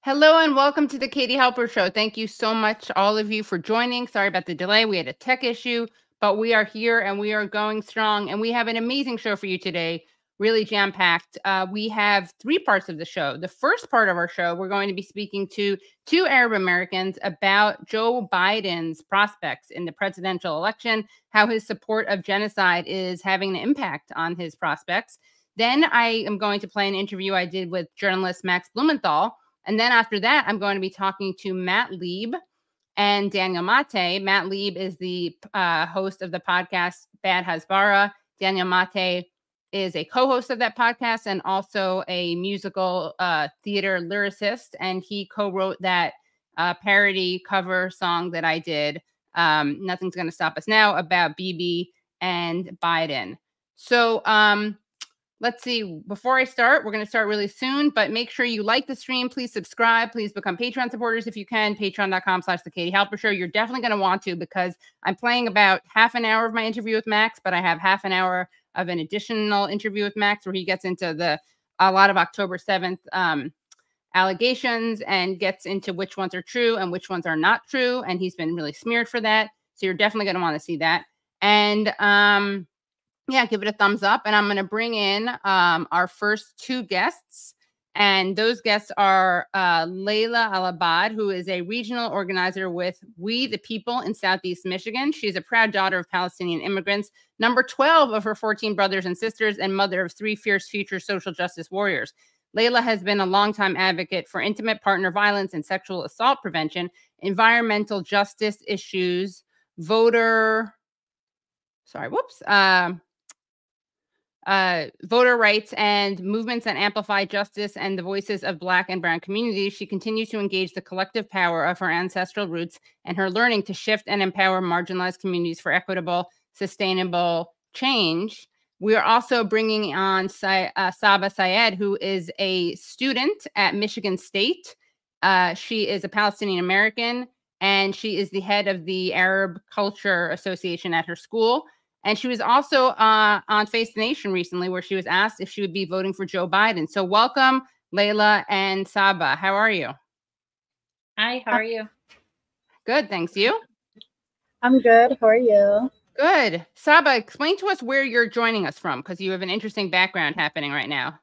Hello and welcome to the Katie Halper Show. Thank you so much, all of you, for joining. Sorry about the delay. We had a tech issue, but we are here and we are going strong. And we have an amazing show for you today, really jam packed. Uh, we have three parts of the show. The first part of our show, we're going to be speaking to two Arab Americans about Joe Biden's prospects in the presidential election, how his support of genocide is having an impact on his prospects. Then I am going to play an interview I did with journalist Max Blumenthal and then after that, I'm going to be talking to Matt Lieb and Daniel Mate. Matt Lieb is the uh, host of the podcast Bad Hasbara. Daniel Mate is a co-host of that podcast and also a musical uh, theater lyricist, and he co-wrote that uh, parody cover song that I did. Um, Nothing's going to stop us now about BB and Biden. So um, let's see. Before I start, we're going to start really soon, but make sure you like the stream. Please subscribe. Please become Patreon supporters if you can. Patreon.com slash the Katie Halper Show. You're definitely going to want to because I'm playing about half an hour of my interview with Max, but I have half an hour of an additional interview with Max where he gets into the a lot of October 7th um, allegations and gets into which ones are true and which ones are not true. And he's been really smeared for that. So you're definitely going to want to see that. And um, yeah, give it a thumbs up. And I'm going to bring in um, our first two guests. And those guests are uh, Layla Elabed, who is a regional organizer with We the People in Southeast Michigan. She's a proud daughter of Palestinian immigrants, number 12 of her 14 brothers and sisters, and mother of three fierce future social justice warriors. Layla has been a longtime advocate for intimate partner violence and sexual assault prevention, environmental justice issues, voter, sorry, whoops, uh, uh, voter rights and movements that amplify justice and the voices of Black and Brown communities, she continues to engage the collective power of her ancestral roots and her learning to shift and empower marginalized communities for equitable, sustainable change. We are also bringing on uh, Saba Saed, who is a student at Michigan State. Uh, she is a Palestinian American and she is the head of the Arab Culture Association at her school. And she was also uh, on Face the Nation recently, where she was asked if she would be voting for Joe Biden. So, welcome, Layla and Saba. How are you? Hi, how are you? Good, thanks. You? I'm good. How are you? Good. Saba, explain to us where you're joining us from because you have an interesting background happening right now.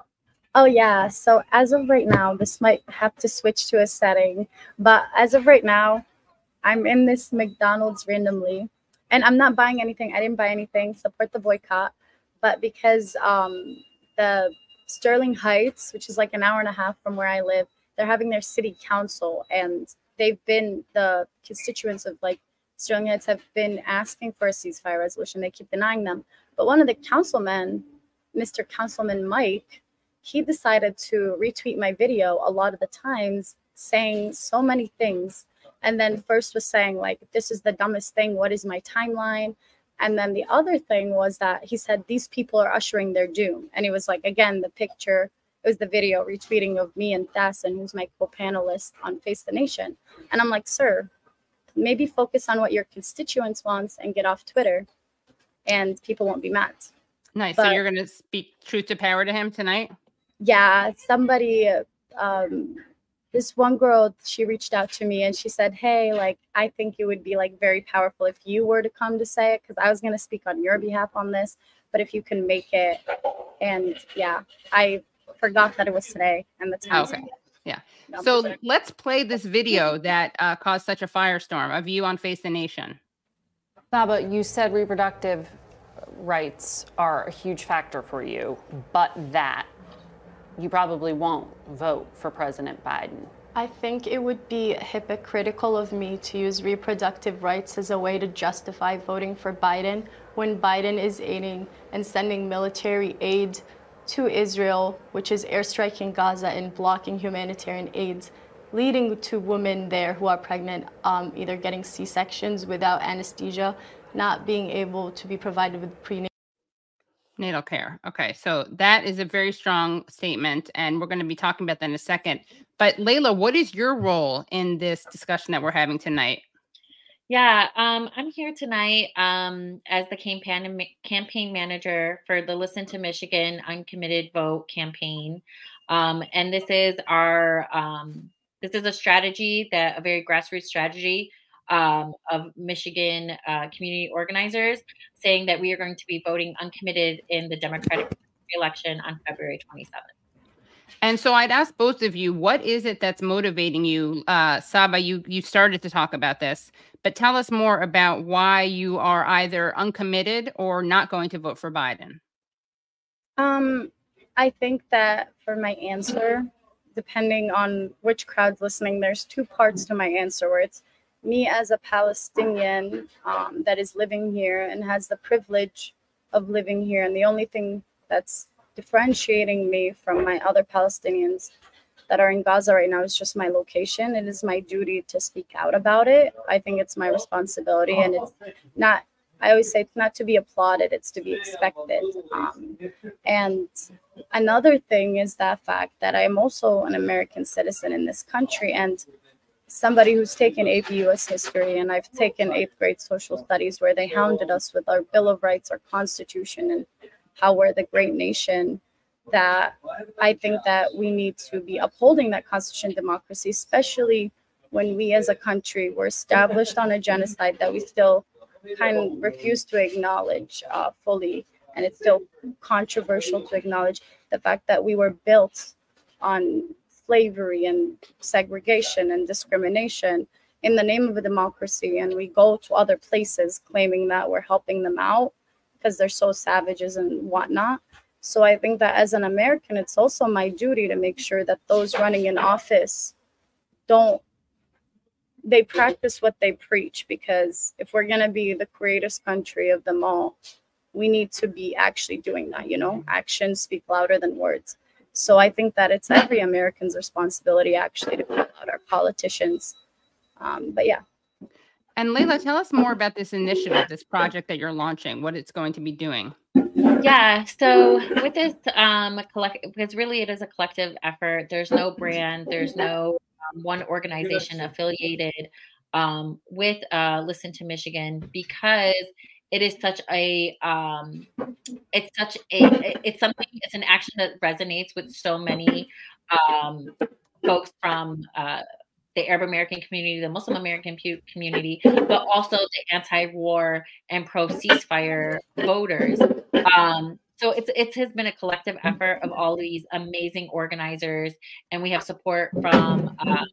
Oh, yeah. So, as of right now, this might have to switch to a setting, but as of right now, I'm in this McDonald's randomly and I'm not buying anything. I didn't buy anything. Support the boycott, but because um, the Sterling Heights, which is like an hour and a half from where I live, they're having their city council, and they've been the constituents of like Sterling Heights have been asking for a ceasefire resolution. They keep denying them, but one of the councilmen, Mr. Councilman Mike, he decided to retweet my video a lot of the times, saying so many things and then first was saying like this is the dumbest thing what is my timeline and then the other thing was that he said these people are ushering their doom and it was like again the picture it was the video retweeting of me and Thassin, who's my co-panelist on Face the Nation. And I'm like, sir, maybe focus on what your constituents wants and get off Twitter and people won't be mad. Nice. But, so you're gonna speak truth to power to him tonight? Yeah, somebody um this one girl she reached out to me and she said hey like i think it would be like very powerful if you were to come to say it because i was going to speak on your behalf on this but if you can make it and yeah i forgot that it was today and the time. Okay. Yeah. So let's play this video that uh, caused such a firestorm of you on face the nation. Saba, you said reproductive rights are a huge factor for you but that you probably won't vote for President Biden. I think it would be hypocritical of me to use reproductive rights as a way to justify voting for Biden when Biden is aiding and sending military aid to Israel, which is airstriking Gaza and blocking humanitarian aids, leading to women there who are pregnant um, either getting C sections without anesthesia, not being able to be provided with prenatal. Natal care. Okay, so that is a very strong statement, and we're going to be talking about that in a second. But Layla, what is your role in this discussion that we're having tonight? Yeah, um, I'm here tonight um, as the campaign campaign manager for the Listen to Michigan Uncommitted Vote campaign, um, and this is our um, this is a strategy that a very grassroots strategy um, of Michigan uh, community organizers saying that we are going to be voting uncommitted in the Democratic election on February 27th. And so I'd ask both of you, what is it that's motivating you? Uh, Saba, you you started to talk about this, but tell us more about why you are either uncommitted or not going to vote for Biden. Um, I think that for my answer, depending on which crowd's listening, there's two parts to my answer where it's me as a Palestinian um, that is living here and has the privilege of living here. And the only thing that's differentiating me from my other Palestinians that are in Gaza right now is just my location. It is my duty to speak out about it. I think it's my responsibility, and it's not. I always say it's not to be applauded; it's to be expected. Um, and another thing is that fact that I am also an American citizen in this country, and somebody who's taken AP US history and I've taken eighth grade social studies where they hounded us with our Bill of Rights, our Constitution, and how we're the great nation. That I think that we need to be upholding that Constitution democracy, especially when we as a country were established on a genocide that we still kind of refuse to acknowledge uh, fully. And it's still controversial to acknowledge the fact that we were built on slavery and segregation and discrimination in the name of a democracy and we go to other places claiming that we're helping them out because they're so savages and whatnot. So i think that as an american it's also my duty to make sure that those running in office don't they practice what they preach because if we're going to be the greatest country of them all we need to be actually doing that you know? Actions speak louder than words so I think that it's every American's responsibility actually to call out our politicians. Um, but yeah. And Layla, tell us more about this initiative, this project that you're launching, what it's going to be doing. Yeah, so with this um collect because really it is a collective effort. There's no brand, there's no um, one organization affiliated um, with uh, Listen to Michigan because it is such a um, it's such a it's something it's an action that resonates with so many um, folks from uh, the Arab American community, the Muslim American community, but also the anti-war and pro-ceasefire voters. Um, so it's it has been a collective effort of all these amazing organizers, and we have support from uh,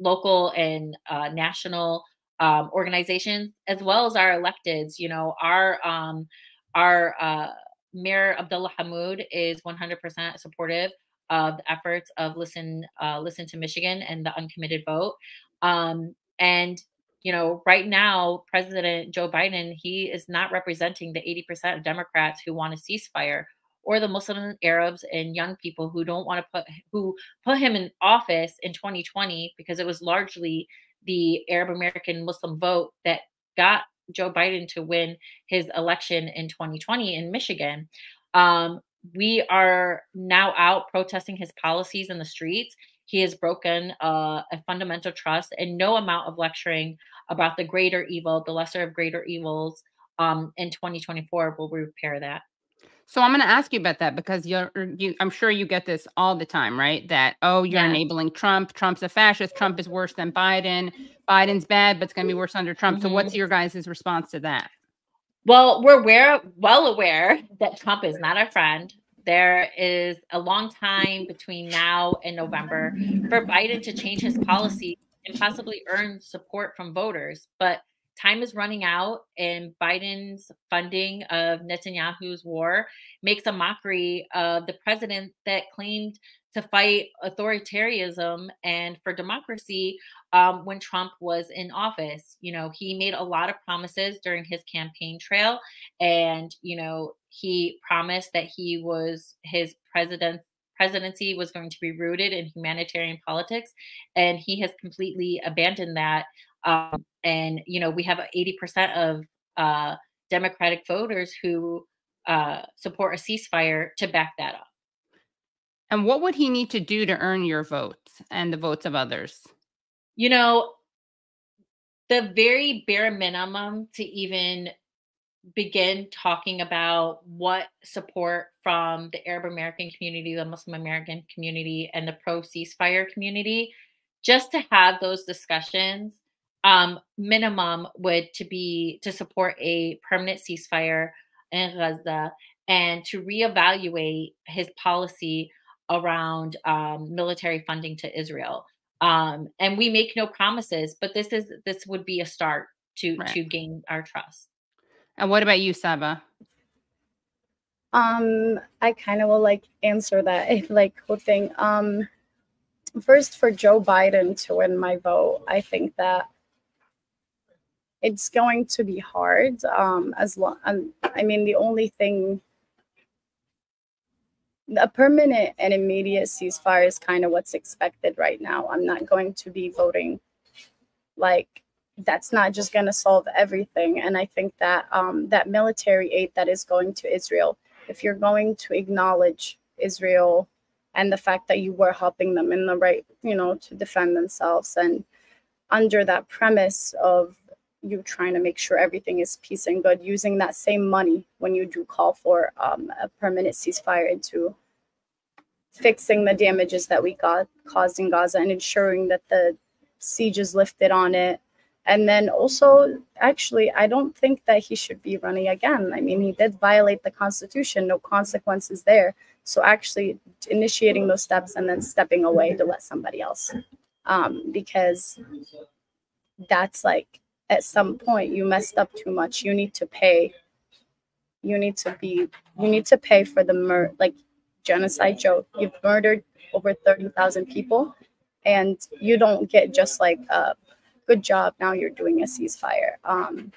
local and uh, national um, organizations as well as our electeds. You know, our um, our uh, Mayor Abdullah Hammoud is 100% supportive of the efforts of Listen uh, Listen to Michigan and the uncommitted vote. Um, and you know, right now, President Joe Biden he is not representing the 80% of Democrats who want a ceasefire or the Muslim Arabs and young people who don't want to put who put him in office in 2020 because it was largely the Arab American Muslim vote that got Joe Biden to win his election in 2020 in Michigan. Um, we are now out protesting his policies in the streets. He has broken uh, a fundamental trust, and no amount of lecturing about the greater evil, the lesser of greater evils, um, in 2024 will repair that. So I'm going to ask you about that because you're er, you I'm sure you get this all the time, right? That oh, you're yeah. enabling Trump, Trump's a fascist, Trump is worse than Biden, Biden's bad, but it's going to be worse under Trump. Mm-hmm. So what's your guys' response to that? Well, we're aware, well aware that Trump is not our friend. There is a long time between now and November for Biden to change his policy and possibly earn support from voters. But time is running out and Biden's funding of Netanyahu's war makes a mockery of the president that claimed to fight authoritarianism and for democracy um, when Trump was in office. You know, he made a lot of promises during his campaign trail, and you know, he promised that he was his president presidency was going to be rooted in humanitarian politics, and he has completely abandoned that um, and you know, we have 80% of uh, Democratic voters who uh, support a ceasefire to back that up. And what would he need to do to earn your votes and the votes of others? You know, the very bare minimum to even begin talking about what support from the Arab American community, the Muslim American community, and the pro ceasefire community, just to have those discussions, um, minimum would to be to support a permanent ceasefire in Gaza and to reevaluate his policy around um, military funding to Israel. Um, and we make no promises, but this is this would be a start to Right. to gain our trust. And what about you, Saba? Um, I kind of will like answer that like whole thing. Um, first for Joe Biden to win my vote, I think that it's going to be hard. Um, as long, um, I mean, the only thing, a permanent and immediate ceasefire is kind of what's expected right now. I'm not going to be voting like that's not just going to solve everything. And I think that um, that military aid that is going to Israel if you're going to acknowledge Israel and the fact that you were helping them in the right, you know, to defend themselves, and under that premise of you trying to make sure everything is peace and good, using that same money when you do call for um, a permanent ceasefire into fixing the damages that we got caused in Gaza and ensuring that the siege is lifted on it and then also, actually, I don't think that he should be running again. I mean, he did violate the Constitution, no consequences there. So, actually, initiating those steps and then stepping away to let somebody else, um, because that's like at some point you messed up too much. You need to pay. You need to be. You need to pay for the mur like genocide joke. You've murdered over thirty thousand people, and you don't get just like uh good job now you're doing a ceasefire um,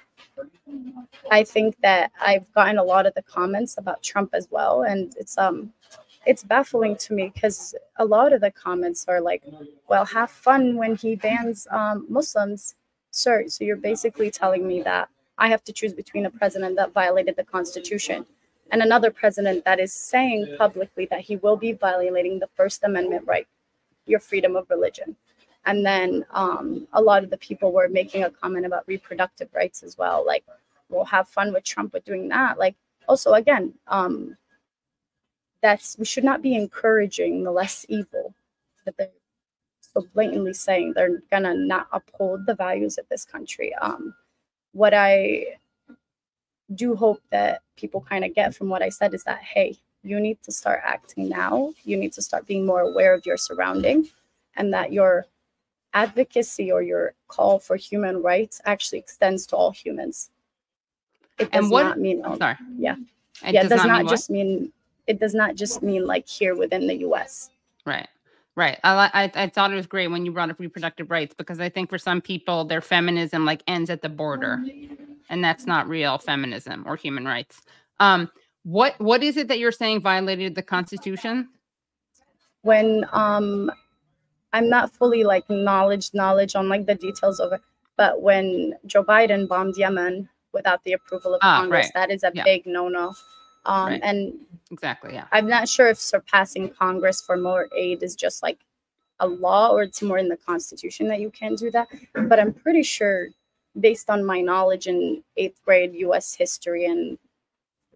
i think that i've gotten a lot of the comments about trump as well and it's um it's baffling to me because a lot of the comments are like well have fun when he bans um, muslims so you're basically telling me that i have to choose between a president that violated the constitution and another president that is saying publicly that he will be violating the first amendment right your freedom of religion. And then um, a lot of the people were making a comment about reproductive rights as well like we'll have fun with trump with doing that. Like also again um, that's we should not be encouraging the less evil blatantly saying they're gonna not uphold the values of this country um, what i do hope that people kind of get from what i said is that hey you need to start acting now you need to start being more aware of your surrounding and that your advocacy or your call for human rights actually extends to all humans. It And does what- not mean I'm sorry. yeah. It yeah, it does not, what? just mean it does not just mean like here within the US. Right. Right. I, I I thought it was great when you brought up reproductive rights because I think for some people their feminism like ends at the border, and that's not real feminism or human rights. Um, what what is it that you're saying violated the Constitution? When um I'm not fully like knowledge knowledge on like the details of it, but when Joe Biden bombed Yemen without the approval of Ah, Congress, right. that is a Yeah. big no-no. Um, Right. and Exactly. Yeah. I'm not sure if surpassing Congress for more aid is just like a law or it's more in the Constitution that you can do that. But I'm pretty sure, based on my knowledge in eighth grade US history and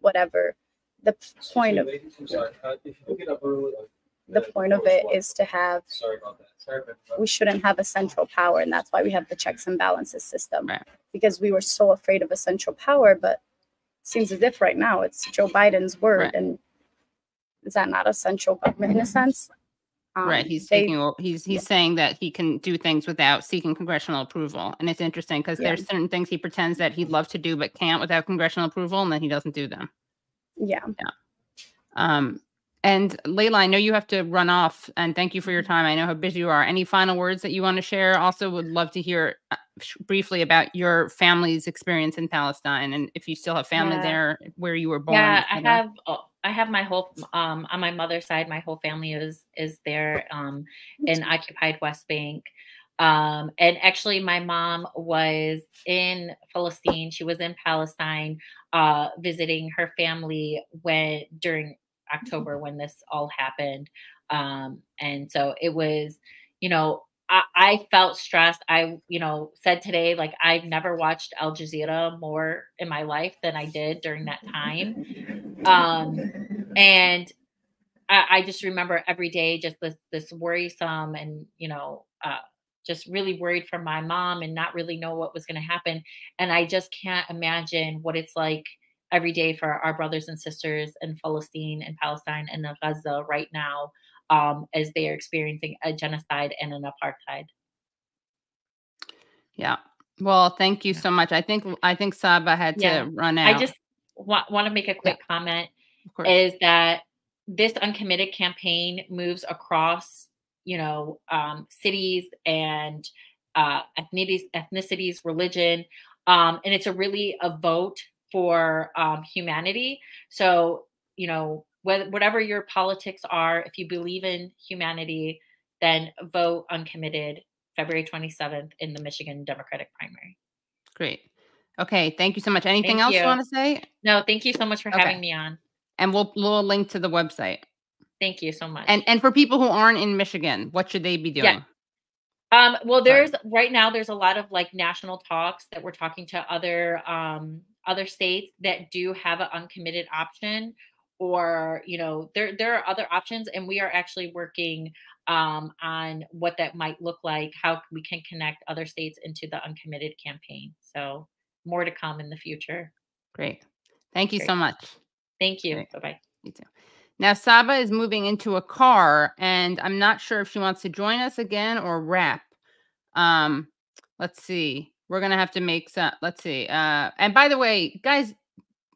whatever, the point of I'm sorry. Uh, if you look it up early, like, the point of it is to have Sorry about that. Sorry about that. we shouldn't have a central power and that's why we have the checks and balances system Right. because we were so afraid of a central power but it seems as if right now it's joe biden's word Right. and is that not a central government in a sense right. Um, He's they- taking. He's he's yeah. saying that he can do things without seeking congressional approval, and it's interesting because Yeah. there's certain things he pretends that he'd love to do but can't without congressional approval, and then he doesn't do them. Yeah. yeah Um, and Layla, I know you have to run off, and thank you for your time. I know how busy you are. Any final words that you want to share? Also, would love to hear uh, briefly about your family's experience in Palestine, and if you still have family Yeah. there, where you were born. Yeah, I know? have. oh, I have my whole um on my mother's side. My whole family is is there um in occupied West Bank. Um, and actually, my mom was in Palestine. She was in Palestine, uh, visiting her family when during October when this all happened. Um, and so it was, you know, I, I felt stressed. I, you know, said today, like I've never watched Al Jazeera more in my life than I did during that time. Um, and I, I just remember every day just this this worrisome and you know uh, just really worried for my mom and not really know what was going to happen. And I just can't imagine what it's like every day for our brothers and sisters in Palestine and Palestine and Gaza right now um, as they are experiencing a genocide and an apartheid. Yeah. Well, thank you so much. I think I think Saba had Yeah. to run out. I just wa- want to make a quick comment of is that this uncommitted campaign moves across, you know, um, cities and uh, ethnicities, ethnicities, religion, um, and it's a really a vote for um, humanity. So, you know, whether, whatever your politics are, if you believe in humanity, then vote uncommitted February 27th in the Michigan Democratic primary. Great. Okay. Thank you so much. Anything Thank else you. you. want to say? No, thank you so much for Okay. having me on. And we'll we'll link to the website. Thank you so much. And and for people who aren't in Michigan, what should they be Yeah. Um, well, Sorry. there's right now there's a lot of like national talks that we're talking to other um other states that do have an uncommitted option or you know there there are other options and we are actually working um on what that might look like how we can connect other states into the uncommitted campaign so more to come in the future Great. Thank you so much. thank you bye bye You too. Now Saba is moving into a car, and I'm not sure if she wants to join us again or wrap. Um, let's see. We're gonna have to make some. Let's see. Uh, and by the way, guys,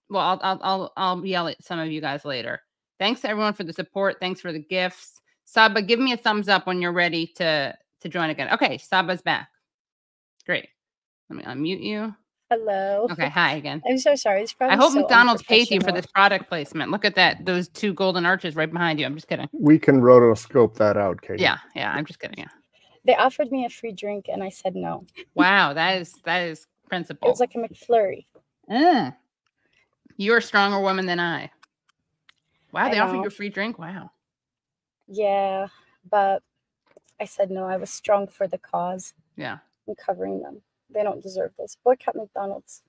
well, I'll I'll I'll, I'll yell at some of you guys later. Thanks to everyone for the support. Thanks for the gifts. Saba, give me a thumbs up when you're ready to to join again. Okay, Saba's back. Great. Let me unmute you. Hello. Okay, hi again. I'm so sorry. It's probably I hope so McDonald's pays you for this product placement. Look at that; those two golden arches right behind you. I'm just kidding. We can rotoscope that out, Katie. Yeah, yeah. I'm just kidding. Yeah. They offered me a free drink and I said no. Wow, that is that is principle. It was like a McFlurry. Mm. You're a stronger woman than I. Wow, I they offered you a free drink. Wow. Yeah, but I said no. I was strong for the cause Yeah. and covering them. They don't deserve this. Boycott McDonald's.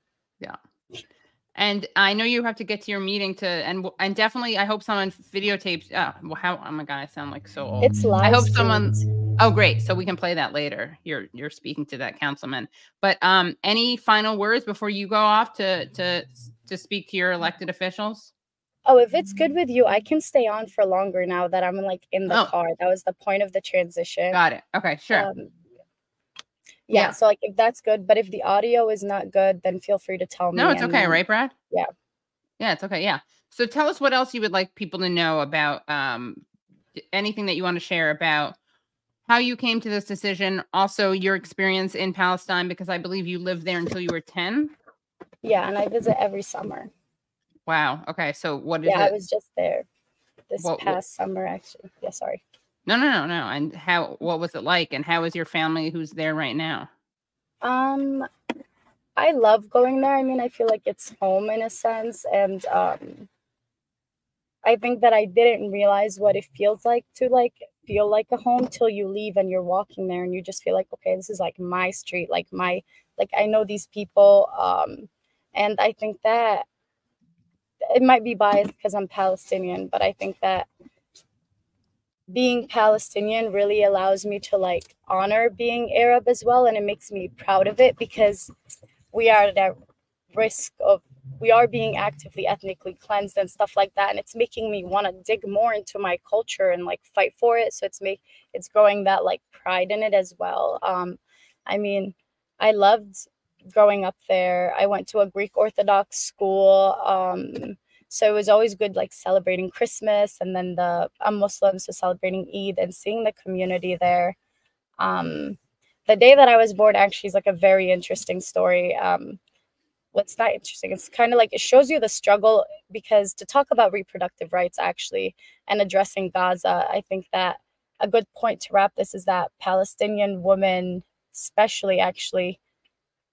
And I know you have to get to your meeting to and and definitely I hope someone videotapes. Oh, well, how? Oh my god, I sound like so old. It's live. I hope someone- Oh, great. So we can play that later. You're you're speaking to that councilman. But um, any final words before you go off to to to speak to your elected officials? Oh, if it's good with you, I can stay on for longer now that I'm like in the Oh. car. That was the point of the transition. Got it. Okay, sure. Um, yeah, Yeah. so like if that's good, but if the audio is not good, then feel free to tell me. No, it's okay, then- right, Brad? Yeah. Yeah, it's okay. Yeah. So tell us what else you would like people to know about um anything that you want to share about how you came to this decision, also your experience in Palestine, because I believe you lived there until you were 10. Yeah, and I visit every summer. Wow. Okay. So what is Yeah, I was just there this what- past summer actually. Yeah, sorry. No, no, no, no. And how what was it like? And how is your family who's there right now? Um I love going there. I mean, I feel like it's home in a sense and um I think that I didn't realize what it feels like to like feel like a home till you leave and you're walking there and you just feel like okay, this is like my street, like my like I know these people um and I think that it might be biased because I'm Palestinian, but I think that being Palestinian really allows me to like honor being Arab as well, and it makes me proud of it because we are at risk of we are being actively ethnically cleansed and stuff like that, and it's making me want to dig more into my culture and like fight for it. So it's make it's growing that like pride in it as well. Um, I mean, I loved growing up there. I went to a Greek Orthodox school. Um, so it was always good like celebrating christmas and then the i'm muslim so celebrating eid and seeing the community there. Um the day that i was born actually is like a very interesting story. Um what's not interesting it's kind of like it shows you the struggle because to talk about reproductive rights actually and addressing gaza i think that a good point to wrap this is that Palestinian women, especially, actually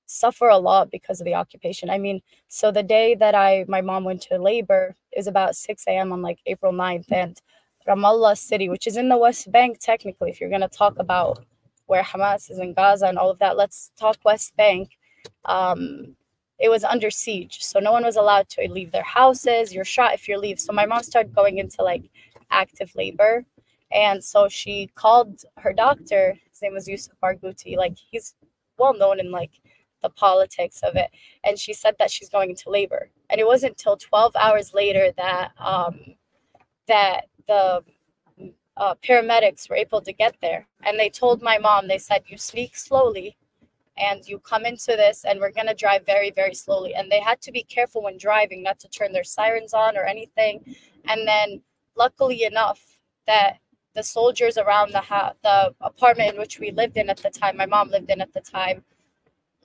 suffer a lot because of the occupation. I mean, so the day that I my mom went to labor is about 6 a.m. on like April 9th, and Ramallah city, which is in the West Bank, technically, if you're gonna talk about where Hamas is in Gaza and all of that, let's talk West Bank. Um, it was under siege, so no one was allowed to leave their houses. You're shot if you leave. So my mom started going into like active labor, and so she called her doctor. His name was Yusuf Barghouti. Like he's well known in like the politics of it. And she said that she's going into labor. And it wasn't until 12 hours later that um, that the uh, paramedics were able to get there. And they told my mom, they said, you speak slowly and you come into this and we're going to drive very, very slowly. And they had to be careful when driving, not to turn their sirens on or anything. And then luckily enough that the soldiers around the, ha- the apartment in which we lived in at the time, my mom lived in at the time,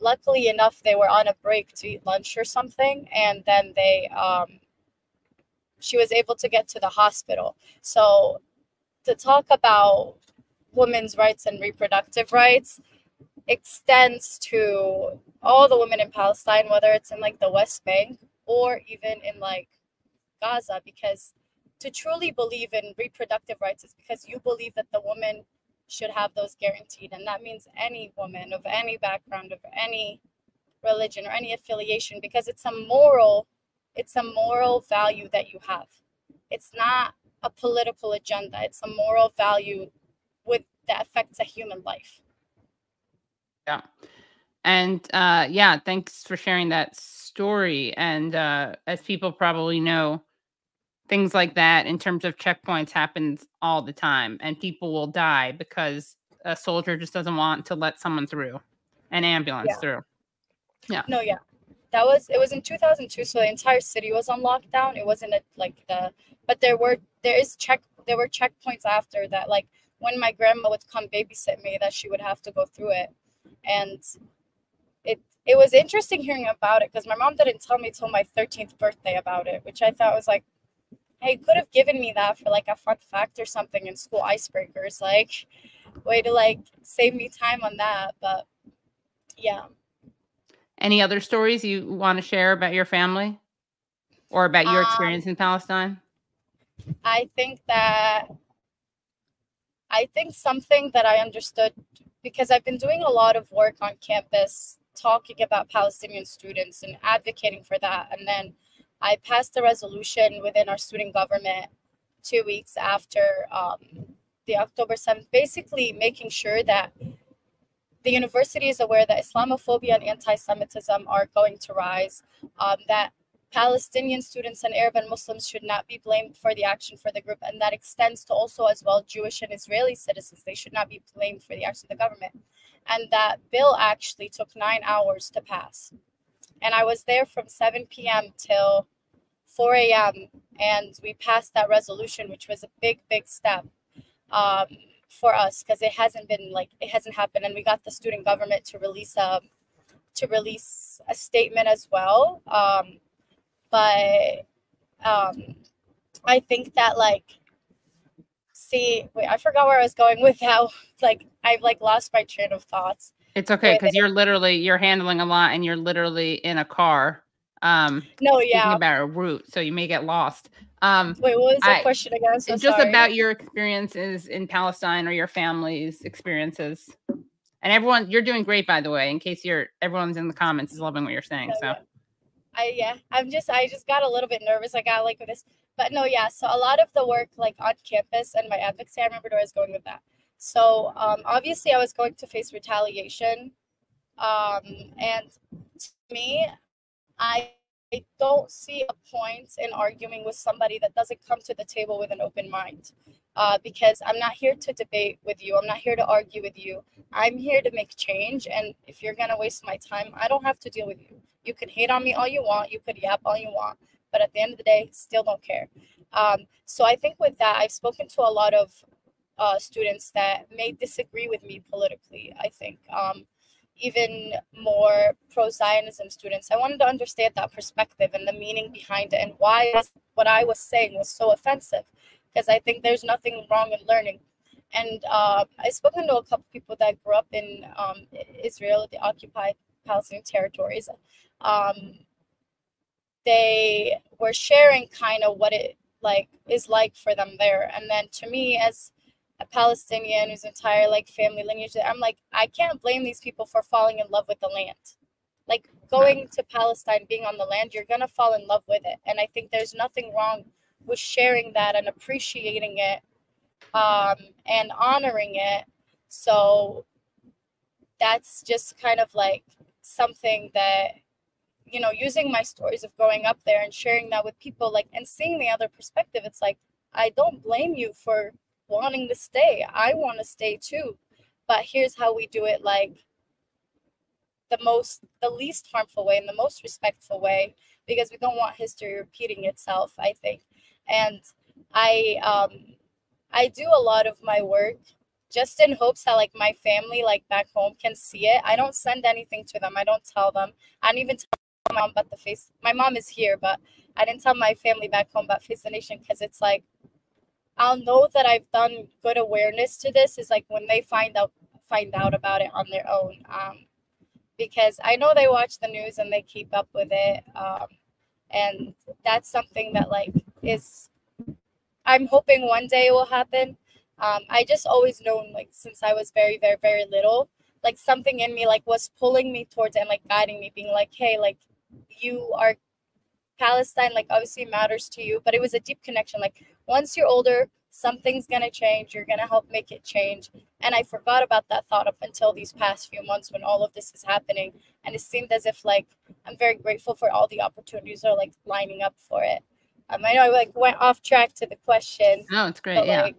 luckily enough they were on a break to eat lunch or something and then they um, she was able to get to the hospital. So to talk about women's rights and reproductive rights extends to all the women in palestine whether it's in like the west bank or even in like gaza because to truly believe in reproductive rights is because you believe that the woman should have those guaranteed. And that means any woman of any background, of any religion or any affiliation, because it's a moral, it's a moral value that you have. It's not a political agenda. It's a moral value with that affects a human life. Yeah. And uh, yeah, thanks for sharing that story. And uh, as people probably know, things like that in terms of checkpoints happens all the time and people will die because a soldier just doesn't want to let someone through an ambulance Yeah. through yeah No, yeah. That was it was in 2002 so the entire city was on lockdown. It wasn't a, like the but there were there is check there were checkpoints after that like when my grandma would come babysit me that she would have to go through it. And it it was interesting hearing about it because my mom didn't tell me till my 13th birthday about it, which I thought was like hey, could have given me that for like a fun fact or something in school icebreakers. Like, way to like save me time on that. But yeah. any other stories you want to share about your family or about your Um, experience in palestine I think that I think something that I understood because I've been doing a lot of work on campus talking about Palestinian students and advocating for that. And then I passed a resolution within our student government two weeks after um, the October 7th, basically making sure that the university is aware that Islamophobia and anti Semitism are going to rise, um, that Palestinian students and Arab and Muslims should not be blamed for the action for the group, and that extends to also as well Jewish and Israeli citizens. They should not be blamed for the action of the government. And that bill actually took nine hours to pass. And I was there from 7 p.m. till 4 a.m. And we passed that resolution, which was a big, big step um, for us because it hasn't been like it hasn't happened. And we got the student government to release a to release a statement as well. Um, but um i think that like see wait i forgot where i was going with that like i've like lost my train of thoughts it's okay because you're literally you're handling a lot and you're literally in a car um no yeah about a route so you may get lost um wait what was the I- question again so just sorry. about your experiences in Palestine or your family's experiences. And everyone, you're doing great, by the way. In case you're, everyone's in the comments is loving what you're saying. No, So yeah. I yeah, I'm just I just got a little bit nervous. I got like this, but no, yeah. So a lot of the work like on campus and my advocacy, I remember was going with that. So um, obviously, I was going to face retaliation, um, and to me, I don't see a point in arguing with somebody that doesn't come to the table with an open mind. Uh, because I'm not here to debate with you. I'm not here to argue with you. I'm here to make change. And if you're gonna waste my time, I don't have to deal with you. You can hate on me all you want. You could yap all you want. But at the end of the day, still don't care. Um, so I think with that, I've spoken to a lot of uh, students that may disagree with me politically. I think um, even more pro Zionism students. I wanted to understand that perspective and the meaning behind it and why what I was saying was so offensive. Because I think there's nothing wrong in learning. and um, I've spoken to a couple people that grew up in um, Israel, the occupied Palestinian territories. Um, they were sharing kind of what it like is like for them there, and then to me as a Palestinian whose entire like family lineage, I'm like I can't blame these people for falling in love with the land. Like going to Palestine, being on the land, you're gonna fall in love with it, and I think there's nothing wrong with sharing that and appreciating it um, and honoring it. So that's just kind of like something that you know using my stories of growing up there and sharing that with people like and seeing the other perspective it's like i don't blame you for wanting to stay. I want to stay too. But here's how we do it like the most the least harmful way and the most respectful way because we don't want history repeating itself i think. And i um i do a lot of my work just in hopes that like my family like back home can see it. I don't send anything to them. I don't tell them. I don't even tell my mom about the face my mom is here but i didn't tell my family back home about face the nation because it's like i'll know that i've done good awareness to this is like when they find out find out about it on their own um because i know they watch the news and they keep up with it um and that's something that like is i'm hoping one day it will happen um, I just always known like since I was very, very, very little, like something in me like was pulling me towards and like guiding me, being like, hey, like you are Palestine, like obviously matters to you, but it was a deep connection. Like once you're older, something's gonna change. You're gonna help make it change. And I forgot about that thought up until these past few months when all of this is happening. And it seemed as if like I'm very grateful for all the opportunities that are like lining up for it. Um, I know I like went off track to the question. No, it's great. but, yeah. like,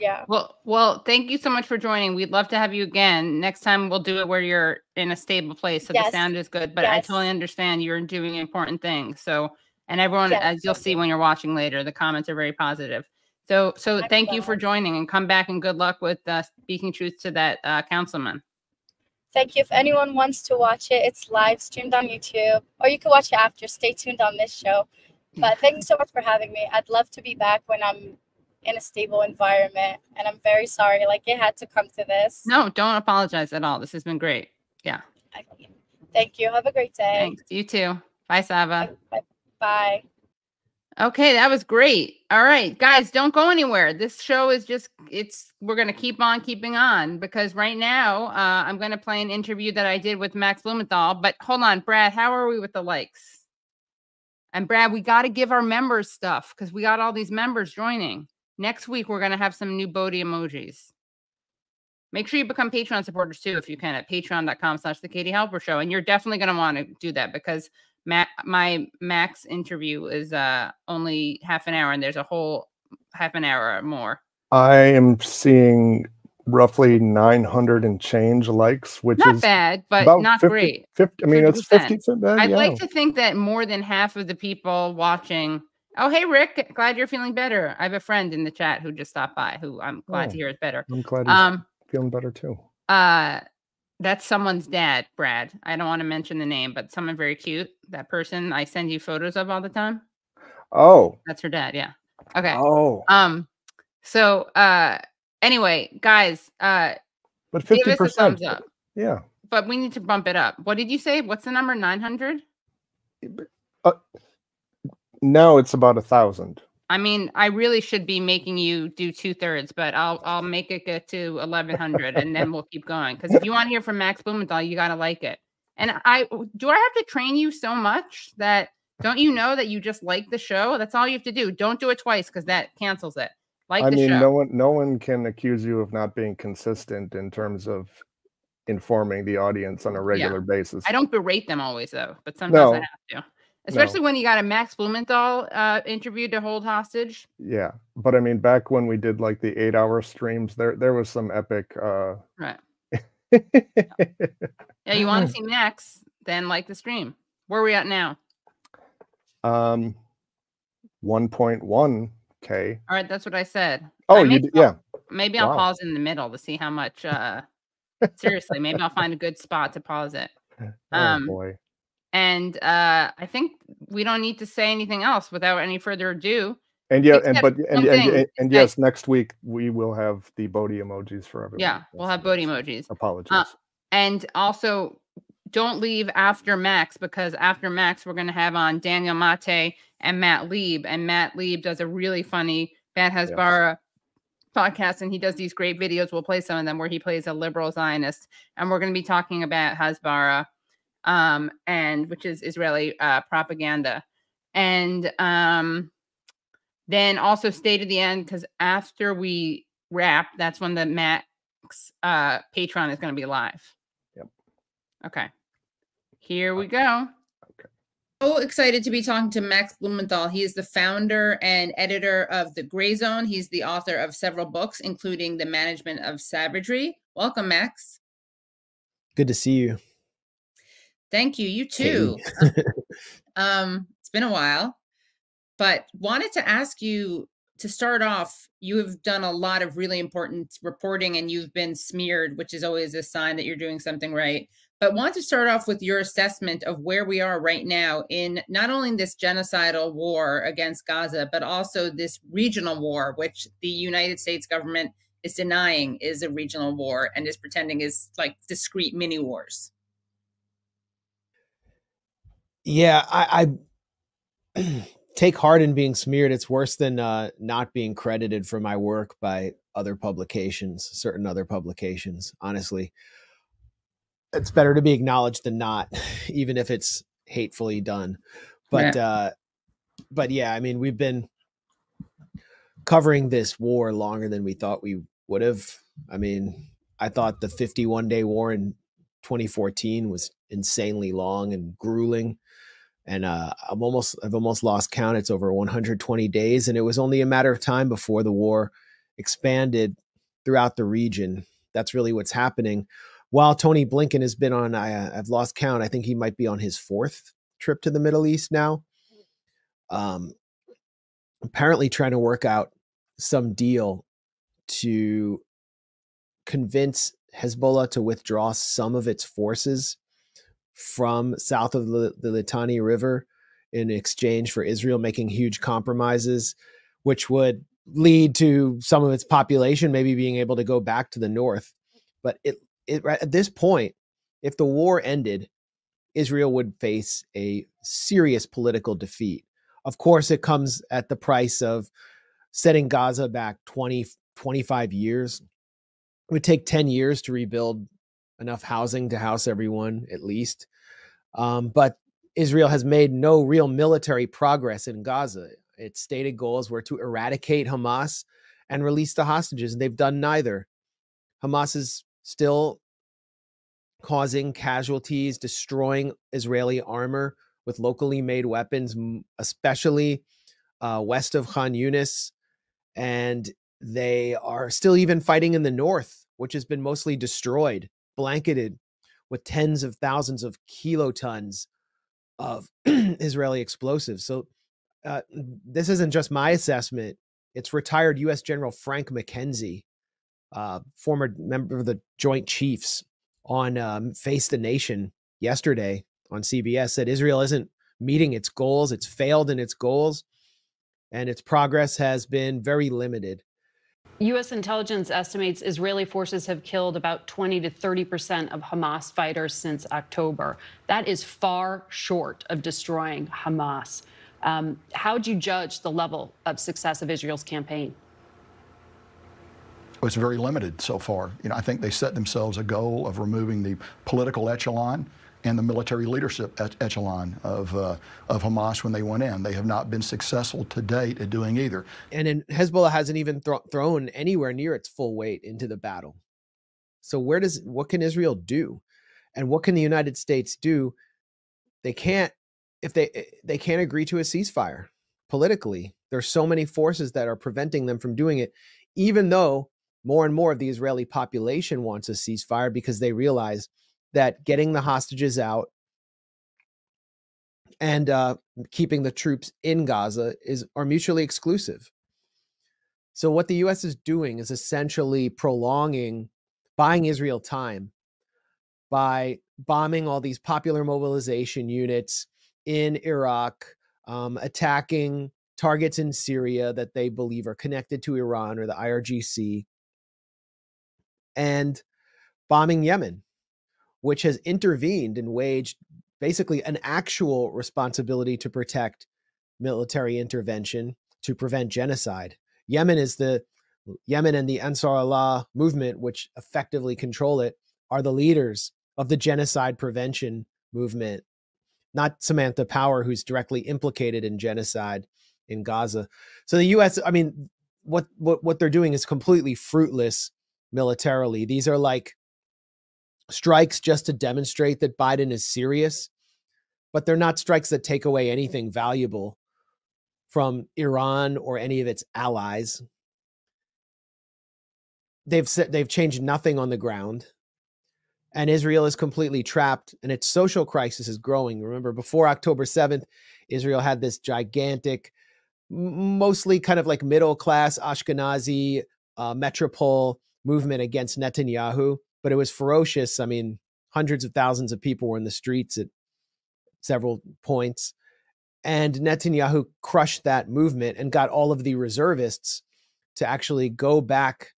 yeah. Well, well, thank you so much for joining. We'd love to have you again. Next time we'll do it where you're in a stable place so the sound is good. But I totally understand you're doing important things. So and everyone Yes, as you'll see when you're watching later, the comments are very positive. So so I'm thank you for joining and come back and good luck with uh, speaking truth to that uh, councilman. Thank you. If anyone wants to watch it, it's live streamed on YouTube, or you can watch it after. Stay tuned on this show. But thank you so much for having me. I'd love to be back when I'm in a stable environment. And I'm very sorry, like it had to come to this. No, don't apologize at all. This has been great. Yeah. Thank you. Have a great day. Thanks. You too. Bye, Saba. Bye. Bye. Okay, that was great. All right, guys, don't go anywhere. This show is just it's we're going to keep on keeping on because right now uh I'm going to play an interview that I did with Max Blumenthal, but hold on, Brad, how are we with the likes? And Brad, we got to give our members stuff cuz we got all these members joining. Next week we're going to have some new Bodhi emojis. Make sure you become Patreon supporters too if you can at patreon.com slash the Katie Halper show. And you're definitely going to want to do that because Ma- my max interview is uh only half an hour and there's a whole half an hour or more I am seeing roughly 900 and change likes, which is not is bad but not 50 great 50, I mean, that's 50%. 50. uh, i'd yeah. like to think that more than half of the people watching oh hey rick glad you're feeling better i have a friend in the chat who just stopped by who i'm glad Oh. to hear is better I'm glad um feeling better too. uh that's someone's dad brad i don't want to mention the name but someone very cute that person i send you photos of all the time Oh, that's her dad yeah okay oh, Um, so uh anyway, guys, uh but 50%. us a thumbs up. Yeah. But we need to bump it up. What did you say? What's the number? 900? Now it's about a thousand. I mean, I really should be making you do two thirds, but I'll I'll make it get to 1100 and then we'll keep going. Because if you want to hear from Max Blumenthal, you got to like it. And I do I have to train you so much that don't you know that you just like the show? That's all you have to do. Don't do it twice because that cancels it. Like I mean, show. no one, no one can accuse you of not being consistent in terms of informing the audience on a regular basis. I don't berate them always though, but sometimes I have to. Especially when you got a Max Blumenthal uh, interview to hold hostage. Yeah, but I mean, back when we did like the eight-hour streams, there there was some epic. uh Right. Yeah, you want to see Max, then like the stream. Where are we at now? um, 1.1 k. All right, that's what I said. Oh, may you d- pau- yeah. Maybe I'll Wow. pause in the middle to see how much. uh Seriously, maybe I'll find a good spot to pause it. Oh Um, boy. And uh I think we don't need to say anything else without any further ado. And yeah, and but and, and, and, and yes, next week we will have the Bodhi emojis for everyone. Yeah, we'll Yes, have Bodhi yes. emojis. Apologies. And also, don't leave after Max because after Max, we're going to have on Daniel Mate and Matt Lieb. And Matt Lieb does a really funny Bad Hasbara podcast, and he does these great videos. We'll play some of them where he plays a liberal Zionist, and we're going to be talking about Hasbara, um, and which is Israeli uh, propaganda. And um, then also stay to the end because after we wrap, that's when the Max uh, Patreon is going to be live. Yep. Okay. Here we go. Okay. So excited to be talking to Max Blumenthal. He is the founder and editor of The Grayzone. He's the author of several books, including The Management of Savagery. Welcome, Max. Good to see you. Thank you. You too. Katie. Um, it's been a while, but wanted to ask you to start off. You have done a lot of really important reporting and you've been smeared, which is always a sign that you're doing something right. But want to start off with your assessment of where we are right now in not only this genocidal war against Gaza, but also this regional war, which the United States government is denying is a regional war and is pretending is like discrete mini wars. Yeah, I, I take heart in being smeared. It's worse than uh, not being credited for my work by other publications, certain other publications. Honestly, it's better to be acknowledged than not, even if it's hatefully done. But uh, but yeah, I mean, we've been covering this war longer than we thought we would have. I mean, I thought the 51 day war in 2014 was insanely long and grueling and uh, I'm almost I've almost lost count. It's over 120 days, and it was only a matter of time before the war expanded throughout the region. That's really what's happening. While Tony Blinken has been on, I, uh, I've lost count. I think he might be on his fourth trip to the Middle East now. Um, apparently, trying to work out some deal to convince Hezbollah to withdraw some of its forces from south of the, the Litani River in exchange for Israel making huge compromises, which would lead to some of its population maybe being able to go back to the north. But it, it at this point, if the war ended, Israel would face a serious political defeat. Of course, it comes at the price of setting Gaza back 20, 25 years. It would take 10 years to rebuild enough housing to house everyone at least. Um, but Israel has made no real military progress in Gaza. Its stated goals were to eradicate Hamas and release the hostages, and they've done neither. Hamas is still causing casualties, destroying Israeli armor with locally made weapons, especially uh, west of Khan Yunis. And they are still even fighting in the north, which has been mostly destroyed blanketed with tens of thousands of kilotons of Israeli explosives. So uh, this isn't just my assessment. It's retired U.S. General Frank McKenzie, uh, former member of the Joint Chiefs, on um, Face the Nation yesterday on CBS said Israel isn't meeting its goals. It's failed in its goals, and its progress has been very limited. U.S. intelligence estimates Israeli forces have killed about 20 to 30 percent of Hamas fighters since October. That is far short of destroying Hamas. Um, how do you judge the level of success of Israel's campaign? It's very limited so far. You know, I think they set themselves a goal of removing the political echelon and the military leadership echelon of uh, of Hamas when they went in. They have not been successful to date at doing either. And Hezbollah hasn't even th- thrown anywhere near its full weight into the battle. So where does what can Israel do, and what can the United States do? They can't if they they can't agree to a ceasefire politically. There's so many forces that are preventing them from doing it, even though more and more of the Israeli population wants a ceasefire because they realize that getting the hostages out and uh, keeping the troops in Gaza is are mutually exclusive. So what the U.S. is doing is essentially prolonging, buying Israel time by bombing all these popular mobilization units in Iraq, um, attacking targets in Syria that they believe are connected to Iran or the IRGC, and bombing Yemen, which has intervened and waged basically an actual responsibility to protect military intervention to prevent genocide. Yemen is the Yemen and the Ansar Allah movement, which effectively control it, are the leaders of the genocide prevention movement. Not Samantha Power, who's directly implicated in genocide in Gaza. So the U.S. I mean, what what what they're doing is completely fruitless militarily. These are like strikes just to demonstrate that Biden is serious, but they're not strikes that take away anything valuable from Iran or any of its allies. They've said they've changed nothing on the ground. And Israel is completely trapped and its social crisis is growing. Remember, before October 7th, Israel had this gigantic, mostly kind of like middle class Ashkenazi uh, metropole movement against Netanyahu, but it was ferocious. I mean, hundreds of thousands of people were in the streets at several points. And Netanyahu crushed that movement and got all of the reservists to actually go back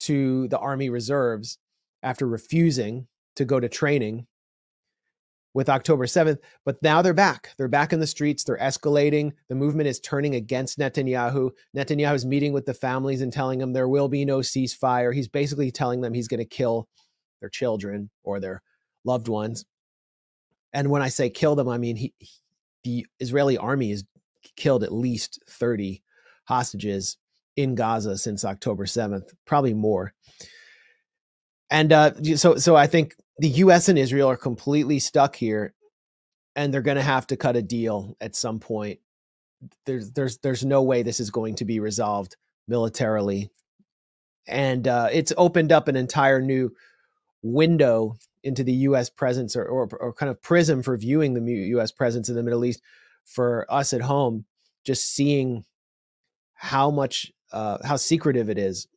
to the army reserves after refusing to go to training with October 7th. But now they're back. They're back in the streets. They're escalating. The movement is turning against Netanyahu. Netanyahu is meeting with the families and telling them there will be no ceasefire. He's basically telling them he's going to kill their children or their loved ones. And when I say kill them, I mean he, the Israeli army has killed at least 30 hostages in Gaza since October 7th, probably more. And uh, so, so I think the U.S. and Israel are completely stuck here, and they're going to have to cut a deal at some point. There's, there's, there's no way this is going to be resolved militarily, and uh, it's opened up an entire new window into the U.S. presence or, or, or kind of prism for viewing the U.S. presence in the Middle East for us at home. Just seeing how much, uh, how secretive it is.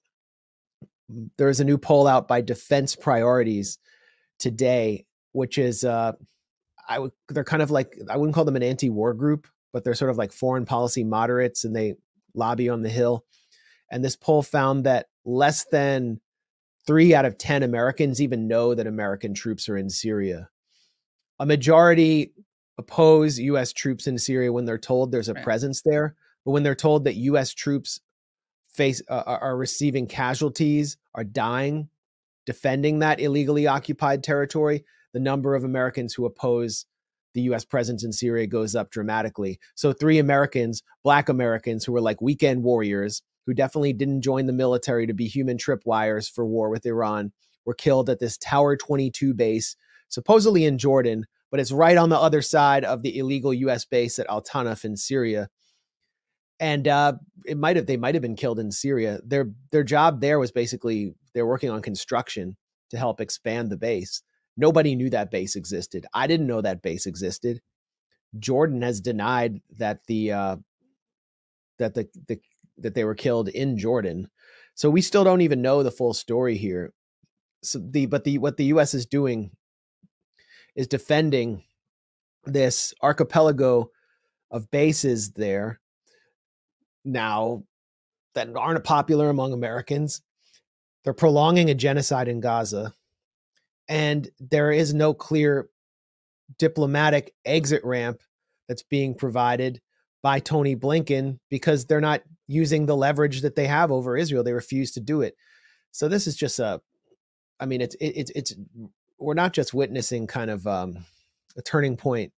There is a new poll out by Defense Priorities today, which is uh, I would they're kind of like I wouldn't call them an anti-war group, but they're sort of like foreign policy moderates, and they lobby on the Hill. And this poll found that less than three out of 10 Americans even know that American troops are in Syria. A majority oppose US troops in Syria when they're told there's a right. presence there, but when they're told that US troops face uh, are receiving casualties, are dying defending that illegally occupied territory, the number of Americans who oppose the US presence in Syria goes up dramatically. So, three Americans, Black Americans, who were like weekend warriors, who definitely didn't join the military to be human tripwires for war with Iran, were killed at this Tower 22 base, supposedly in Jordan, but it's right on the other side of the illegal US base at Al Tanf in Syria. And uh, it might have they might have been killed in Syria. Their their job there was basically they're working on construction to help expand the base. Nobody knew that base existed. I didn't know that base existed. Jordan has denied that the uh, that the, the that they were killed in Jordan. So we still don't even know the full story here. So the but the what the US is doing is defending this archipelago of bases there now that aren't popular among Americans. They're prolonging a genocide in Gaza, and there is no clear diplomatic exit ramp that's being provided by Tony Blinken because they're not using the leverage that they have over Israel. They refuse to do it. So this is just a, I mean, it's it's it's we're not just witnessing kind of um, a turning point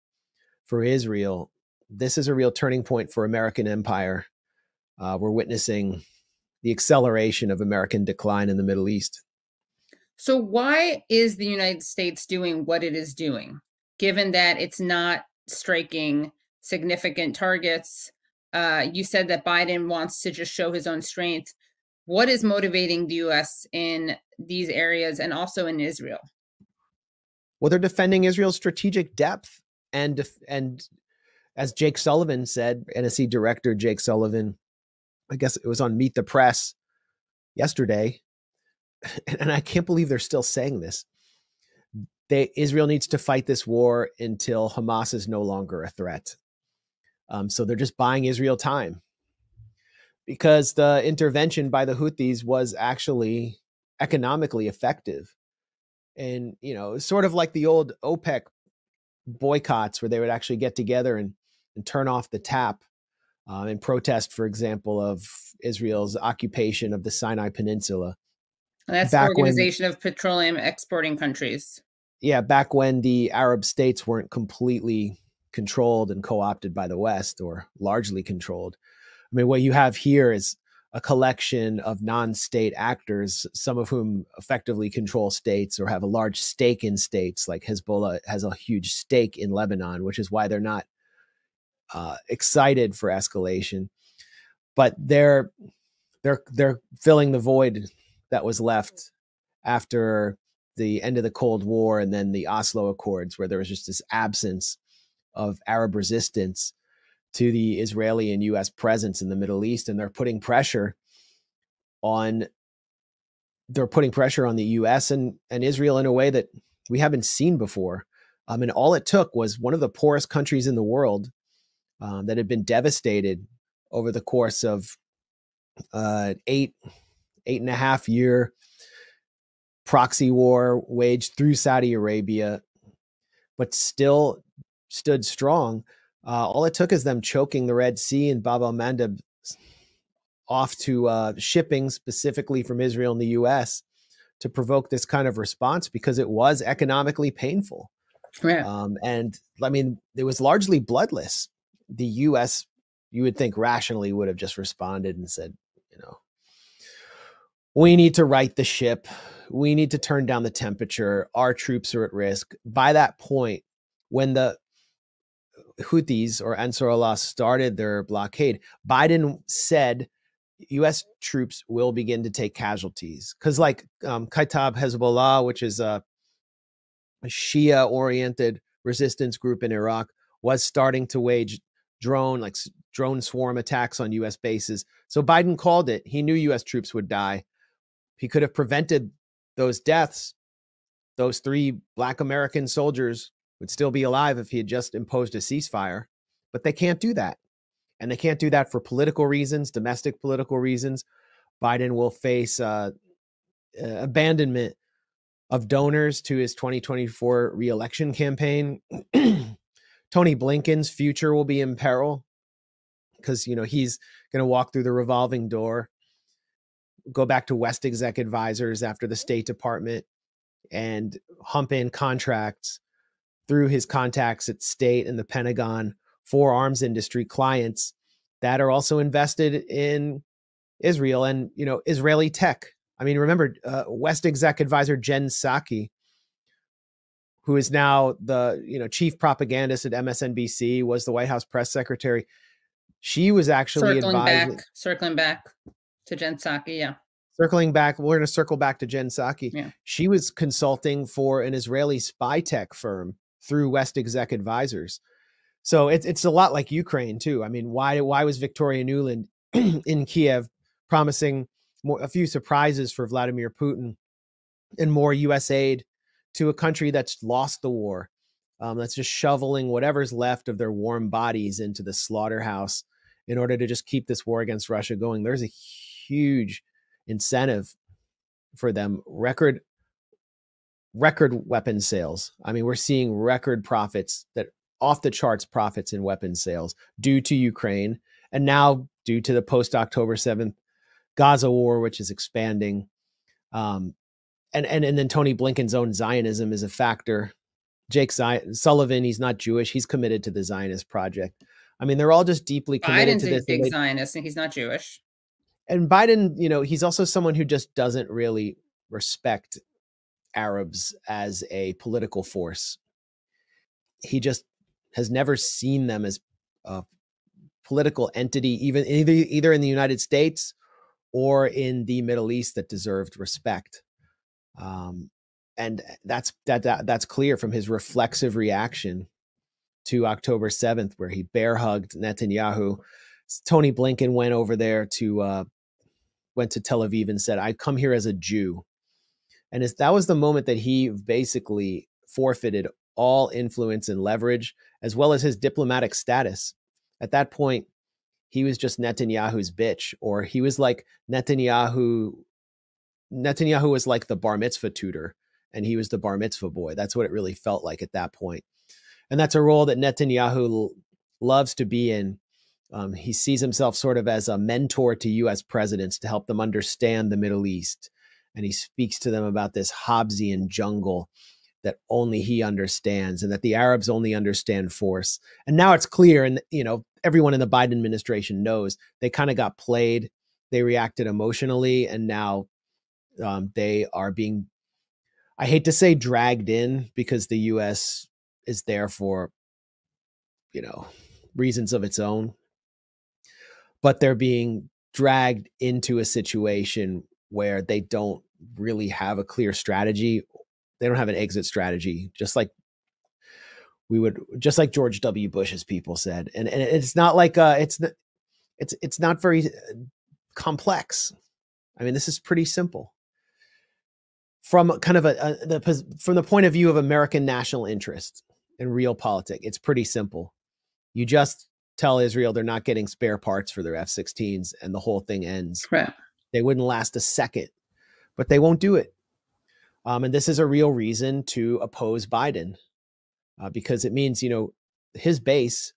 for Israel. This is a real turning point for American empire. Uh, we're witnessing the acceleration of American decline in the Middle East. So, why is the United States doing what it is doing, given that it's not striking significant targets? Uh, you said that Biden wants to just show his own strength. What is motivating the U.S. in these areas and also in Israel? Well, they're defending Israel's strategic depth, and and as Jake Sullivan said, NSC Director Jake Sullivan I guess it was on Meet the Press yesterday, and I can't believe they're still saying this. They Israel needs to fight this war until Hamas is no longer a threat. Um, so they're just buying Israel time because the intervention by the Houthis was actually economically effective. And, you know, sort of like the old OPEC boycotts where they would actually get together and, and turn off the tap um, in protest, for example, of Israel's occupation of the Sinai Peninsula. And that's the Back when- Organization of Petroleum Exporting Countries. Yeah, back when the Arab states weren't completely controlled and co opted by the West or largely controlled. I mean, what you have here is a collection of non state actors, some of whom effectively control states or have a large stake in states, like Hezbollah has a huge stake in Lebanon, which is why they're not uh, excited for escalation. But they're they're they're filling the void that was left after the end of the Cold War and then the Oslo Accords, where there was just this absence of Arab resistance to the Israeli and US presence in the Middle East. And they're putting pressure on they're putting pressure on the US and, and Israel in a way that we haven't seen before. Um, and all it took was one of the poorest countries in the world um, that had been devastated over the course of uh, eight, eight and a half year proxy war waged through Saudi Arabia, but still stood strong. Uh, all it took is them choking the Red Sea and Bab al Mandeb off to uh, shipping specifically from Israel and the U.S. to provoke this kind of response because it was economically painful. Yeah. Um, and I mean, it was largely bloodless. The U.S. you would think rationally would have just responded and said, you know, we need to right the ship. We need to turn down the temperature. Our troops are at risk. By that point, when the Houthis or Ansar Allah started their blockade, Biden said U.S. troops will begin to take casualties because, like um, Kataib Hezbollah, which is a, a Shia-oriented resistance group in Iraq, was starting to wage drone like drone swarm attacks on U.S. bases. So Biden called it. He knew U.S. troops would die. He could have prevented those deaths. Those three Black American soldiers would still be alive if he had just imposed a ceasefire, but they can't do that. And they can't do that for political reasons, domestic political reasons. Biden will face uh, abandonment of donors to his 2024 reelection campaign. Tony Blinken's future will be in peril because you know he's going to walk through the revolving door, go back to West exec advisors after the State Department, and hump in contracts through his contacts at state and the Pentagon for arms industry clients that are also invested in Israel and you know Israeli tech. I mean, remember uh, West exec advisor Jen Psaki, who is now the you know chief propagandist at MSNBC, was the White House press secretary. She was actually circling advising, back, circling back to Jen Psaki. Yeah. circling back. We're going to circle back to Jen Psaki. Yeah. She was consulting for an Israeli spy tech firm through West Exec Advisors. So it's it's a lot like Ukraine too. I mean, why why was Victoria Nuland in Kiev promising more, a few surprises for Vladimir Putin and more U.S. aid to a country that's lost the war, um, that's just shoveling whatever's left of their warm bodies into the slaughterhouse in order to just keep this war against Russia going? There's a huge incentive for them. Record record weapon sales. I mean, we're seeing record profits that off the charts profits in weapon sales due to Ukraine and now due to the post October 7th Gaza war, which is expanding. Um, and, and, and then Tony Blinken's own Zionism is a factor. Jake Zion, Sullivan, he's not Jewish. He's committed to the Zionist project. I mean, they're all just deeply committed Biden's to a this. and big they- Zionist and he's not Jewish. and Biden, you know, he's also someone who just doesn't really respect Arabs as a political force. He just has never seen them as a political entity, even either either in the United States or in the Middle East that deserved respect. Um, and that's that, that that's clear from his reflexive reaction to October 7th, where he bear hugged Netanyahu. Tony Blinken went over there to uh, went to Tel Aviv and said, "I come here as a Jew," and that was the moment that he basically forfeited all influence and leverage, as well as his diplomatic status. At that point, he was just Netanyahu's bitch, or he was like Netanyahu. Netanyahu was like the bar mitzvah tutor, and he was the bar mitzvah boy. That's what it really felt like at that point. And that's a role that Netanyahu l- loves to be in. Um, he sees himself sort of as a mentor to US presidents to help them understand the Middle East. And he speaks to them about this Hobbesian jungle that only he understands and that the Arabs only understand force. And now it's clear, and you know, everyone in the Biden administration knows they kind of got played. They reacted emotionally, and now um, they are being, I hate to say dragged in because the US is there for, you know, reasons of its own. But they're being dragged into a situation where they don't really have a clear strategy. They don't have an exit strategy, just like we would, just like George W. Bush's people said. And and it's not like uh, it's it's it's not very uh, complex. I mean, this is pretty simple from kind of a, a the from the point of view of American national interest and real politics. It's pretty simple. You just tell Israel they're not getting spare parts for their F-16s, and the whole thing ends. Right. They wouldn't last a second, but they won't do it. Um, and this is a real reason to oppose Biden uh, because it means you know his base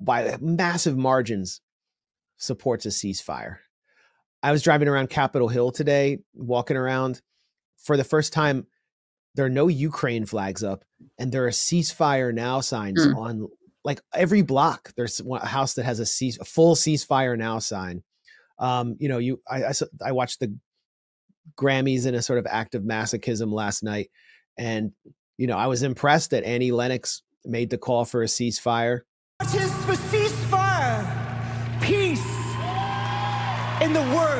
by massive margins supports a ceasefire. I was driving around Capitol Hill today, walking around. For the first time, there are no Ukraine flags up, and there are ceasefire now signs Hmm. on like every block. There's a house that has a, cease, a full ceasefire now sign. Um, you know, you I, I s- I watched the Grammys in a sort of act of masochism last night, and you know I was impressed that Annie Lennox made the call for a ceasefire. Marches for ceasefire, peace in the world.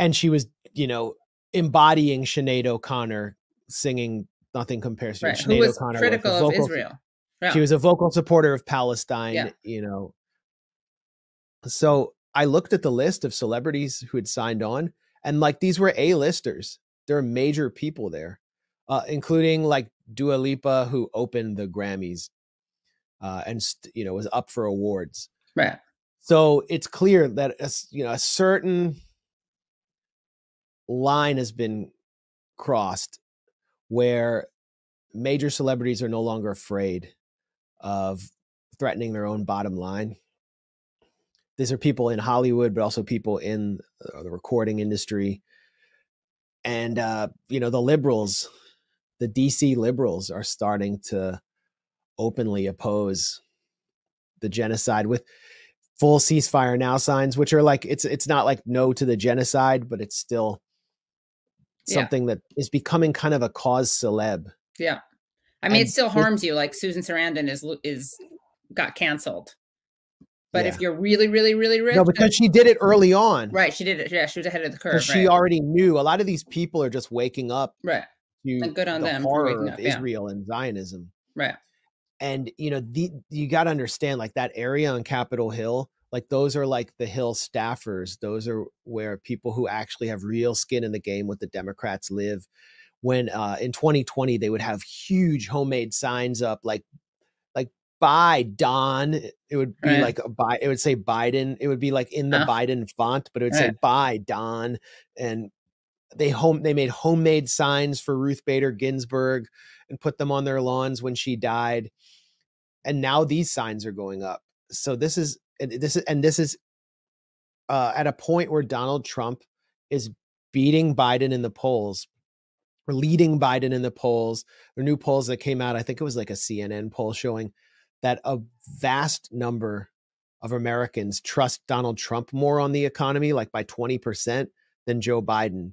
And she was, you know, embodying Sinead O'Connor singing "Nothing Compares to You." Right. Who was O'Connor critical a of Israel. Yeah. She was a vocal supporter of Palestine. Yeah. You know, so I looked at the list of celebrities who had signed on, and like these were A-listers. There are major people there, uh, including like Dua Lipa, who opened the Grammys, uh, and you know was up for awards. Right. So it's clear that a, you know a certain line has been crossed where major celebrities are no longer afraid of threatening their own bottom line. These are people in Hollywood, but also people in uh, the recording industry. And, uh, you know, the liberals, the DC liberals are starting to openly oppose the genocide with full ceasefire now signs, which are like, it's, it's not like no to the genocide, but it's still Yeah. something that is becoming kind of a cause celeb. Yeah. I mean, it still harms you. Like Susan Sarandon is is got canceled. But if you're really, really, really rich, No, because she did it early on. right, she did it. Yeah, she was ahead of the curve. She right. already knew. A lot of these people are just waking up right, And good on the them for horror of up, yeah. Israel and Zionism. right. And you know, the you got to understand, like that area on Capitol Hill, like those are like the Hill staffers. Those are where people who actually have real skin in the game with the Democrats live. When uh, in 2020 they would have huge homemade signs up, like like "Bye Don." It would be Right. like a buy. It would say Biden. It would be like in the Huh. Biden font, but it would say by Don." And they home they made homemade signs for Ruth Bader Ginsburg and put them on their lawns when she died. And now these signs are going up. So this is and this is and this is uh, at a point where Donald Trump is beating Biden in the polls or leading Biden in the polls. There are new polls that came out. I think it was like a CNN poll showing that a vast number of Americans trust Donald Trump more on the economy, like by 20% than Joe Biden,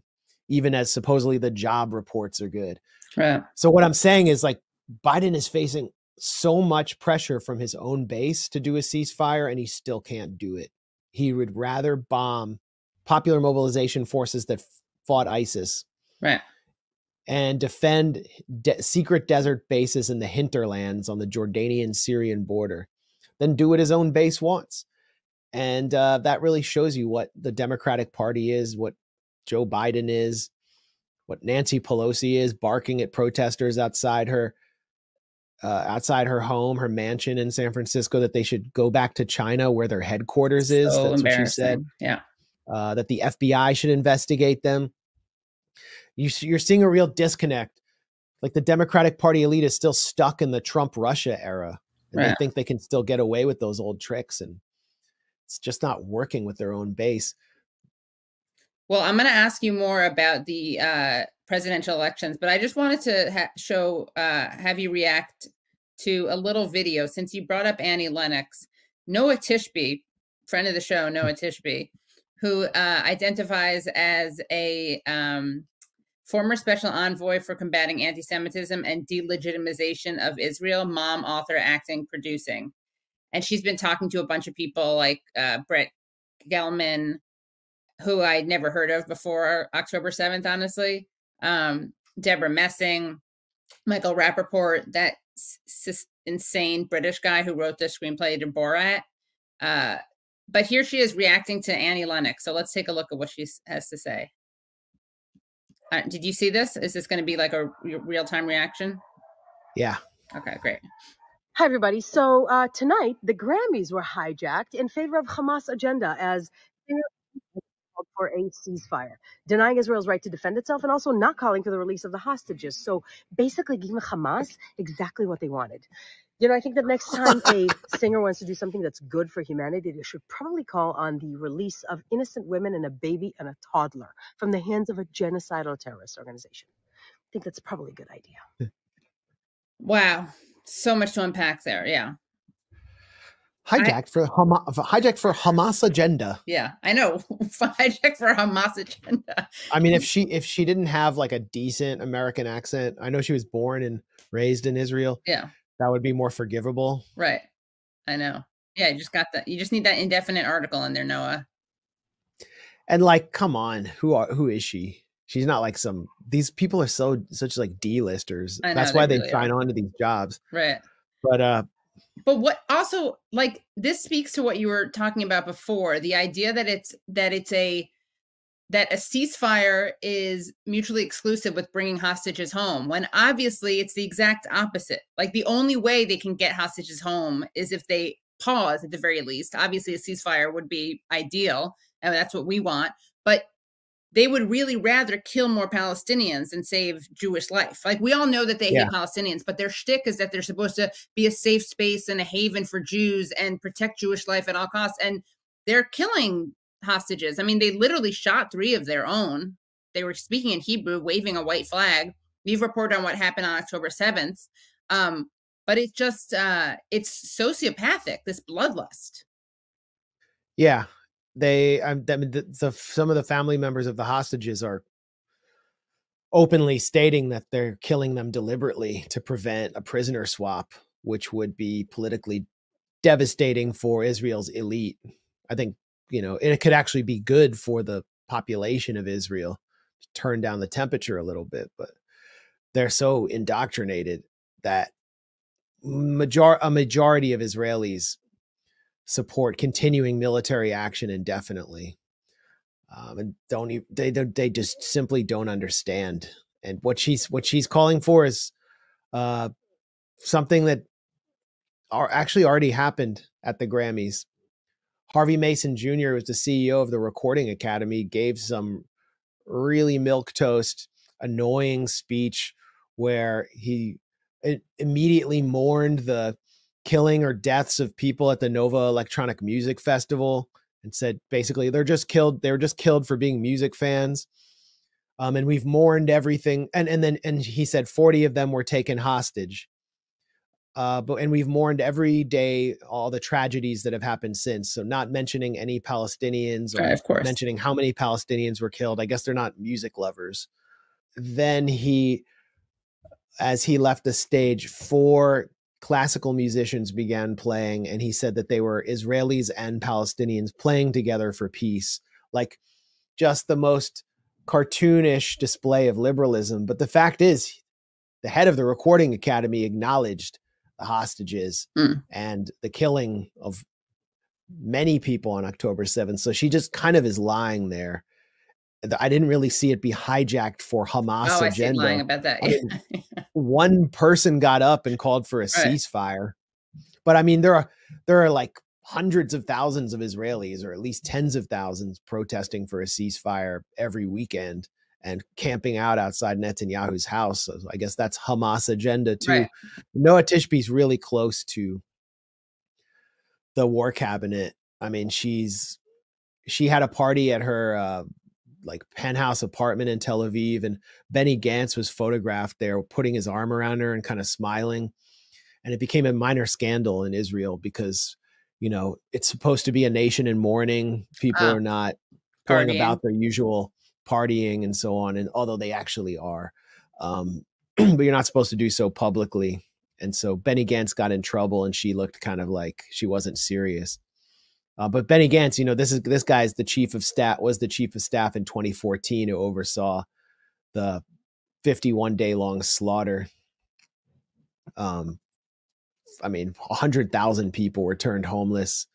even as supposedly the job reports are good. Right. So what I'm saying is like Biden is facing so much pressure from his own base to do a ceasefire and he still can't do it. He would rather bomb popular mobilization forces that fought ISIS Right. and defend de- secret desert bases in the hinterlands on the Jordanian Syrian border than do what his own base wants. And uh, that really shows you what the Democratic Party is, what Joe Biden is, what Nancy Pelosi is, barking at protesters outside her. Uh, outside her home, her mansion in San Francisco, that they should go back to China where their headquarters is. So That's what she said. Yeah. Uh, that the FBI should investigate them. You, you're seeing a real disconnect. Like the Democratic Party elite is still stuck in the Trump Russia era, and they think they can still get away with those old tricks, and it's just not working with their own base. Well, I'm going to ask you more about the uh, presidential elections, but I just wanted to ha- show, uh, have you react to a little video since you brought up Annie Lennox. Noa Tishby, friend of the show, Noa Tishby, who uh, identifies as a um, former special envoy for combating anti Semitism and delegitimization of Israel, mom, author, acting, producing. And she's been talking to a bunch of people like uh, Brett Gelman, who I'd never heard of before October 7th, honestly. Um, Debra Messing, Michael Rapaport, that s- s- insane British guy who wrote the screenplay to Borat. Uh, but here she is reacting to Annie Lennox. So let's take a look at what she has to say. Uh, did you see this? Is this going to be like a real time reaction? Yeah. Okay, great. Hi, everybody. So uh, tonight, the Grammys were hijacked in favor of Hamas agenda as called for a ceasefire, denying Israel's right to defend itself and also not calling for the release of the hostages. So basically, giving Hamas exactly what they wanted. You know, I think that next time a singer wants to do something that's good for humanity, they should probably call on the release of innocent women and a baby and a toddler from the hands of a genocidal terrorist organization. I think that's probably a good idea. Wow. So much to unpack there. Yeah. Hijacked for Hamas, hijacked for Hamas agenda. Yeah. I know. hijacked for Hamas agenda. I mean, if she if she didn't have like a decent American accent, I know she was born and raised in Israel. Yeah. That would be more forgivable. Right. I know. Yeah, you just got that. You just need that indefinite article in there, Noa. And like, come on, who are who is she? She's not like some. These people are so such like D-listers. That's they why they really sign are. on to these jobs. Right. But uh, But what also like this speaks to what you were talking about before, the idea that it's that it's a that a ceasefire is mutually exclusive with bringing hostages home when obviously it's the exact opposite. Like the only way they can get hostages home is if they pause at the very least. Obviously a ceasefire would be ideal and that's what we want, they would really rather kill more Palestinians than save Jewish life. Like we all know that they Yeah. hate Palestinians, but their shtick is that they're supposed to be a safe space and a haven for Jews and protect Jewish life at all costs. And they're killing hostages. I mean, they literally shot three of their own. They were speaking in Hebrew, waving a white flag. We've reported on what happened on October 7th. Um, but it's just uh it's sociopathic, this bloodlust. yeah, they. I mean, the, the some of the family members of the hostages are openly stating that they're killing them deliberately to prevent a prisoner swap, which would be politically devastating for Israel's elite. I think you know it could actually be good for the population of Israel to turn down the temperature a little bit, but they're so indoctrinated that major a majority of Israelis support continuing military action indefinitely, um, and don't they they just simply don't understand. And what she's what she's calling for is uh, something that are actually already happened at the Grammys. Harvey Mason Jr. was the CEO of the Recording Academy, gave some really milk toast, annoying speech where he immediately mourned the killing or deaths of people at the Nova Electronic Music Festival and said basically they're just killed they were just killed for being music fans. Um, and we've mourned everything and and then and he said 40 of them were taken hostage. Uh, but and we've mourned every day all the tragedies that have happened since. So not mentioning any Palestinians or Right, of course. mentioning how many Palestinians were killed. I guess they're not music lovers. Then he, as he left the stage, four classical musicians began playing, and he said that they were Israelis and Palestinians playing together for peace. Like just the most cartoonish display of liberalism. But the fact is, the head of the Recording Academy acknowledged the hostages Mm. and the killing of many people on October 7th. So she just kind of is lying there. I didn't really see it be hijacked for Hamas Oh, I agenda. lying about that. I mean, one person got up and called for a ceasefire. But I mean, there are there are like hundreds of thousands of Israelis, or at least tens of thousands, protesting for a ceasefire every weekend and camping out outside Netanyahu's house. So I guess that's Hamas agenda too. Right. Noa Tishby's really close to the war cabinet. I mean, she's she had a party at her uh, like penthouse apartment in Tel Aviv, and Benny Gantz was photographed there, putting his arm around her and kind of smiling. And it became a minor scandal in Israel because, you know, it's supposed to be a nation in mourning. People Ah. are not going about their usual partying and so on. And although they actually are, um, but you're not supposed to do so publicly. And so Benny Gantz got in trouble, and she looked kind of like she wasn't serious. Uh, but Benny Gantz, you know, this is this guy's the chief of staff was the chief of staff in 2014 who oversaw the 51 day long slaughter. Um, I mean, 100,000 people were turned homeless.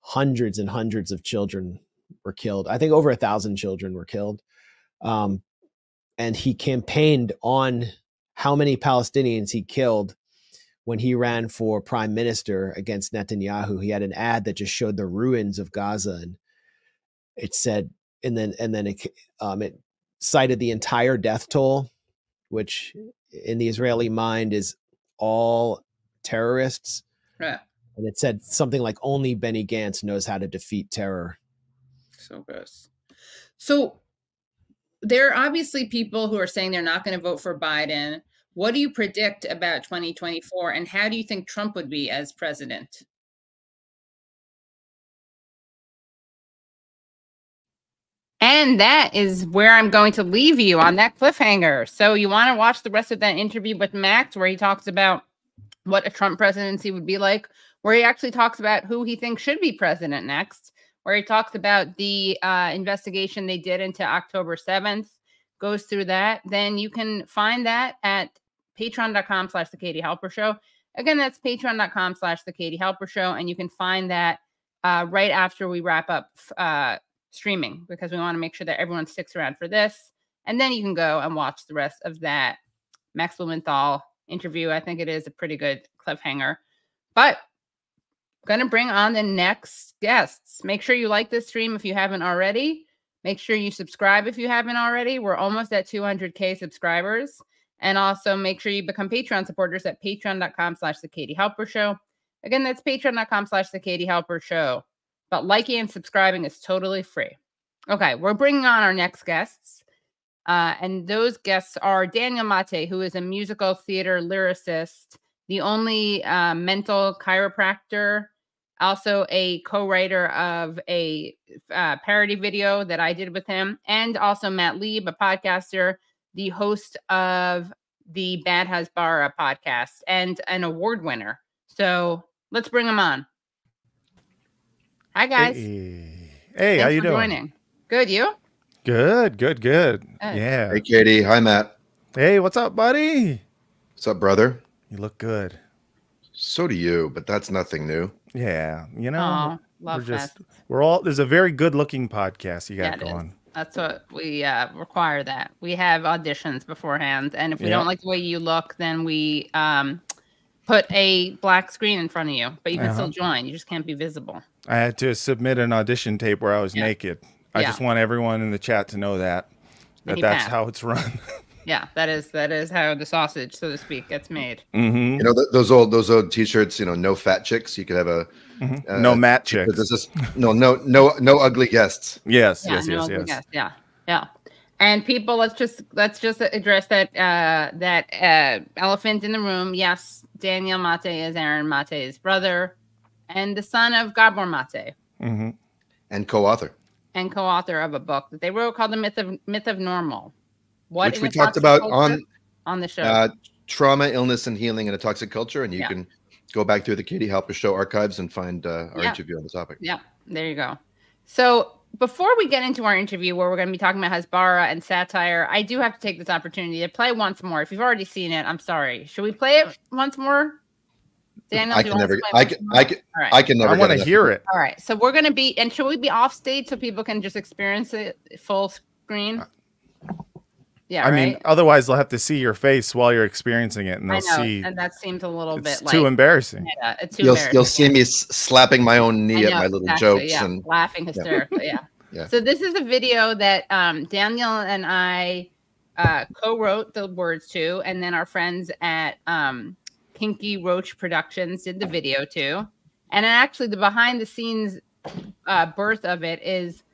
Hundreds and hundreds of children were killed. I think over a thousand children were killed. Um, and he campaigned on how many Palestinians he killed when he ran for prime minister against Netanyahu. He had an ad that just showed the ruins of Gaza, and it said, and then and then it um, it cited the entire death toll, which in the Israeli mind is all terrorists. Right. And it said something like only Benny Gantz knows how to defeat terror. So gross. So there are obviously people who are saying they're not going to vote for Biden. What do you predict about 2024 and how do you think Trump would be as president? And that is where I'm going to leave you on that cliffhanger. So you want to watch the rest of that interview with Max where he talks about what a Trump presidency would be like, where he actually talks about who he thinks should be president next, where he talks about the uh, investigation they did into October 7th, goes through that. Then you can find that at patreon.com slash the Katie Halper Show. Again, that's patreon.com slash the Katie Halper Show. And you can find that uh, right after we wrap up uh, streaming because we want to make sure that everyone sticks around for this. And then you can go and watch the rest of that Max Blumenthal interview. I think it is a pretty good cliffhanger. But going to bring on the next guests. Make sure you like this stream if you haven't already. Make sure you subscribe if you haven't already. We're almost at 200K subscribers. And also make sure you become Patreon supporters at patreon.com slash the Katie Halper Show. Again, that's patreon.com slash the Katie Halper Show. But liking and subscribing is totally free. Okay, we're bringing on our next guests. Uh, and those guests are Daniel Mate, who is a musical theater lyricist, the only uh, mental chiropractor, also a co-writer of a uh, parody video that I did with him, and also Matt Lieb, a podcaster, the host of the Bad Hasbara podcast, and an award winner. So let's bring him on. Hi guys. Hey, hey how Thanks you doing? Joining. Good, you? Good, good, good. Good. Yeah. Hey, Katie. Hi, Matt. Hey, what's up, buddy? What's up, brother? You look good. So do you, but that's nothing new. Yeah, you know, Aw, we're love just fest. we're all there's a very good looking podcast you got Yeah, got it is. That's what we uh, require. That we have auditions beforehand, and if we Yeah. don't like the way you look, then we um, put a black screen in front of you. But you can Uh-huh. still join. You just can't be visible. I had to submit an audition tape where I was Yeah. naked. I Yeah. just want everyone in the chat to know that that that's passed. how it's run. Yeah, that is that is how the sausage, so to speak, gets made. mm-hmm. You know th- those old those old T-shirts. You know, no fat chicks. You could have a Mhm. No mat chicks. This is no no no no ugly guests. Yes, Yeah, yes, no, yes, I yes. guess, yeah, yeah. And people, let's just let's just address that uh, that uh, elephant in the room. Yes, Daniel Mate is Aaron Mate's brother, and the son of Gabor Mate. Mm-hmm. And co-author, and co-author of a book that they wrote called "The Myth of Myth of Normal." What which we talked about on on the show. uh, trauma, illness, and healing in a toxic culture, and you Yeah. can go back through the Katie Halper Show archives and find uh, our Yeah. interview on the topic. yeah, there you go. So before we get into our interview, where we're going to be talking about Hasbara and satire, I do have to take this opportunity to play once more. If you've already seen it, I'm sorry. Should we play it once more? Daniel, I can never. to I can. more? I can. All right. I can never. I want to hear it. All right. So we're going to be, and should we be off stage so people can just experience it full screen? Yeah, I right. mean, otherwise they'll have to see your face while you're experiencing it, and they'll know, see. and that seems a little it's bit like too embarrassing. Yeah, it's too You'll embarrassing. you'll see me slapping my own knee I at my little exactly, jokes yeah, and laughing hysterically. Yeah. Yeah. So this is a video that um, Daniel and I uh, co-wrote the words to, and then our friends at um, Kinky Roach Productions did the video too. And actually, the behind-the-scenes uh, birth of it is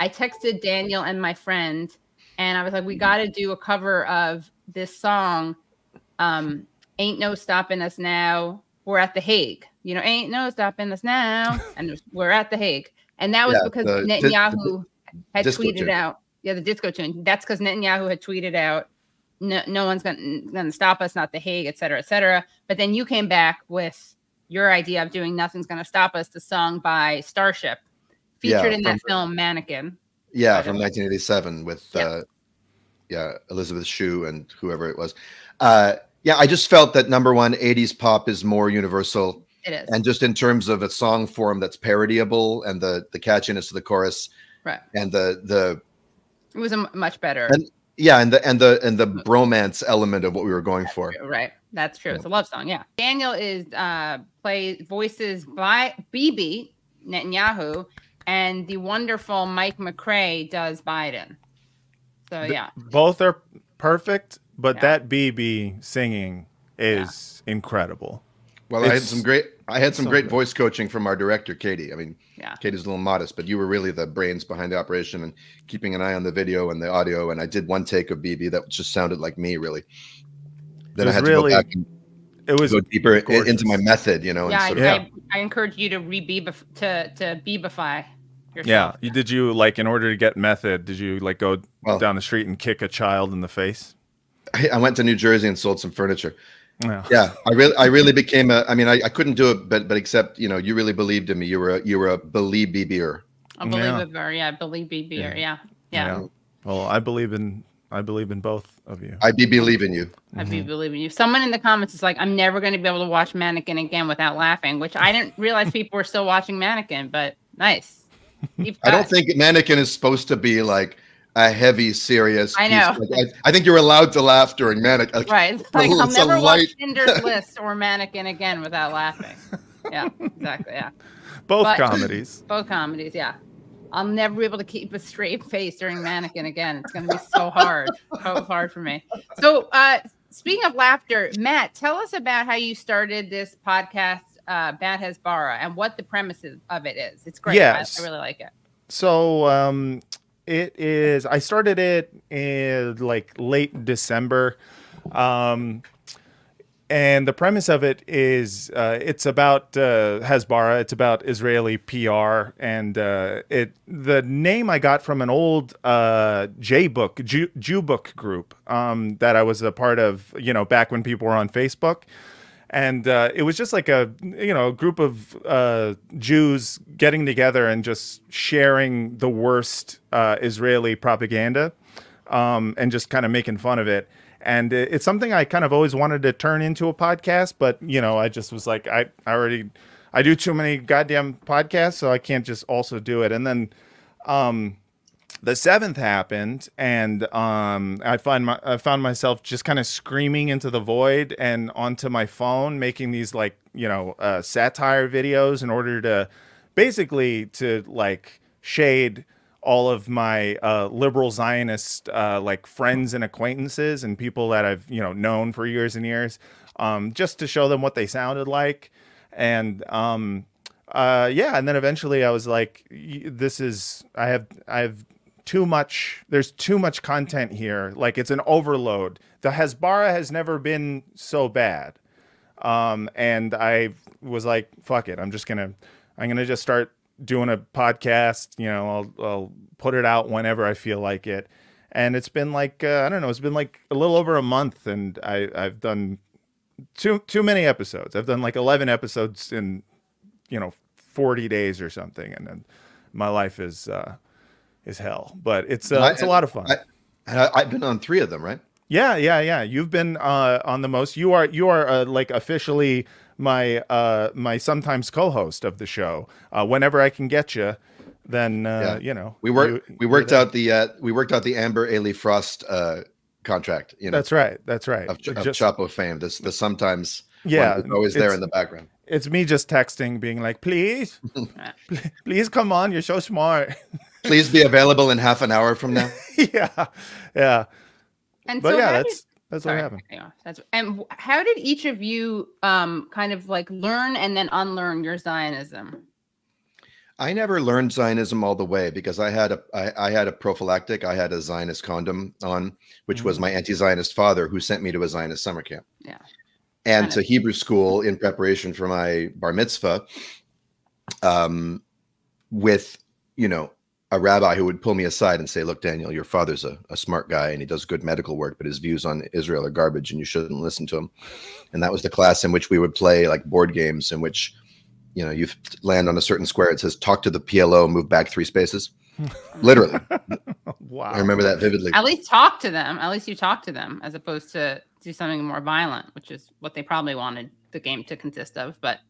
I texted Daniel and my friend, and I was like, "We got to do a cover of this song." Um, ain't no stopping us now. We're at the Hague. You know, ain't no stopping us now, and we're at the Hague. And that was Yeah, because the Netanyahu had tweeted tune. out, yeah, the disco tune. That's because Netanyahu had tweeted out, no, no one's gonna, gonna stop us, not the Hague, et cetera, et cetera. But then you came back with your idea of doing "Nothing's Gonna Stop Us," the song by Starship, Yeah, featured in that from- film Mannequin. Yeah, from 1987 with uh, yeah Elizabeth Shue and whoever it was. Uh, yeah, I just felt that number one, 80s pop is more universal. It is. And just in terms of a song form that's parodyable and the the catchiness of the chorus Right. and the the It was a m- much better. and yeah and the and the and the bromance element of what we were going for. Right. That's true. It's a love song. Yeah. Daniel is uh plays voices by Bibi Netanyahu and the wonderful Mike McCrae does Biden. So Th- yeah. Both are perfect, but that Bibi singing is incredible. Well, I had some great I had some so great good. voice coaching from our director Katie. I mean, Yeah. Katie's a little modest, but you were really the brains behind the operation and keeping an eye on the video and the audio. And I did one take of Bibi that just sounded like me, really. Then I had to go back and it was go deeper gorgeous. into my method, you know. Yeah, I, and sort of, I, I encourage you to re to to beebify yourself. Yeah. You, did you like in order to get method? Did you like go Well- down the street and kick a child in the face? I, I went to New Jersey and sold some furniture. Yeah. Yeah, I really, I really became a. I mean, I, I couldn't do it, but but except you know, you really believed in me. You were a, you were a believe BBer. I believe Yeah. yeah, I believe BB or yeah. Yeah. Well, I believe in I believe in both of you. I be believe in you. I be mm-hmm. believing you. Someone in the comments is like, I'm never going to be able to watch Mannequin again without laughing, which I didn't realize people were still watching Mannequin, but nice. You've I don't think Mannequin is supposed to be like a heavy, serious. I piece. know. Like, I, I think you're allowed to laugh during Mannequin. Like, Right. It's it's a like, little- I'll it's a never watch light- Schindler's List or Mannequin again without laughing. Yeah, exactly. Yeah. Both But- comedies. Both comedies, yeah. I'll never be able to keep a straight face during Mannequin again. It's going to be so hard. so hard for me. So, uh, speaking of laughter, Matt, tell us about how you started this podcast, uh, Bad Hasbara, and what the premise of it is. It's great. I- Yes. I, really like it. So um it is I started it in like late December. Um and the premise of it is uh, it's about uh, Hasbara. It's about Israeli PR, and uh, it the name I got from an old uh, J book Jew, Jew book group um, that I was a part of. You know, back when people were on Facebook, and uh, it was just like a you know a group of uh, Jews getting together and just sharing the worst uh, Israeli propaganda, um, and just kind of making fun of it. And it's something I kind of always wanted to turn into a podcast, but you know I just was like I, I already I do too many goddamn podcasts, so I can't just also do it. And then um, the seventh happened, and um, I find my I found myself just kind of screaming into the void and onto my phone, making these like you know uh, satire videos in order to basically to like shade all of my uh, liberal Zionist uh, like friends and acquaintances and people that I've you know known for years and years, um, just to show them what they sounded like, and um, uh, yeah, and then eventually I was like, this is I have I have too much. There's too much content here. Like it's an overload. The Hasbara has never been so bad um, and I was like, "Fuck it, I'm just gonna, I'm gonna just start doing a podcast. You know, I'll, I'll put it out whenever I feel like it." And it's been like, uh, I don't know, it's been like a little over a month, and I, I've done too too many episodes. I've done like 11 episodes in, you know, 40 days or something, and then my life is uh, is hell. But it's uh, I- it's a lot of fun. I, I, I've been on three of them, right? Yeah, yeah, yeah. You've been uh, on the most. You are you are uh, like officially my uh, my sometimes co-host of the show. Uh, whenever I can get you, then uh, Yeah. you know We worked you- we worked out the uh, we worked out the Amber A'Lee Frost uh, contract. You know, That's right. That's right. of, of Just- Chapo fame. This the sometimes Yeah, always there in the background. It's me just texting, being like, "Please, please come on. You're so smart." Please be available in half an hour from now. yeah, yeah. And but so yeah, that's did- that's sorry, what happened. yeah, that's and how did each of you um kind of like learn and then unlearn your Zionism? I never learned Zionism all the way because I had a I, I had a prophylactic. I had a Zionist condom on, which was my anti-Zionist father who sent me to a Zionist summer camp. Yeah. and Kind to of- Hebrew school in preparation for my bar mitzvah, um, with you know a rabbi who would pull me aside and say, "Look, Daniel, your father's a, a smart guy and he does good medical work, but his views on Israel are garbage, and you shouldn't listen to him." And that was the class in which we would play like board games in which you know you land on a certain square. It says, "Talk to the PLO, move back three spaces." Literally, wow. I remember that vividly. At least talk to them. At least you talk to them as opposed to do something more violent, which is what they probably wanted the game to consist of. But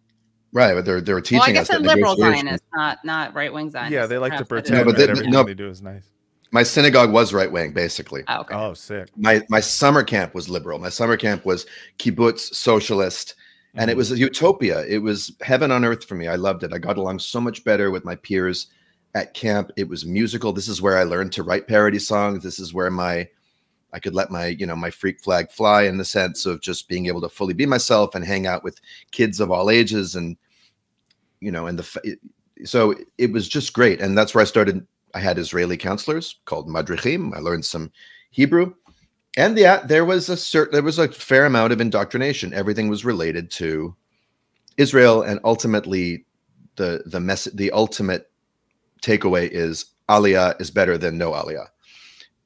Right, but they're they're teaching well, I guess us they're that liberal negotiation- Zionists, not not right wing Zionists. Yeah, they like to pretend is- but that they- everything no. they do is nice. My synagogue was right wing, basically. Oh, okay. Oh, sick. my my summer camp was liberal. My summer camp was kibbutz socialist, and it Mm-hmm. was a utopia. It was heaven on earth for me. I loved it. I got along so much better with my peers at camp. It was musical. This is where I learned to write parody songs. This is where my I could let my you know my freak flag fly in the sense of just being able to fully be myself and hang out with kids of all ages and you know and the so it was just great and that's where I started. I had Israeli counselors called madrichim. I learned some Hebrew and yeah, there was a certain there was a fair amount of indoctrination. Everything was related to Israel, and ultimately, the the mess the ultimate takeaway is Aliyah is better than no Aliyah.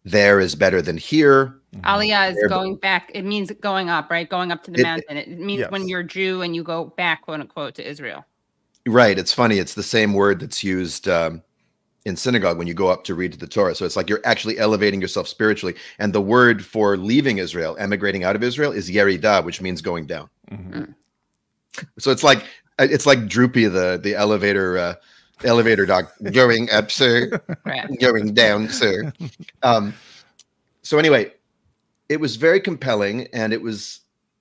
There is better than here. Aliyah is There- going back. It means going up, right? Going up to the It- mountain. It means when you're Jew and you go back, quote unquote, to Israel. Right. It's funny. It's the same word that's used um, in synagogue when you go up to read the Torah. So it's like you're actually elevating yourself spiritually. And the word for leaving Israel, emigrating out of Israel, is yerida, which means going down. So it's like it's like Droopy, the the elevator uh, elevator dog, going up, sir, going down, sir. Um, so anyway, it was very compelling and it was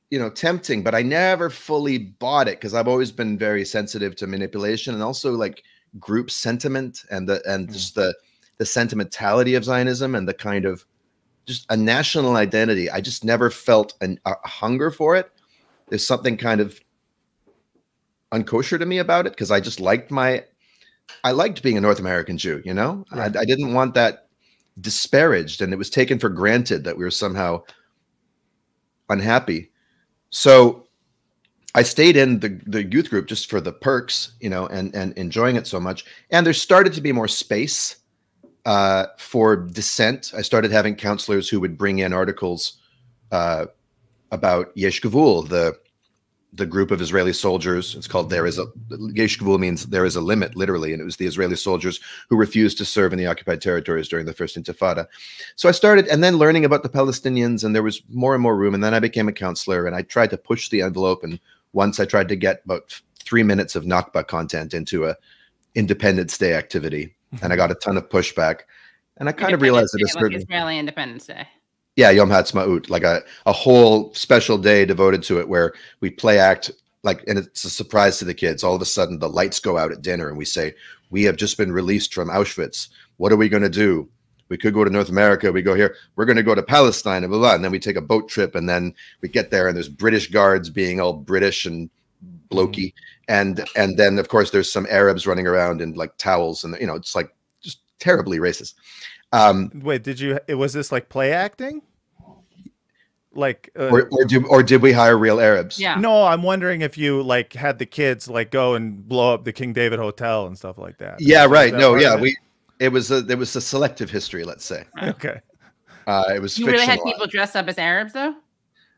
you know tempting but i never fully bought it because i've always been very sensitive to manipulation and also like group sentiment and the and just the the sentimentality of zionism and the kind of just a national identity. I just never felt an, a hunger for it. There's something kind of unkosher to me about it because i just liked my i liked being a north american jew you know I, I didn't want that disparaged and it was taken for granted that we were somehow unhappy so I stayed in the, the youth group just for the perks, you know, and and enjoying it so much. And there started to be more space uh, for dissent. I started having counselors who would bring in articles uh, about Yesh Gavul, the the group of Israeli soldiers. It's called There Is a Yesh Gavul means there is a limit, literally, and it was the Israeli soldiers who refused to serve in the occupied territories during the first Intifada. So I started, and then learning about the Palestinians, and there was more and more room. And then I became a counselor, and I tried to push the envelope. And once I tried to get about three minutes of Nakba content into a Independence Day activity, and I got a ton of pushback. And I kind of realized that a certain Israeli Independence Day. Yeah, Yom Ha'atzmaut, like a, a whole special day devoted to it where we play act like, and it's a surprise to the kids. All of a sudden, the lights go out at dinner, and we say, "We have just been released from Auschwitz. What are we going to do? We could go to North America. We go here. We're going to go to Palestine, and blah, blah." And then we take a boat trip, and then we get there, and there's British guards being all British and mm-hmm. blokey, and and then of course there's some Arabs running around in like towels, and you know, it's like just terribly racist. Um, Wait, did you? It was this like play acting? Like, uh, or, or did or did we hire real Arabs? Yeah. No, I'm wondering if you like had the kids like go and blow up the King David Hotel and stuff like that. Yeah, Is right. that No, yeah, it? we it was a there was a selective history, let's say. Okay. Uh, it was You really had people dressed up as Arabs, though.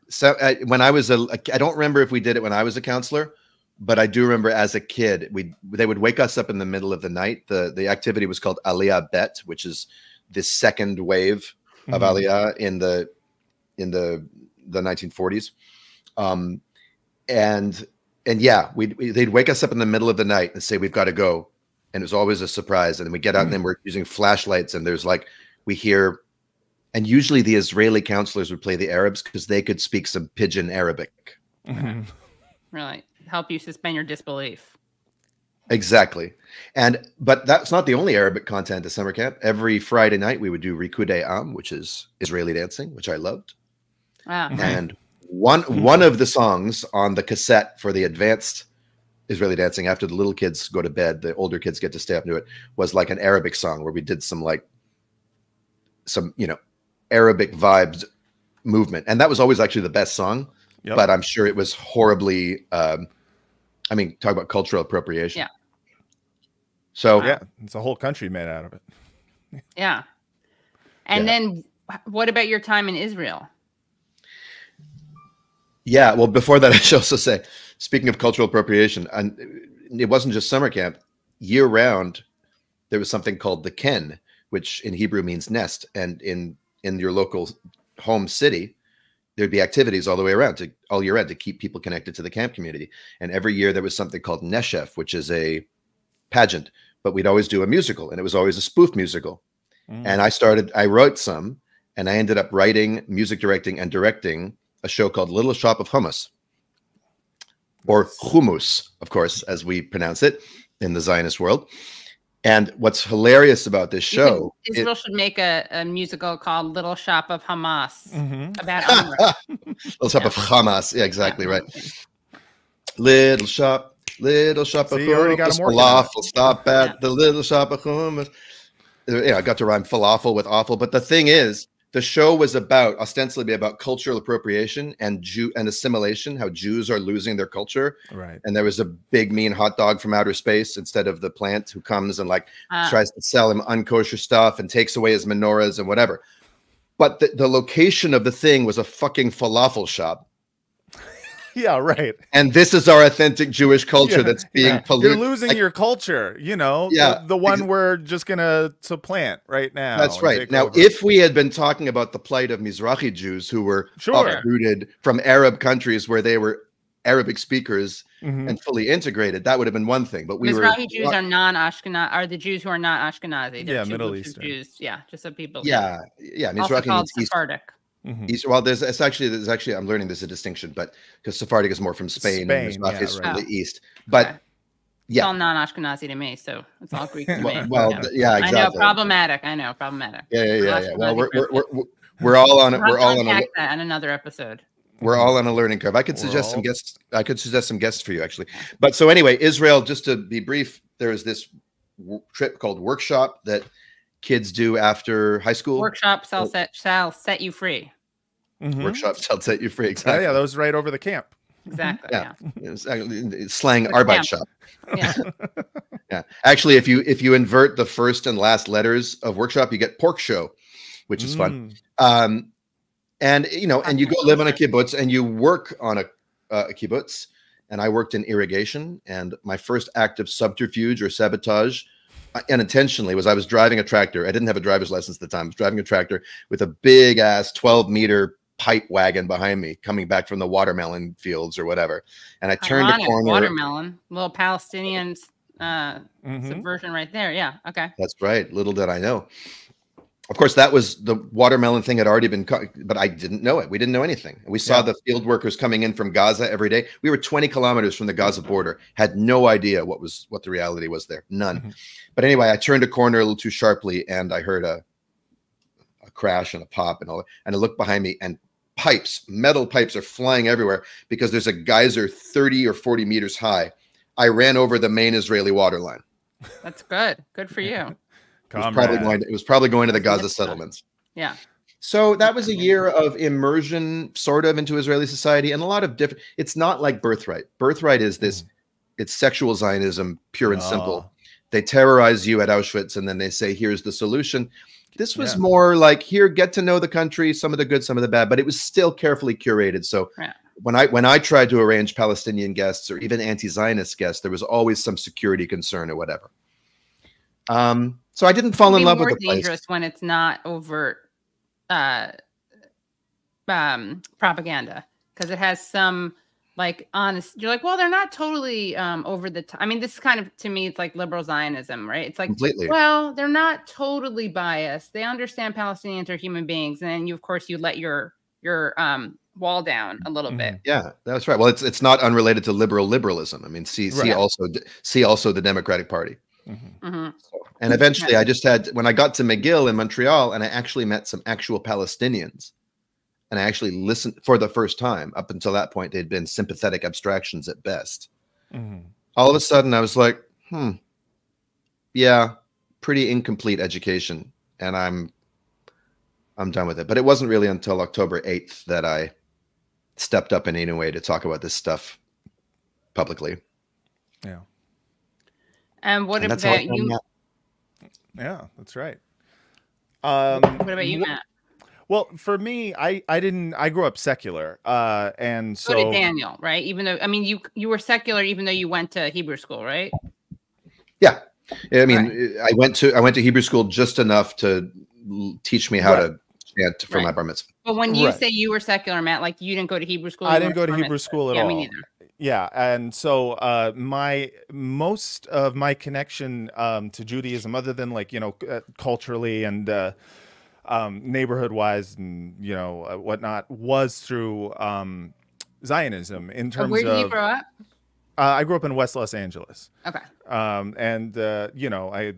So uh, when I was a, I don't remember if we did it when I was a counselor, but I do remember as a kid, we they would wake us up in the middle of the night. the The activity was called Aliyah Bet, which is the second wave of Mhm. Aliyah in the in the the 1940s. Um, and and yeah, we they'd wake us up in the middle of the night and say we've got to go, and it was always a surprise. And then we get out and then we're using flashlights, and there's like we hear, and usually the Israeli counselors would play the Arabs because they could speak some pidgin Arabic. Mhm. Really help you suspend your disbelief. Exactly. And but that's not the only Arabic content at summer camp. Every Friday night we would do Rikude Am, which is Israeli dancing, which I loved. Ah, And one one of the songs on the cassette for the advanced Israeli dancing after the little kids go to bed, the older kids get to stay up to it, was like an Arabic song where we did some like some, you know, Arabic vibes movement. And that was always actually the best song. Yep. But I'm sure it was horribly um I mean, talk about cultural appropriation. Yeah. So yeah, it's a whole country made out of it. yeah. And Yeah. then what about your time in Israel? Yeah, well, before that, I should also say, speaking of cultural appropriation, and it wasn't just summer camp. Year round, there was something called the Ken, which in Hebrew means nest, and in in your local home city, there'd be activities all the way around to all year round to keep people connected to the camp community. And every year there was something called Neshef, which is a pageant, but we'd always do a musical, and it was always a spoof musical. And mm. I started, I wrote some, and I ended up writing, music directing, and directing a show called Little Shop of Hummus, or hummus, of course, as we pronounce it in the Zionist world. And what's hilarious about this You could- show, it- Israel should make a, a musical called Little Shop of Hamas Mhm. about Little Shop of Hamas, yeah, exactly right. Little shop, little shop of See, you already got hummus, 'em working falafel. Stop at the little shop of hummus. Yeah, I got to rhyme falafel with awful. But the thing is, the show was about ostensibly about cultural appropriation and Jew and assimilation, how Jews are losing their culture. Right. And there was a big mean hot dog from outer space instead of the plant who comes and like Ah. tries to sell him unkosher stuff and takes away his menorahs and whatever. But the, the location of the thing was a fucking falafel shop. Yeah, right. And this is our authentic Jewish culture Yeah, that's being yeah. polluted. You're losing your culture, you know. the- Yeah, the, one we're just gonna supplant right now. That's right. Now, over. if we had been talking about the plight of Mizrahi Jews who were Sure. uprooted from Arab countries where they were Arabic speakers Mhm. and fully integrated, that would have been one thing. But we Mizrahi were Jews are non-Ashkenazi, are the Jews who are not Ashkenazi. They're Yeah, Middle Eastern. Jews. Yeah, just so people. yeah, yeah. also Mizrahi called means East, Sephardic. Mhm. East. Well, there's it's actually there's actually I'm learning there's a distinction, but because Sephardic is more from Spain, and Spain, Mizrahi yeah, is from right. the East. But Okay. It's yeah, all non-Ashkenazi to me, so it's all Greek to me. well, well, Yeah. th- yeah, I know, problematic. I know, problematic. Yeah, yeah, yeah, yeah. Ashkenazi Well, we're we're, we're, we're all on it. We'll We're all on a unpack that in another episode. we're all on a learning curve. I could We're suggest some guests. I could suggest some guests for you actually. But so anyway, Israel. Just to be brief, there is this w- trip called workshop that kids do after high school. Workshop shall set shall set you free. Mhm. Workshops shall set you free. Oh, Exactly. yeah, that was right over the camp. Exactly. Yeah. Yeah. It's, uh, slang Which arbeit camp? shop. Yeah. Yeah. Actually, if you if you invert the first and last letters of workshop, you get pork show, which is fun. Mm. Um, and you know, and you go live on a kibbutz and you work on a, uh, a kibbutz. And I worked in irrigation, and my first act of subterfuge or sabotage, uh, unintentionally, was I was driving a tractor. I didn't have a driver's license at the time. I was driving a tractor with a big ass twelve meter pipe wagon behind me, coming back from the watermelon fields or whatever. And I turned Ironic, a corner. Watermelon, little Palestinian uh, Mhm. subversion right there. Yeah. Okay. That's right. Little did I know. Of course, that was the watermelon thing had already been, co- but I didn't know it. We didn't know anything. We saw Yeah. the field workers coming in from Gaza every day. We were 20 kilometers from the Gaza border. Had no idea what was what the reality was there. None. Mhm. But anyway, I turned a corner a little too sharply, and I heard a a crash and a pop and all. that. And I looked behind me, and pipes, metal pipes, are flying everywhere because there's a geyser 30 or 40 meters high. I ran over the main Israeli water line. That's good. Good for you. It was probably going. To, it was probably going to the Gaza That's settlements. Yeah. So that was a year of immersion, sort of, into Israeli society, and a lot of different. It's not like Birthright. Birthright is this. Mm. It's sexual Zionism, pure and simple. Oh. They terrorize you at Auschwitz, and then they say, "Here's the solution." This was Yeah. more like, "Here, get to know the country, some of the good, some of the bad," but it was still carefully curated. So Yeah. when I when I tried to arrange Palestinian guests or even anti-Zionist guests, there was always some security concern or whatever. Um, so I didn't fall in love with the place. dangerous when it's not overt uh, um, propaganda because it has some like honest you're like well they're not totally um over the top i mean this is kind of to me it's like liberal zionism right it's like Completely. well they're not totally biased they understand palestinians are human beings and then you of course you let your your um wall down a little bit Yeah, that's right. Well, it's it's not unrelated to liberal liberalism. I mean, see see also see also the Democratic Party. Mhm. And eventually, I just had when I got to McGill in Montreal, and I actually met some actual Palestinians, and I actually listened for the first time. Up until that point, they'd been sympathetic abstractions at best. Mhm. All of a sudden, I was like, hmm, yeah, pretty incomplete education, and I'm I'm done with it. But it wasn't really until October eighth that I stepped up in any way to talk about this stuff publicly. Yeah. and what And that's about you Matt. Yeah, that's right. Um, what about you matt Well, for me, I I didn't. I grew up secular, uh, and so, so did daniel right even though i mean you you were secular even though you went to hebrew school right Yeah, I mean, I went to I went to Hebrew school just enough to teach me how Right. to chant for my bar mitzvah. but when you Right. say you were secular matt like you didn't go to hebrew school I didn't go to Hebrew mitzvah. school at yeah, all. me neither Yeah, and so uh, my most of my connection um, to Judaism, other than like you know uh, culturally and uh, um, neighborhood wise and you know uh, whatnot, was through um, Zionism in terms where did you grow up Uh, I grew up in West Los Angeles. okay um, and uh, you know I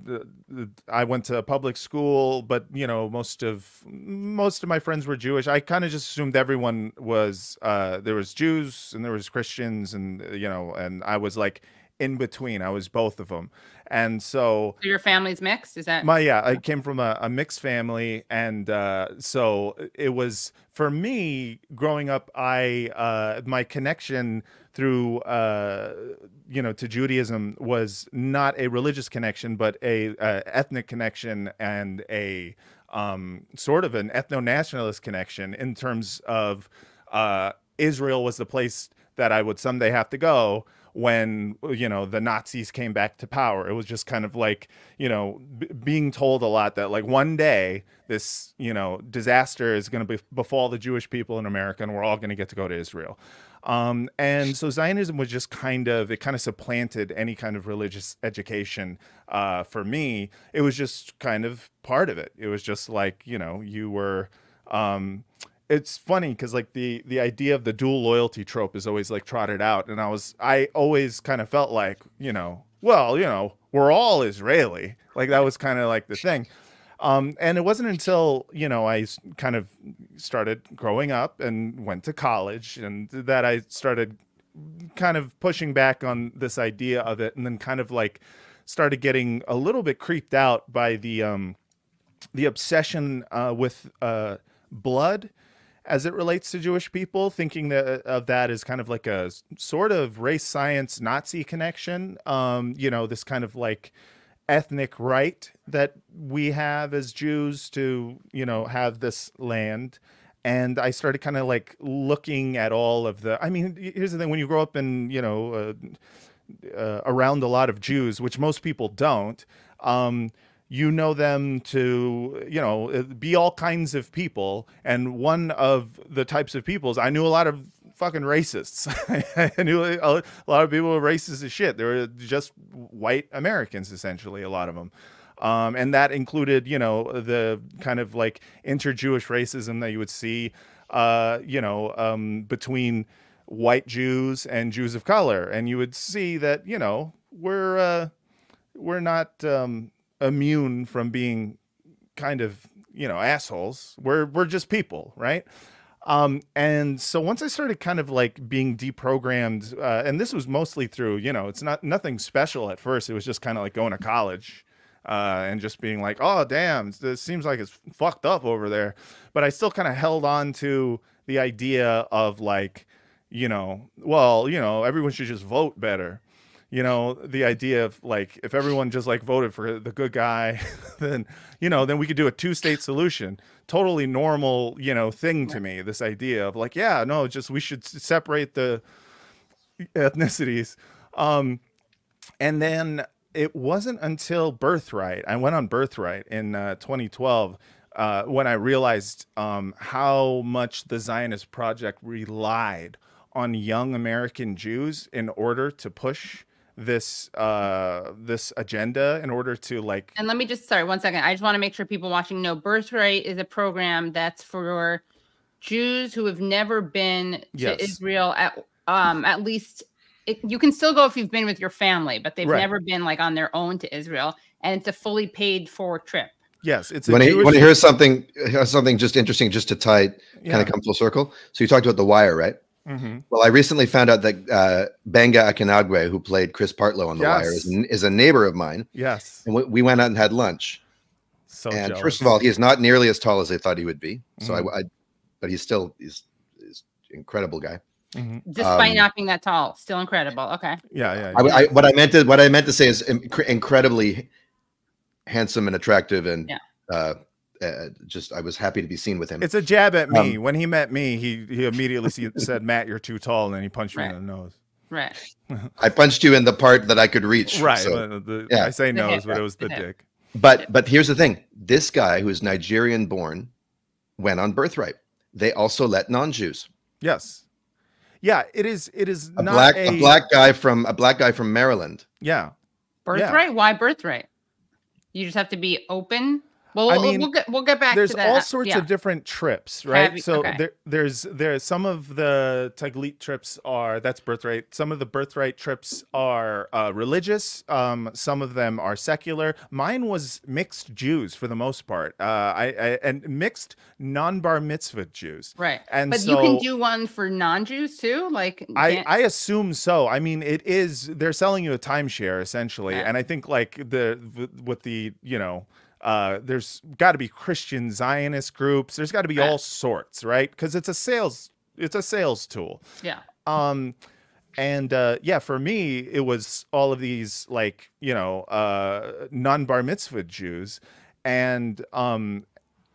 I went to public school, but you know most of most of my friends were Jewish. I kind of just assumed everyone was uh, there was Jews and there was Christians, and uh, you know, and I was like in between. I was both of them, and so so your family's mixed is that my yeah, I came from a, a mixed family, and uh, so it was for me growing up. I uh, my connection through uh, you know to Judaism was not a religious connection, but a, uh ethnic connection and a um, sort of an ethno nationalist connection in terms of uh, Israel was the place that I would someday have to go when you know the Nazis came back to power. It was just kind of like you know b- being told a lot that like one day this you know disaster is going to be- befall the Jewish people in America, and we're all going to get to go to Israel. Um, and so Zionism was just kind of it kind of supplanted any kind of religious education uh, for me. It was just kind of part of it. It was just like you know you were. Um, it's funny because like the the idea of the dual loyalty trope is always like trotted out and i was i always kind of felt like you know well you know we're all israeli. Like that was kind of like the thing. Um, and it wasn't until you know i kind of started growing up and went to college and that i started kind of pushing back on this idea of it and then kind of like started getting a little bit creeped out by the um the obsession uh, with uh, blood as it relates to Jewish people, thinking that of that as kind of like a sort of race science Nazi connection. Um, you know, this kind of like ethnic right that we have as Jews to, you know, have this land. And I started kind of like looking at all of the. I mean, here's the thing: when you grow up in, you know, uh, uh, around a lot of Jews, which most people don't, um, you know them to, you know, uh, be all kinds of people. And one of the types of peoples, I knew a lot of fucking racists. I knew a, lot of people were racist as shit. They were just white Americans, essentially, a lot of them. Um, and that included, you know, the kind of like inter-Jewish racism that you would see, uh, you know, um, between white Jews and Jews of color, and you would see that, you know, we're uh, we're not um, immune from being kind of, you know, assholes. We're we're just people, right? Um, and so once I started kind of like being deprogrammed, uh, and this was mostly through, you know, it's not nothing special at first. It was just kind of like going to college uh, and just being like, oh, damn, this seems like it's fucked up over there. But I still kind of held on to the idea of like, you know, well, you know, everyone should just vote better. You know, the idea of like, if everyone just like voted for the good guy, then, you know, then we could do a two state solution. Totally normal, you know, thing to me. This idea of like, yeah, no, just we should separate the ethnicities. Um, and then it wasn't until Birthright, I went on Birthright in uh, 2012 uh, when I realized um, how much the Zionist project relied on young American Jews in order to push this uh this agenda in order to like And let me just sorry one second. I just want to make sure people watching know Birthright is a program that's for Jews who have never been to Yes. Israel at um at least it, you can still go if you've been with your family, but they've Right. never been like on their own to Israel, and it's a fully paid for trip. yes it's a Want to Jewish- want to hear something something just interesting just to tie kind Yeah. of come full circle. So you talked about the wire, right? Mhm. Well, I recently found out that uh, Gbenga Akinnagbe, who played Chris Partlow on The Wire, is, is a neighbor of mine. yes And we, we went out and had lunch. so and jealous. first of all, he is not nearly as tall as I thought he would be. So Mhm. I, I, but he's still he's, he's incredible guy. Mhm. Despite Um, not being that tall, still incredible. Okay. yeah yeah, I. I, what I meant to what I meant to say is inc- incredibly handsome and attractive, and Yeah. uh, uh, just I was happy to be seen with him. it's a jab at me Um, when he met me he he immediately said matt you're too tall and then he punched me in the nose Right. I punched you in the part that I could reach. right so- uh, the- yeah. i say The nose but it was the The dick But but here's the thing: this guy who is Nigerian born went on birthright. They also let non-Jews. yes yeah it is it is A not black a, a black guy from a black guy from Maryland. yeah Birthright? Why birthright? You just have to be open. Well, I we'll, mean, we'll get we'll get back there's to that. There's all sorts yeah. of different trips right Have so okay. there, there's there's some of the taglit trips are that's birthright some of the birthright trips are uh, religious um some of them are secular mine was mixed jews for the most part uh i, I and mixed non-bar mitzvah jews right. and but so you can do one for non-Jews too, like I, I assume so. I mean, it is they're selling you a timeshare essentially, Yeah. and I think like the with the you know uh, there's got to be Christian Zionist groups. There's got to be all sorts, right? Because it's a sales it's a sales tool. yeah. Um, and uh, yeah, for me, it was all of these like you know uh, non bar mitzvah Jews, and um,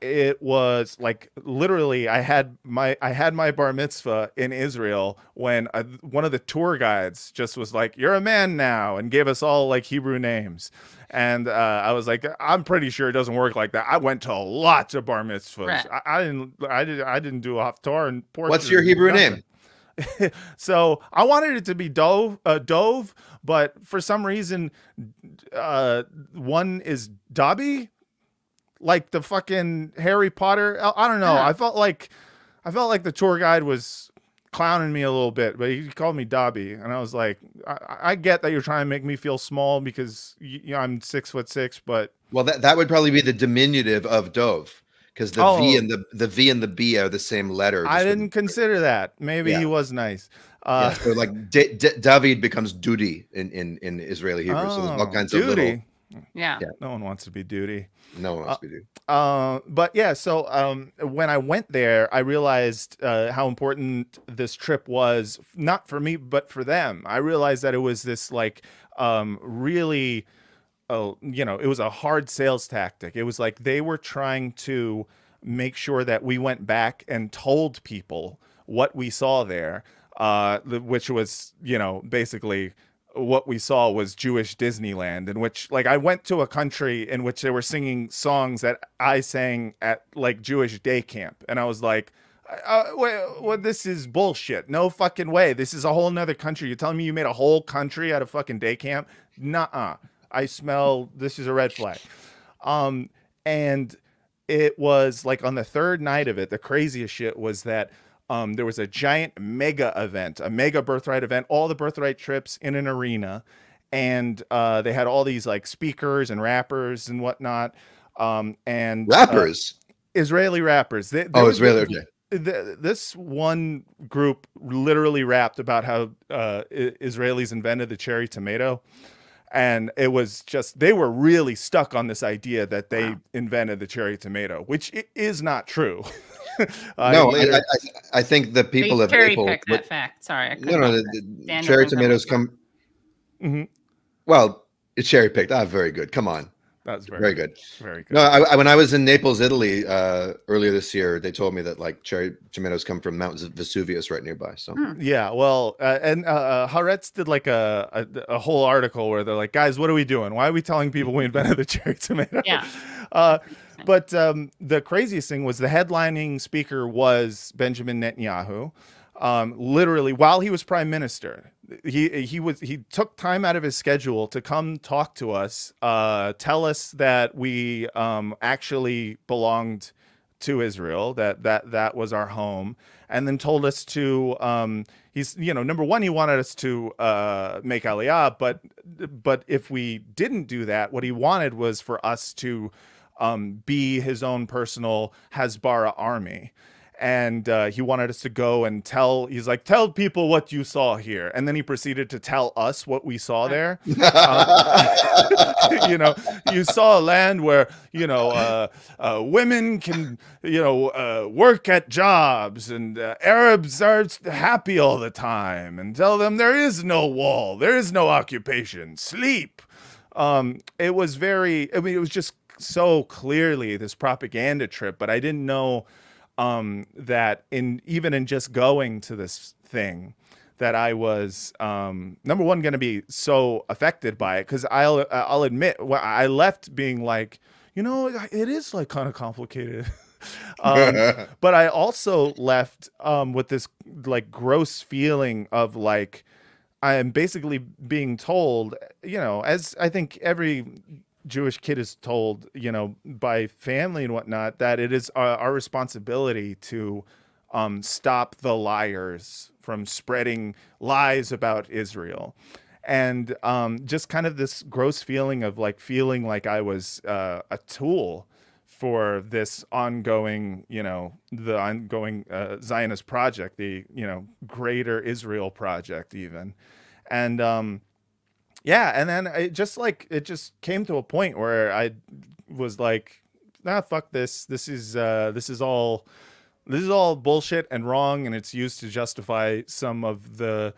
it was like literally I had my I had my bar mitzvah in Israel when uh one of the tour guides just was like, "You're a man now," and gave us all like Hebrew names. And uh, I was like, I'm pretty sure it doesn't work like that. I went to lots of bar mitzvahs. Right. I, I didn't. I didn't I didn't do a Haftarah and What's your Hebrew name? so I wanted it to be Dove, uh, Dove, but for some reason, uh, one is Dobby, like the fucking Harry Potter. I, I don't know. Huh. I felt like, I felt like the tour guide was clowning me a little bit, but he called me Dobby, and I was like, I, I get that you're trying to make me feel small because you, you know, I'm six foot six, but Well, that, that would probably be the diminutive of Dove, because the V Oh. and the the V and the B are the same letter. I didn't consider that. Maybe Yeah. he was nice. Yeah, Uh, so like D- D- David becomes duty in, in, in Israeli Hebrew. so there's all oh, kinds of little. Duty. Yeah. Yeah. No one wants to be duty. No one wants to do. Uh, but yeah, so um, when I went there, I realized uh, how important this trip was, not for me, but for them. I realized that it was this like um, really, uh, you know, it was a hard sales tactic. It was like they were trying to make sure that we went back and told people what we saw there, uh, which was, you know, basically what we saw was Jewish Disneyland, in which, like, I went to a country in which they were singing songs that I sang at like Jewish day camp, and I was like, uh, wait, well, this is bullshit. No fucking way. This is a whole nother country. You're telling me you made a whole country out of fucking day camp? Nuh-uh. I smell. This is a red flag. Um, and it was like on the third night of it, the craziest shit was that um, there was a giant mega event, a mega birthright event, all the birthright trips in an arena. And uh, they had all these like speakers and rappers and whatnot. Um, and uh, Rappers. Israeli rappers. They, Oh, Israeli, this- okay. the- this one group literally rapped about how uh, Israelis invented the cherry tomato. And it was just, they were really stuck on this idea that they invented the cherry tomato, which is not true. Uh, no, I, later- I, I- I think the people you of cherry April. picked would- that fact. Sorry. I no, no, the, the cherry tomatoes a- come. Mhm. Well, it's cherry picked. Ah, very good. Come on. That's very, Very good. Very good. No, I, I, when I was in Naples, Italy, uh, earlier this year, they told me that like cherry tomatoes come from Mount Vesuvius right nearby. So Hmm. Yeah, well, uh, and uh, uh, Haaretz did like a, a a whole article where they're like, guys, what are we doing? Why are we telling people we invented the cherry tomato? Yeah. Uh, but um, the craziest thing was the headlining speaker was Benjamin Netanyahu. um, literally while he was prime minister. He he was he took time out of his schedule to come talk to us, uh, tell us that we um, actually belonged to Israel, that that that was our home, and then told us to um, he's you know number one he wanted us to uh, make Aliyah, but but if we didn't do that, what he wanted was for us to um, be his own personal Hasbara army and uh, he wanted us to go and tell he's like tell people what you saw here. And then he proceeded to tell us what we saw there. Uh, you know you saw a land where you know uh, uh women can you know uh, work at jobs and uh, arabs are happy all the time and tell them there is no wall there is no occupation sleep. Um, it was very i mean it was just so clearly this propaganda trip but i didn't know um, that in even in just going to this thing that I was um, number one going to be so affected by it because I'll I'll admit I left being like you know it is like kind of complicated. um, but I also left um, with this like gross feeling of like I am basically being told, you know, as I think every Jewish kid is told, you know, by family and whatnot, that it is our, our responsibility to um, stop the liars from spreading lies about Israel. And um, just kind of this gross feeling of like feeling like I was uh, a tool for this ongoing, you know, the ongoing uh, Zionist project, the, you know, greater Israel project, even. And, um, yeah, and then it just like it just came to a point where I was like, nah, fuck this. This is uh this is all this is all bullshit and wrong and it's used to justify some of the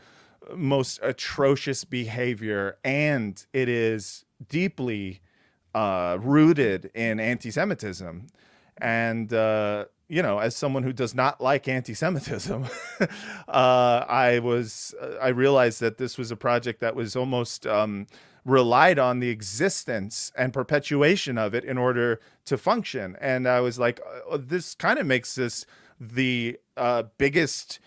most atrocious behavior and it is deeply uh rooted in anti-Semitism. And uh you know, as someone who does not like anti-Semitism, uh, I was I realized that this was a project that was almost um, relied on the existence and perpetuation of it in order to function. And I was like, uh, this kind of makes this the uh, biggest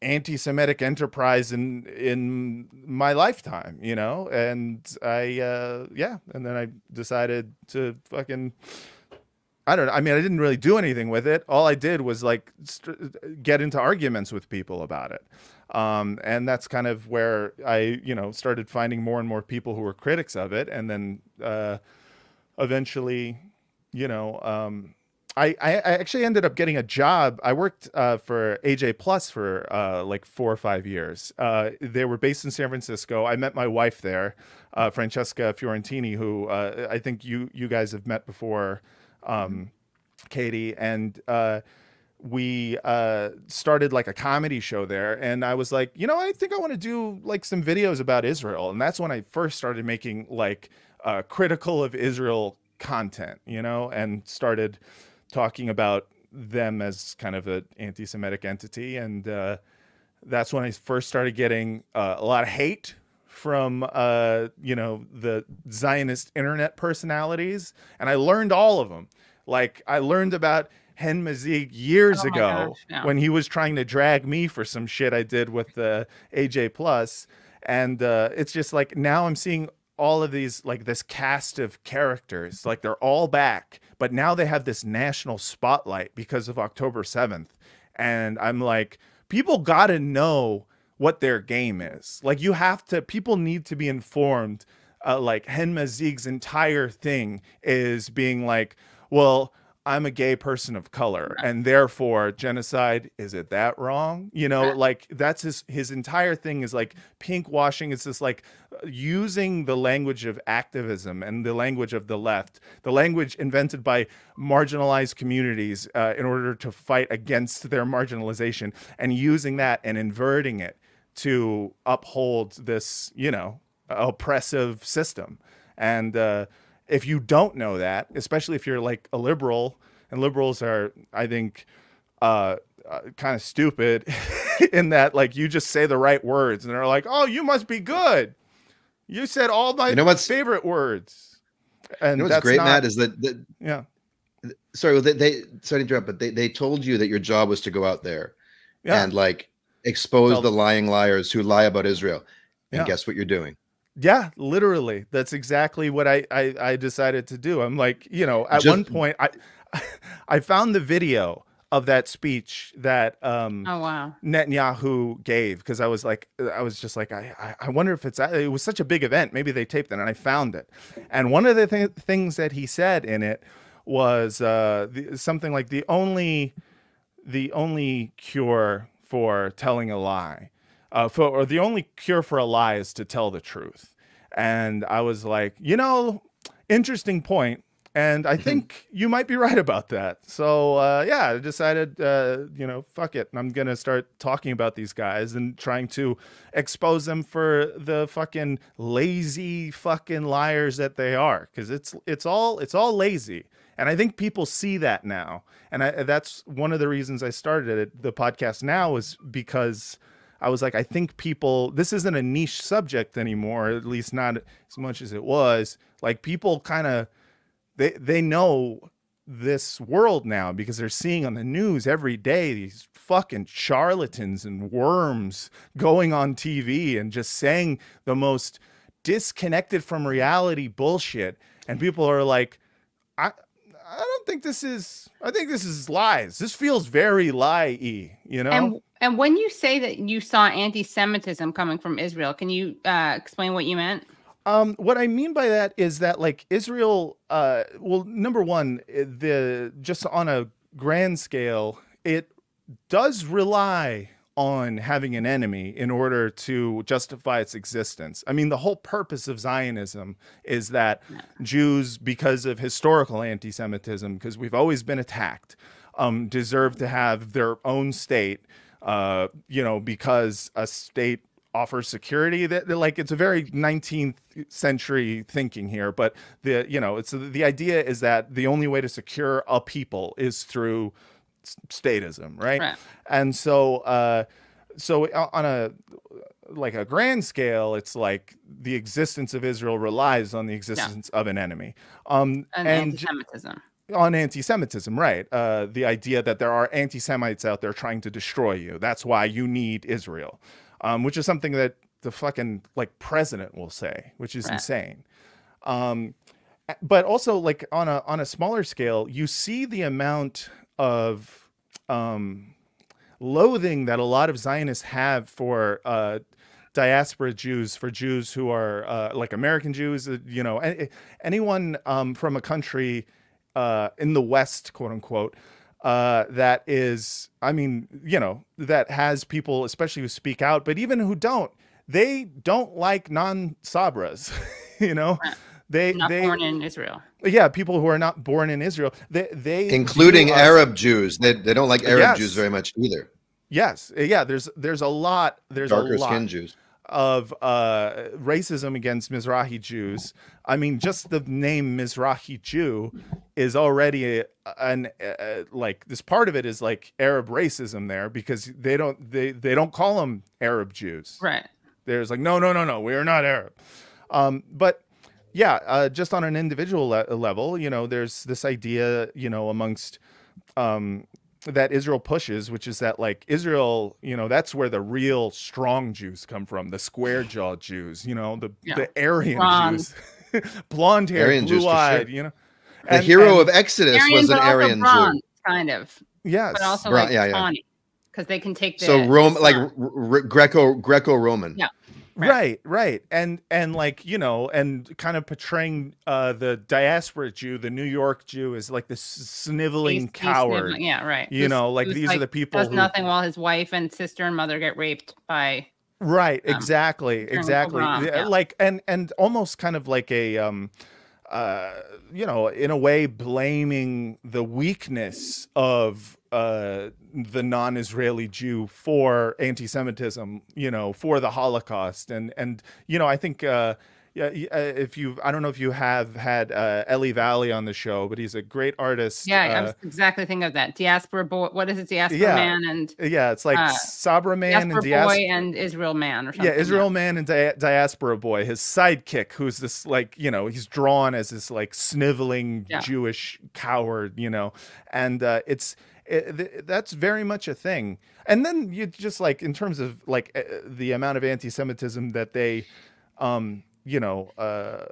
anti-Semitic enterprise in in my lifetime, you know. And I uh, yeah, and then I decided to fucking I don't know. I mean, I didn't really do anything with it. All I did was like st- get into arguments with people about it. Um, and that's kind of where I, you know, started finding more and more people who were critics of it. And then uh, eventually, you know, um, I, I actually ended up getting a job. I worked uh, for AJ Plus for uh, like four or five years. Uh, they were based in San Francisco. I met my wife there, uh, Francesca Fiorentini, who uh, I think you you guys have met before um, Katie, and uh, we uh, started like a comedy show there. And I was like, you know, I think I want to do like some videos about Israel. And that's when I first started making like uh, critical of Israel content, you know, and started talking about them as kind of an anti-Semitic entity. And uh, that's when I first started getting uh, a lot of hate from uh, you know the Zionist internet personalities, and I learned all of them. Like I learned about Hen Mazzig years Oh ago gosh, yeah. when he was trying to drag me for some shit I did with the AJ Plus, and uh, it's just like now I'm seeing all of these like this cast of characters like they're all back but now they have this national spotlight because of october 7th and i'm like people gotta know what their game is. Like you have to people need to be informed uh, like hen mazzig's entire thing is being like well i'm a gay person of color and therefore genocide is it that wrong? You know like that's his his entire thing is like pink washing it's this like uh, using the language of activism and the language of the left the language invented by marginalized communities uh, in order to fight against their marginalization and using that and inverting it to uphold this you know oppressive system. And uh, if you don't know that especially if you're like a liberal and liberals are i think uh, uh, kind of stupid in that like you just say the right words and they're like oh you must be good. You said all my You know what's- favorite words. And you know what's great, not, Matt, is that, that yeah. Sorry, well, they, they sorry to interrupt, but they, they told you that your job was to go out there Yeah. and like Expose Tell- the lying liars who lie about Israel. And Yeah. guess what you're doing? Yeah, literally. That's exactly what I, I I decided to do. I'm like, you know, at Just- one point I I found the video of that speech that um Oh wow. Netanyahu gave because I was like, I was just like, I, I- I wonder if it's it was such a big event. Maybe they taped it, and I found it. And one of the th- things that he said in it was uh, the, something like the only the only cure for telling a lie, uh, for or the only cure for a lie is to tell the truth. And I was like, you know, interesting point. And I think you might be right about that. So uh, yeah, I decided, uh, you know, fuck it. I'm gonna start talking about these guys and trying to expose them for the fucking lazy fucking liars that they are. Because it's it's all it's all lazy, and I think people see that now. And I, that's one of the reasons I started it, the podcast now is because I was like, I think people, this isn't a niche subject anymore, at least not as much as it was. Like people kind of, they they know this world now because they're seeing on the news every day these fucking charlatans and worms going on TV and just saying the most disconnected from reality bullshit. And people are like, I don't think this is I think this is lies. This feels very lie-y, you know? And and when you say that you saw anti-Semitism coming from Israel, can you uh, explain what you meant? Um, what I mean by that is that like Israel, uh, well, number one, the just on a grand scale, it does rely on having an enemy in order to justify its existence. I mean, the whole purpose of Zionism is that Jews, because of historical anti-Semitism, because we've always been attacked, um, deserve to have their own state. Uh, you know, because a state offers security that like it's a very 19th century thinking here but the you know it's the idea is that the only way to secure a people is through statism right, Right. and so uh so on a like a grand scale it's like the existence of israel relies on the existence of an enemy um And, and anti-Semitism. on anti-Semitism, right? Uh, the idea that there are anti-Semites out there trying to destroy you. That's why you need Israel, um, which is something that the fucking like president will say, which is Right. insane. Um, but also like on a on a smaller scale, you see the amount of um, loathing that a lot of Zionists have for uh, diaspora Jews, for Jews who are uh, like American Jews, uh, you know, anyone um, from a country uh, in the West, quote unquote, uh, that is, I mean, you know, that has people, especially who speak out, but even who don't, they don't like non-Sabras, you know. They, Not they, born in Israel. Yeah, people who are not born in Israel, they, they Including view us- Arab Jews. They, they don't like Arab Yes. Jews very much either. Yes, yeah. There's there's a lot. There's Darker a lot skinned Jews. of uh, racism against Mizrahi Jews. I mean, just the name Mizrahi Jew is already a, an uh, like this part of it is like Arab racism there because they don't they they don't call them Arab Jews. Right. There's like no no no no we are not Arab. Um, but yeah, uh, just on an individual le- level, you know, there's this idea, you know, amongst um, that Israel pushes, which is that like Israel, you know, that's where the real strong Jews come from, the square jaw Jews, you know, the Yeah. the Aryan Blonde. Jews, blonde hair, Aryan Jews, blue eyed, sure. you know. The hero of Exodus Aryan, was an but Aryan bronze, Jew. kind of. Yes. But also Bron- like yeah, yeah. tawny, because they can take the So Rome, like r- r- Greco Greco Roman. Yeah. Right. right, And and like, you know, and kind of portraying uh the diaspora Jew, the New York Jew is like this sniveling He's- he's coward. sniveling- Yeah, right. You Who's- know, like these are the people does who nothing while his wife and sister and mother get raped by. Right, um, exactly, exactly. Yeah. Like and and almost kind of like a um uh you know, in a way blaming the weakness of uh the non-Israeli Jew for anti-Semitism, you know, for the Holocaust and and you know, I think uh yeah, uh, if you, I don't know if you have had uh, Eli Valley on the show, but he's a great artist. Yeah, I uh, was exactly thinking of that. Diaspora boy. What is it? Diaspora yeah, man and yeah, it's like uh, Sabra man diaspora and diaspora boy and Israel man or something. yeah, Israel man and Dia- diaspora boy, his sidekick, who's this like you know he's drawn as this like sniveling Yeah. Jewish coward, you know, and uh, it's it, th- that's very much a thing. And then you just like in terms of like uh, the amount of anti-Semitism that they, um, you know, uh,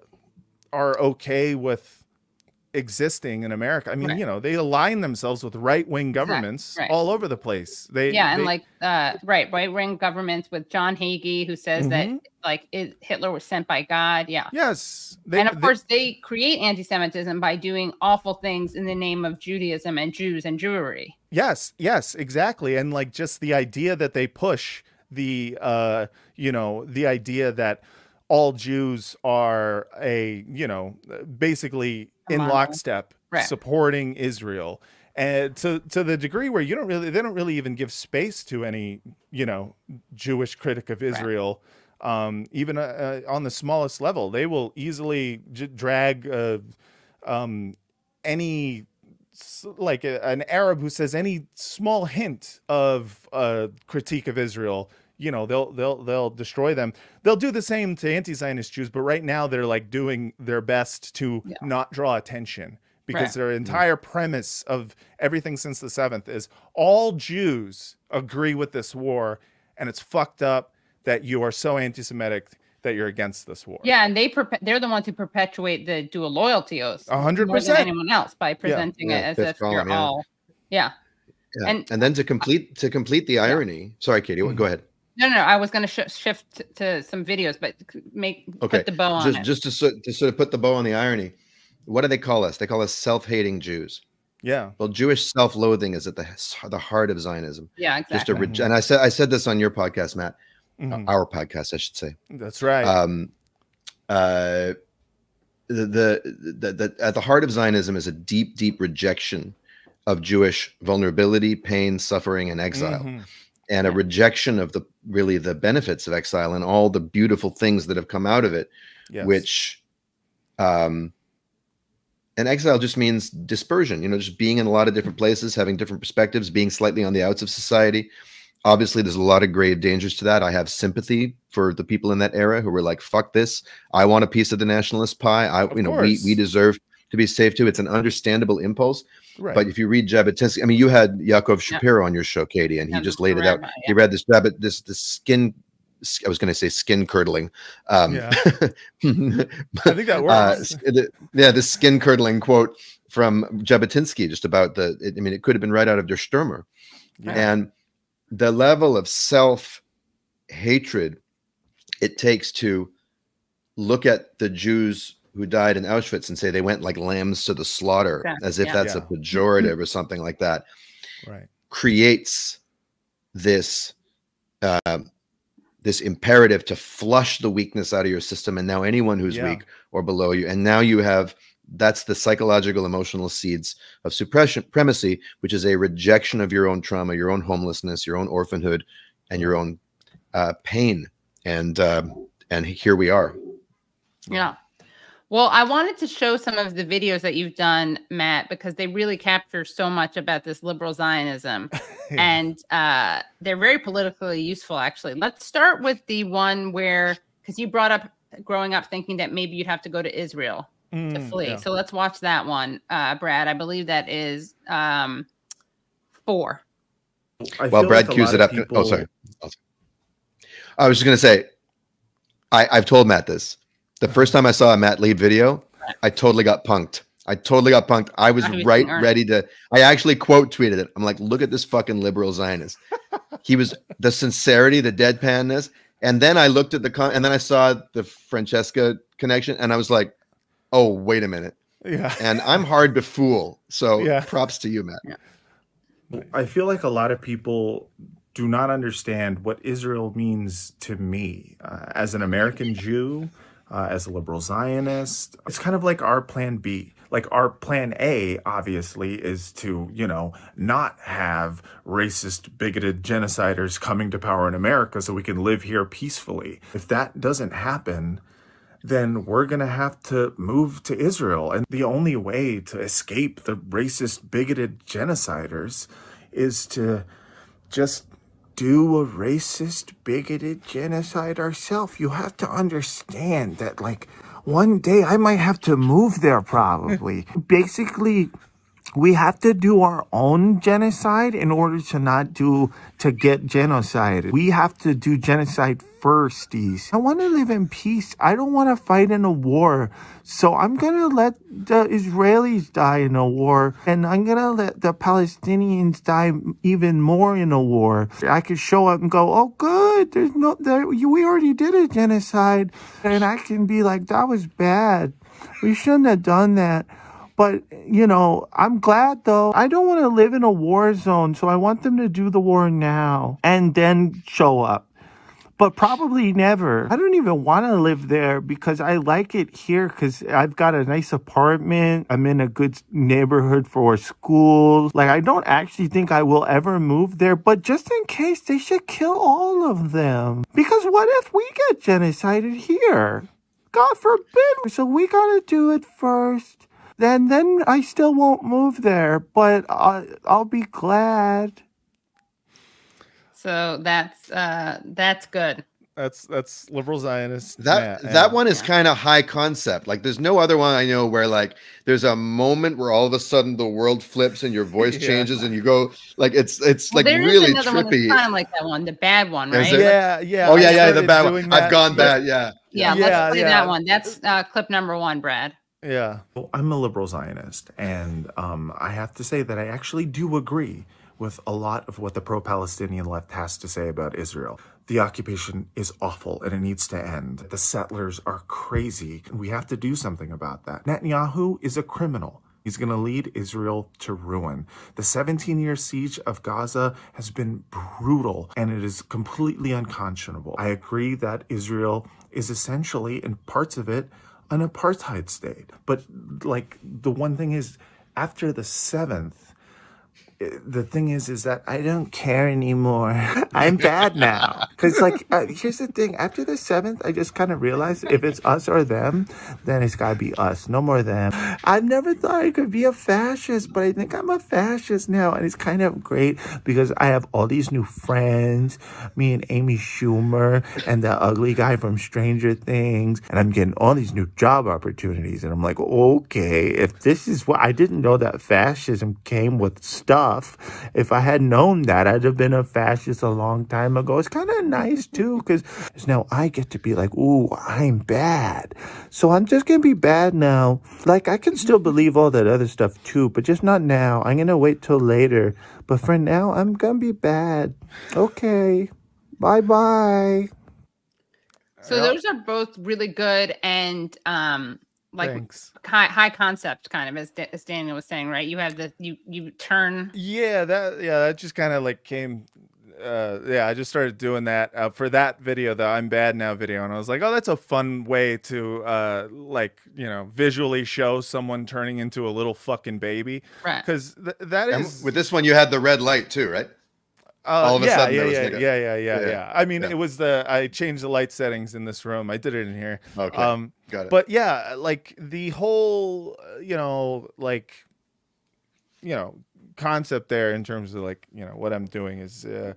are okay with existing in America. I mean, Right. you know, they align themselves with right-wing governments right. all over the place. They yeah, and they- like uh right, right wing governments with John Hagee who says that Mhm. like it, Hitler was sent by God. Yeah. yes, they, and of they- course they create anti-Semitism by doing awful things in the name of Judaism and Jews and Jewry. Yes, yes, exactly. And like just the idea that they push the uh you know, the idea that all Jews are a, you know, basically in lockstep Right. supporting Israel. And to to the degree where you don't really they don't really even give space to any, you know, Jewish critic of Israel. Um, even uh, uh, on the smallest level, they will easily j- drag uh, um, any like a, an Arab who says any small hint of a critique of Israel, you know, they'll they'll they'll destroy them. They'll do the same to anti-Zionist Jews, but right now they're like doing their best to not draw attention because Right. their entire premise of everything since the seventh is all Jews agree with this war, and it's fucked up that you are so anti-Semitic that you're against this war. Yeah, and they perpe- they're the ones who perpetuate the dual loyalty oath A hundred more than anyone else by presenting Yeah, it as fifth if you're yeah. all yeah. Yeah. And- And, then to complete to complete the irony. Sorry, Katie. Mm-hmm. Go ahead. No, no, no, I was going to sh- shift to, to some videos, but make Okay. put the bow on just it. just to sort, to sort of put the bow on the irony. What do they call us? They call us self-hating Jews. Yeah. Well, Jewish self-loathing is at the the heart of Zionism. yeah, Just a exactly. re- and I said I said this on your podcast, Matt. Mhm. Our podcast, I should say. That's right. Um, uh, the, the, the, the at the heart of Zionism is a deep, deep rejection of Jewish vulnerability, pain, suffering, and exile, Mhm. And a rejection of the really the benefits of exile and all the beautiful things that have come out of it, Yes. which, um, and exile just means dispersion. You know, just being in a lot of different places, having different perspectives, being slightly on the outs of society. Obviously, there's a lot of grave dangers to that. I have sympathy for the people in that era who were like, "Fuck this! I want a piece of the nationalist pie. I, Of you know, we we deserve to be safe too." It's an understandable impulse. Right. But if you read Jabotinsky, I mean, you had Yaakov Shapiro on your show, Katie, and he Yeah, just laid it out. rabbi, He read this Jabot, this this skin. I was going to say skin curdling. Um, Yeah. I think that uh, works. s- the- yeah, this skin curdling quote from Jabotinsky, just about the. It, I mean, it could have been right out of Der Stürmer, Yeah. and the level of self hatred it takes to look at the Jews who died in Auschwitz and say they went like lambs to the slaughter, Yeah, as if yeah. that's a pejorative or something like that right. creates this um, this imperative to flush the weakness out of your system and now anyone who's Yeah. weak or below you and now you have that's the psychological emotional seeds of suppression supremacy which is a rejection of your own trauma your own homelessness your own orphanhood and your own uh, pain and um, and here we are Yeah. Well, I wanted to show some of the videos that you've done, Matt, because they really capture so much about this liberal Zionism. and uh, they're very politically useful, actually. Let's start with the one where, because you brought up growing up thinking that maybe you'd have to go to Israel to Mm, flee. yeah. So let's watch that one, uh, Brad. I believe that is um, four. I well brad like cues it up oh people- sorry Oh, sorry. i was just going to say I, i've told matt this the first time i saw a matt lieb video i totally got punked. I totally got punked. I was he was right ready to i actually quote tweeted it. I'm like look at this fucking liberal zionist. He was the sincerity the deadpanness. And then i looked at the con and then i saw the francesca connection and i was like oh wait a minute. Yeah. and i'm hard to fool. So Yeah. props to you matt. I feel like a lot of people do not understand what Israel means to me. Uh, as an American Jew, uh, as a liberal Zionist. It's kind of like our plan B. Like our plan A, obviously, is to, you know, not have racist, bigoted genociders coming to power in America so we can live here peacefully. If that doesn't happen, then we're going to have to move to Israel. And the only way to escape the racist, bigoted genociders is to just do a racist, bigoted genocide ourselves. You have to understand that, like, one day I might have to move there probably. Basically, we have to do our own genocide in order to not do to get genocide. We have to do genocide firsties. I want to live in peace. I don't want to fight in a war. So I'm going to let the Israelis die in a war and I'm going to let the Palestinians die even more in a war. I could show up and go, "Oh good, there's no there we already did a genocide." And I can be like, "That was bad. We shouldn't have done that." But, you know, I'm glad though. I don't want to live in a war zone, so I want them to do the war now and then show up. But probably never. I don't even want to live there because I like it here because I've got a nice apartment. I'm in a good neighborhood for school. Like, I don't actually think I will ever move there, but just in case, they should kill all of them. Because what if we get genocided here? God forbid. So we gotta do it first then then I still won't move there, but I, I'll be glad. So that's uh that's good. That's that's liberal Zionist. That Matt, that and- one is kind of high concept. Like there's no other one I know where like there's a moment where all of a sudden the world flips and your voice Yeah. changes and you go like it's it's Well, like there is really another one that's trippy. kind of like that one, the bad one, right? Yeah, yeah. oh I yeah, yeah, the bad one. doing I've gone but- bad. Yeah. Yeah, Yeah, let's play yeah. that one. That's uh, clip number one, Brad. Yeah. Well, I'm a liberal Zionist, and um, I have to say that I actually do agree with a lot of what the pro Palestinian left has to say about Israel. The occupation is awful and it needs to end. The settlers are crazy, and we have to do something about that. Netanyahu is a criminal. He's going to lead Israel to ruin. The 17 year siege of Gaza has been brutal and it is completely unconscionable. I agree that Israel is essentially, in parts of it, an apartheid state. But like the one thing is, after the seventh, the thing is, is that I don't care anymore. I'm bad now. Because like, uh, here's the thing: after the seventh, I just kind of realized if it's us or them, then it's gotta be us, no more them. I've never thought I could be a fascist, but I think I'm a fascist now, and it's kind of great because I have all these new friends, me and Amy Schumer and the ugly guy from Stranger Things, and I'm getting all these new job opportunities, and I'm like, okay, if this is what I didn't know that fascism came with stuff. If I had known that, I'd have been a fascist a long time ago. It's kind of nice too, because now I get to be like, ooh, I'm bad. So I'm just gonna be bad now. Like I can still believe all that other stuff too, but just not now. I'm gonna wait till later. But for now, I'm gonna be bad. Okay. Bye bye. So those are both really good and um like Thanks. high high concept kind of as, Da- as Daniel was saying, right? You have the you you turn Yeah, that yeah, that just kind of like came uh yeah, I just started doing that uh, for that video, the I'm bad now video and I was like, "Oh, that's a fun way to uh like, you know, visually show someone turning into a little fucking baby." Right. Cuz th- that And is with this one, you had the red light too, right? Uh, All of a yeah, sudden yeah, there was yeah, yeah, yeah, yeah, Yeah. I mean, it was the I changed the light settings in this room. I did it in here. Okay, Um, got it. But yeah, like the whole, uh, you know, like, you know, concept there in terms of like, you know, what I'm doing is, uh,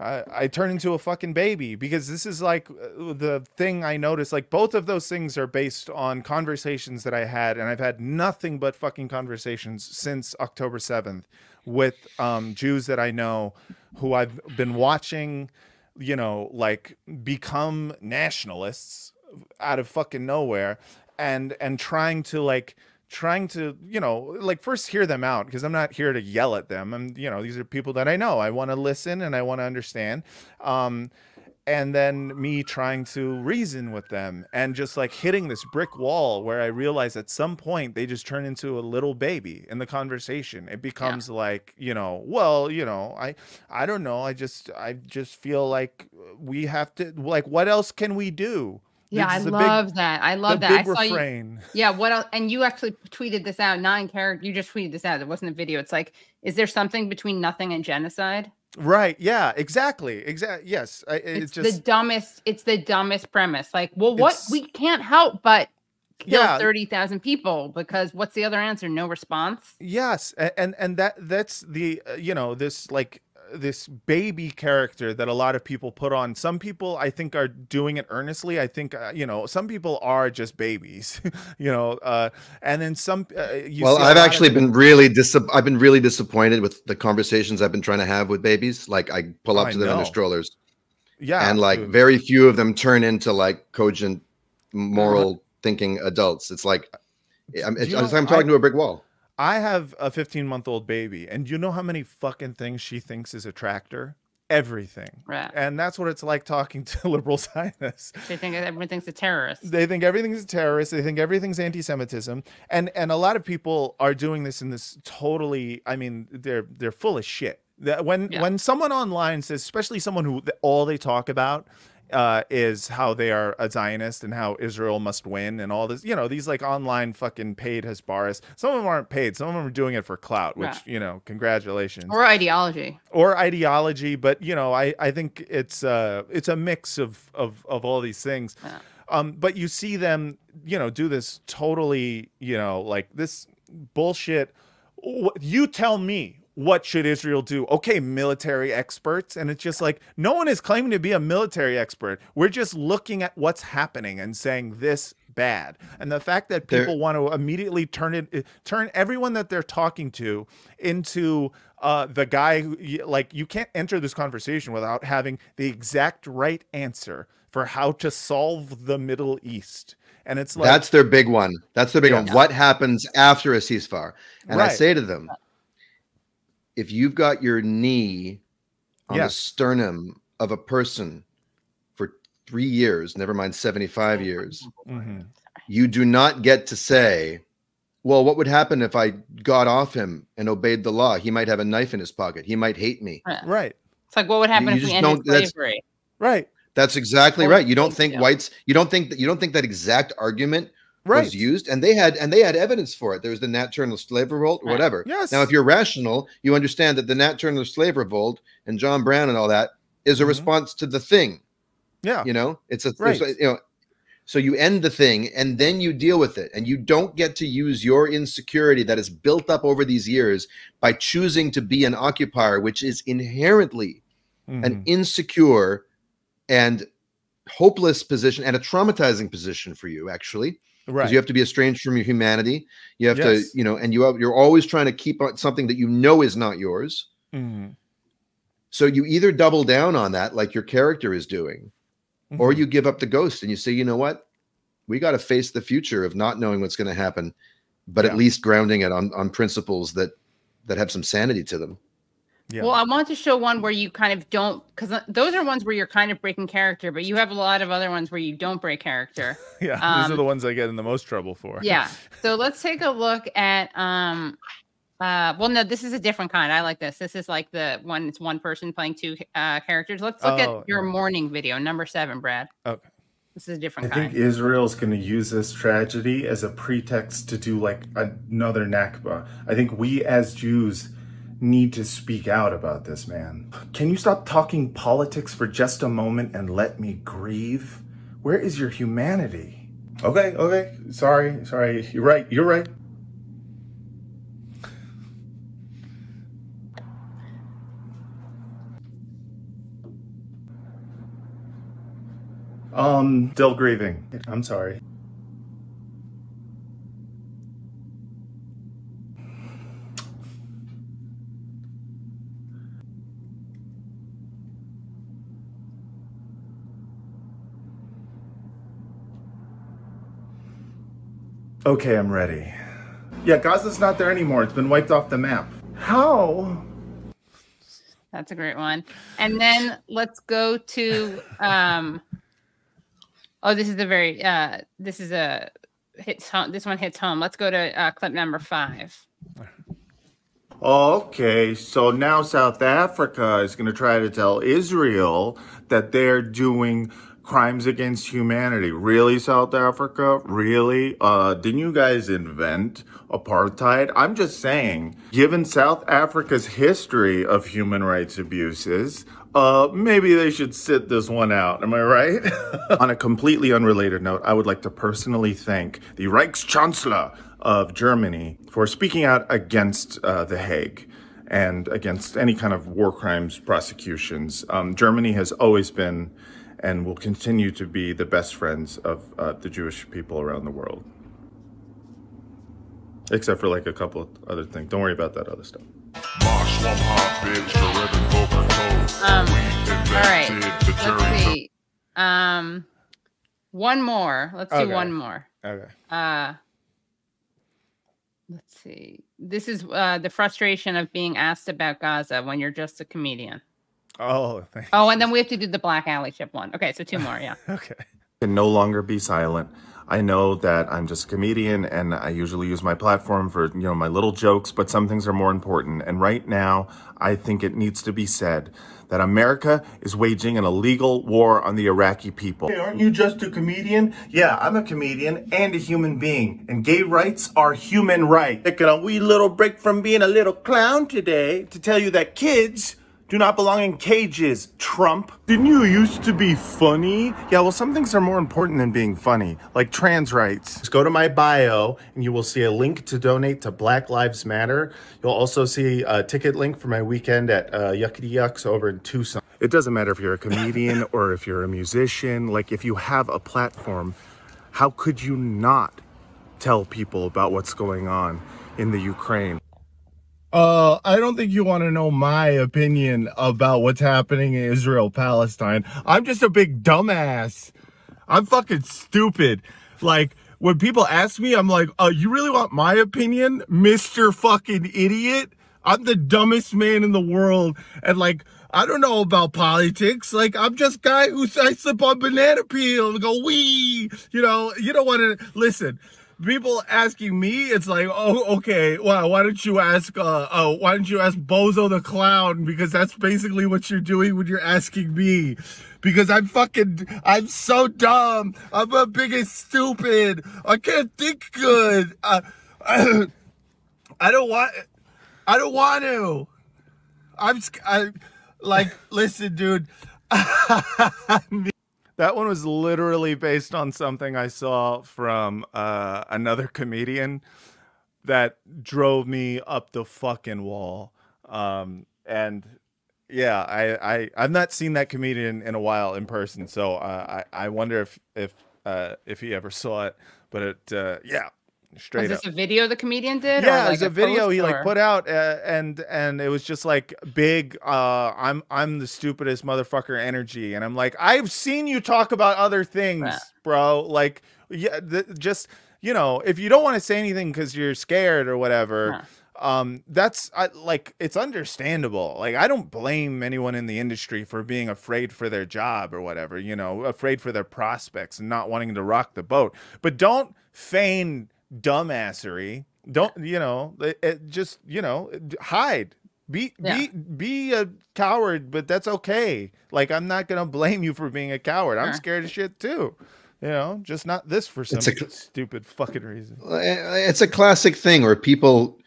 I, I turn into a fucking baby because this is like uh, the thing I noticed. Like both of those things are based on conversations that I had, and I've had nothing but fucking conversations since October 7th with um, Jews that I know who I've been watching, you know, like become nationalists out of fucking nowhere and and trying to like trying to you know like first hear them out because i'm not here to yell at them. And you know these are people that i know. I want to listen and i want to understand. Um and then me trying to reason with them and just like hitting this brick wall where i realize at some point they just turn into a little baby in the conversation it becomes like you know well you know i i don't know i just i just feel like we have to like what else can we do Yeah, I the big- love that. I love that. I saw you. Yeah, what else? And you actually tweeted this out. Nine character. You just tweeted this out. It wasn't a video. It's like, is there something between nothing and genocide? Right. Yeah. Exactly. Exactly. Yes. I, it's, It's just the dumbest. It's the dumbest premise. Like, well, what we can't help but kill Yeah. thirty thousand people because what's the other answer? No response. yes, and and that that's the uh, you know this like this baby character that a lot of people put on. Some people I think are doing it earnestly. I think uh, you know some people are just babies, you know, uh, and then some. Uh, you well, I've actually been really dis- I've been really disappointed with the conversations I've been trying to have with babies. Like I pull up I to them in their strollers, yeah, and like dude. very few of them turn into like cogent, moral thinking adults. It's like I'm, it's, know, I'm talking I- to a brick wall. I have a 15 month old baby, and you know how many fucking things she thinks is a tractor? Everything. Right. And that's what it's like talking to liberal Zionists. They think everything's a terrorist. They think everything's a terrorist. They think everything's anti-Semitism, and and a lot of people are doing this in this totally. I mean, they're they're full of shit. That when Yeah. when someone online says, especially someone who all they talk about uh, is how they are a Zionist and how Israel must win and all this. You know, these like online fucking paid Hasbara. Some of them aren't paid. Some of them are doing it for clout. Which Right. you know, congratulations Or ideology. or ideology but you know i i think it's uh it's a mix of of of all these things um but you see them you know do this totally you know like this bullshit you tell me what should Israel do? Okay, military experts. And it's just like, no one is claiming to be a military expert. We're just looking at what's happening and saying this bad. And the fact that people want to immediately turn it, turn everyone that they're talking to into uh, the guy who, like, you can't enter this conversation without having the exact right answer for how to solve the Middle East. And it's like, That's their big one. That's their big one. What happens after a ceasefire? And I say to them, if you've got your knee on the sternum of a person for three years, never mind 75 years, Mhm. you do not get to say, well, what would happen if I got off him and obeyed the law? He might have a knife in his pocket. He might hate me. right, It's like what would happen you if we just ended don't- that's- slavery? right, That's exactly right. You don't think you. whites, you don't think that you don't think that exact argument right. was used and they had and they had evidence for it there was the nat turner slave revolt Right. whatever Yes. now if you're rational you understand that the nat turner slave revolt and john brown and all that is a Mhm. response to the thing Yeah. you know it's a Right. you know so you end the thing and then you deal with it and you don't get to use your insecurity that is built up over these years by choosing to be an occupier which is inherently an Mhm. insecure and hopeless position and a traumatizing position for you actually right. you have to be estranged from your humanity you have Yes. to you know and you have, you're always trying to keep on something that you know is not yours Mhm. so you either double down on that like your character is doing or Mhm. you give up the ghost and you say you know what we got to face the future of not knowing what's going to happen but Yeah. at least grounding it on on principles that that have some sanity to them Yeah. Well, I want to show one where you kind of don't, because those are ones where you're kind of breaking character, but you have a lot of other ones where you don't break character. yeah. these um, are the ones I get in the most trouble for. Yeah. So let's take a look at um uh well no, this is a different kind. I like this. This is like the one it's one person playing two uh characters. Let's look Oh, at your yeah. morning video, number seven, Brad. Okay. This is a I different kind I think kind. Israel's going to use this tragedy as a pretext to do like another Nakba. I think we as Jews need to speak out about this, man. Can you stop talking politics for just a moment and let me grieve? Where is your humanity? Okay, okay. Sorry, sorry. You're right. You're right. Um, still grieving. I'm sorry. Okay, I'm ready. Yeah, Gaza's not there anymore. It's been wiped off the map. How? That's a great one. And then let's go to um oh this is the very uh this is a hits home this one hits home. Let's go to uh clip number five. Okay, so now South Africa is going to try to tell Israel that they're doing crimes against humanity. Really, South Africa? Really? Uh, didn't you guys invent apartheid? I'm just saying, given South Africa's history of human rights abuses, uh, maybe they should sit this one out. Am I right? On a completely unrelated note, I would like to personally thank the Reichschancellor of Germany for speaking out against uh, The Hague. and against any kind of war crimes prosecutions. Um, Germany has always been and will continue to be the best friends of uh, the Jewish people around the world. Except for like a couple of other things. Don't worry about that other stuff. Um, all right. Let's see. Um, one more. Let's do Okay. one more. Okay. Uh, let's see. This is uh, the frustration of being asked about Gaza when you're just a comedian. Oh, thank Oh, and then we have to do the Black allyship one. Okay, so two more. Yeah. Okay. can no longer be silent. I know that I'm just a comedian and I usually use my platform for, you know, my little jokes, but some things are more important. And right now, I think it needs to be said that America is waging an illegal war on the Iraqi people. Hey, aren't you just a comedian? Yeah, I'm a comedian and a human being, and gay rights are human rights. Taking a wee little break from being a little clown today to tell you that kids do not belong in cages, Trump. Didn't you used to be funny? Yeah, well, some things are more important than being funny, like trans rights. Just go to my bio and you will see a link to donate to Black Lives Matter. You'll also see a ticket link for my weekend at uh, Yuckity Yucks over in Tucson. It doesn't matter if you're a comedian or if you're a musician, like if you have a platform, how could you not tell people about what's going on in the Ukraine? Uh, I don't think you want to know my opinion about what's happening in Israel Palestine. I'm just a big dumbass. I'm fucking stupid. Like when people ask me, I'm like, "Uh, you really want my opinion, Mister Fucking Idiot?" I'm the dumbest man in the world, and like. I don't know about politics. Like I'm just guy who I slip on banana peel and go wee. You know, you don't want to listen people asking me, it's like, oh, okay, well, why don't you ask, uh, uh, why don't you ask Bozo the Clown? Because that's basically what you're doing when you're asking me. Because I'm fucking, I'm so dumb. I'm the biggest stupid. I can't think good. Uh, I don't want, I don't want to. I'm, I, like, listen, dude. That one was literally based on something I saw from uh, another comedian that drove me up the fucking wall. Um, and yeah, I, I I've not seen that comedian in a while in person, so uh, I I wonder if if uh, if he ever saw it. But it uh, yeah, Was straight this up. a video the comedian did? Yeah, like it's a, video post he like put out, uh, and and it was just like big. Uh, I'm I'm the stupidest motherfucker energy, and I'm like, I've seen you talk about other things, Yeah. bro. Like, yeah, th- just you know, if you don't want to say anything because you're scared or whatever. Um, that's I, like it's understandable. Like I don't blame anyone in the industry for being afraid for their job or whatever, you know, afraid for their prospects and not wanting to rock the boat. But don't feign dumbassery. Don't you know? It, it just you know hide. Be be be a coward, but that's okay. Like I'm not gonna blame you for being a coward. I'm scared of shit too. You know, just not this for some a stupid fucking reason. it's a classic thing where people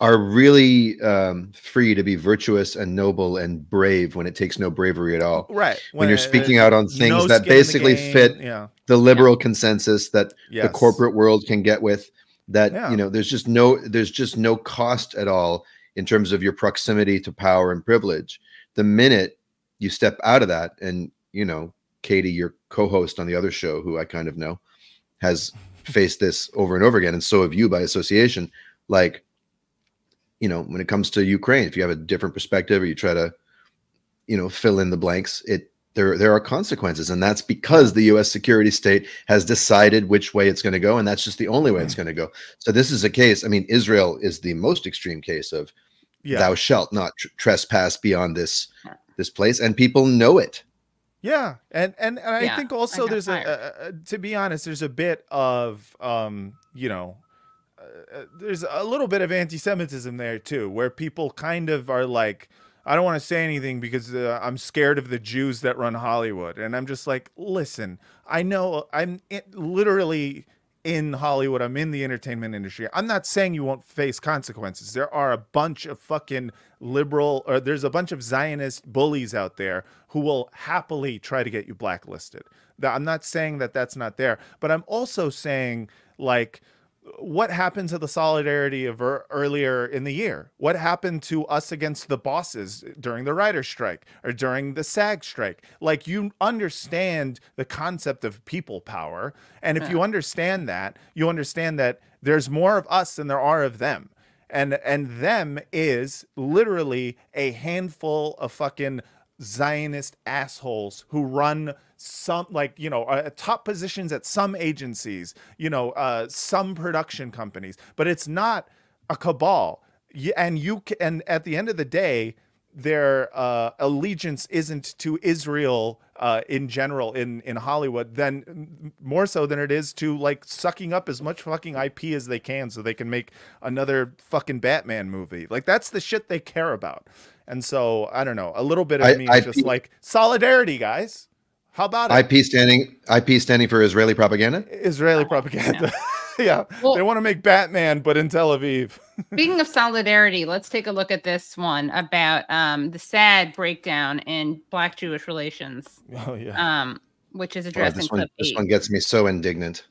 are really um, free to be virtuous and noble and brave when it takes no bravery at all. Right. When, When you're speaking uh, out on no things that skin in the basically fit yeah. The liberal consensus that the corporate world can get with that Yeah. you know there's just no there's just no cost at all in terms of your proximity to power and privilege. The minute you step out of that and you know katie your co-host on the other show who i kind of know has faced this over and over again and so have you by association like you know when it comes to ukraine if you have a different perspective or you try to you know fill in the blanks it there there are consequences and that's because the US security state has decided which way it's going to go and that's just the only way it's going to go. So this is a case i mean israel is the most extreme case of Yeah. thou shalt not tr- trespass beyond this this place and people know it. Yeah, and and, and I Yeah, think also got there's a, a, a to be honest, there's a bit of um, you know, uh, uh, there's a little bit of anti-Semitism there too, where people kind of are like, I don't want to say anything because uh, I'm scared of the Jews that run Hollywood, and I'm just like, listen, I know I'm it, literally in Hollywood. I'm in the entertainment industry. I'm not saying you won't face consequences. There are a bunch of fucking liberal or there's a bunch of Zionist bullies out there who will happily try to get you blacklisted. I'm not saying that that's not there, but I'm also saying like what happened to the solidarity of ear- earlier in the year? What happened to us against the bosses during the writer's strike or during the SAG strike? Like you understand the concept of people power. And if you understand that, you understand that there's more of us than there are of them. And and them is literally a handful of fucking Zionist assholes who run some like you know uh, top positions at some agencies, you know, uh, some production companies, but it's not a cabal. And you ca- and at the end of the day, their uh, allegiance isn't to Israel uh, in general in in Hollywood, then more so than it is to like sucking up as much fucking IP as they can so they can make another fucking Batman movie. Like that's the shit they care about. And so I don't know. A little bit of I- me is just IP like solidarity, guys. How about it? IP standing IP standing for Israeli propaganda. Israeli propaganda. yeah, they want to make Batman, but in Tel Aviv. Speaking of solidarity, let's take a look at this one about um, the sad breakdown in Black Jewish relations, Oh yeah. um, which is Oh, addressed in this one this eight. one gets me so indignant.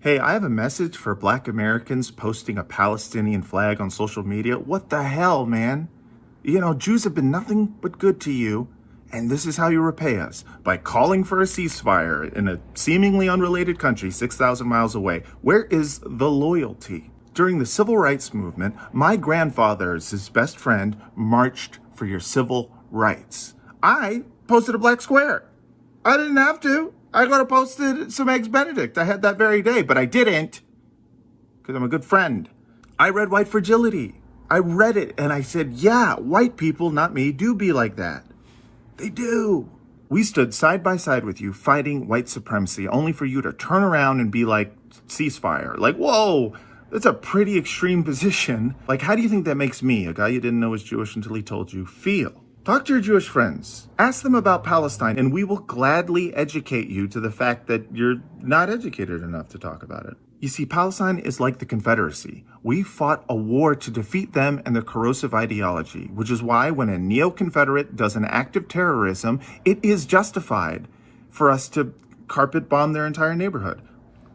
Hey, I have a message for black Americans posting a Palestinian flag on social media. What the hell, man? You know, Jews have been nothing but good to you, and this is how you repay us by calling for a ceasefire in a seemingly unrelated country 6,000 miles away. Where is the loyalty? During the civil rights movement, my grandfather, as his best friend, marched for your civil rights. I posted a black square. I didn't have to. I have posted some eggs Benedict. I had that very day, but I didn't because I'm a good friend. I read White Fragility. I read it and I said, yeah, white people, not me, do be like that. They do. We stood side by side with you fighting white supremacy only for you to turn around and be like, ceasefire. Like, whoa, that's a pretty extreme position. Like, how do you think that makes me, a guy you didn't know was Jewish until he told you, feel? Talk to your Jewish friends. Ask them about Palestine, and we will gladly educate you to the fact that you're not educated enough to talk about it. You see, Palestine is like the Confederacy. We fought a war to defeat them and their corrosive ideology, which is why when a neo Confederate does an act of terrorism, it is justified for us to carpet bomb their entire neighborhood.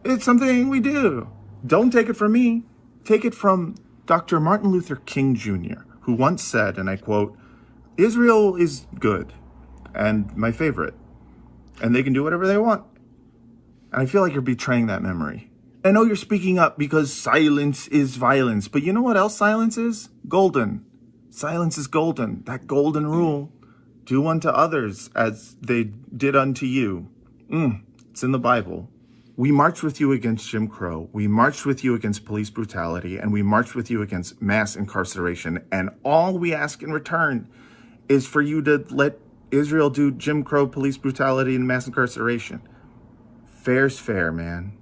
It's something we do. Don't take it from me. Take it from Dr. Martin Luther King Jr., who once said, and I quote, Israel is good and my favorite, and they can do whatever they want. And I feel like you're betraying that memory. I know you're speaking up because silence is violence, but you know what else silence is? Golden. Silence is golden. That golden rule. Do unto others as they did unto you. Mm, it's in the Bible. We marched with you against Jim Crow. We marched with you against police brutality, and we marched with you against mass incarceration. And all we ask in return is for you to let Israel do Jim Crow police brutality and mass incarceration. Fair's fair, man.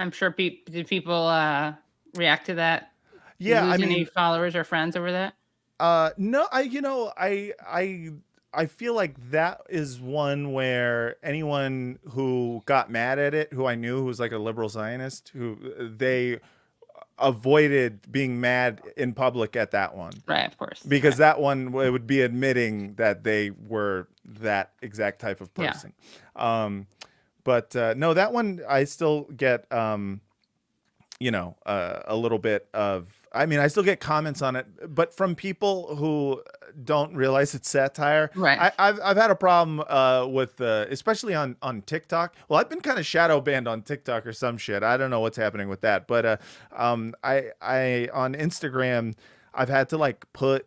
I'm sure pe- did people uh, react to that? Yeah, I mean- followers or friends over that. Uh no, I you know, I I I feel like that is one where anyone who got mad at it, who I knew who was like a liberal Zionist, who they avoided being mad in public at that one. Right, of course. Because that one w- would be admitting that they were that exact type of person. Yeah. person. Um but uh no, that one I still get um you know, uh, a little bit of. I mean, I still get comments on it, but from people who don't realize it's satire. Right. I, I've I've had a problem uh, with, uh, especially on on TikTok. Well, I've been kind of shadow banned on TikTok or some shit. I don't know what's happening with that, but uh, um, I I on Instagram, I've had to like put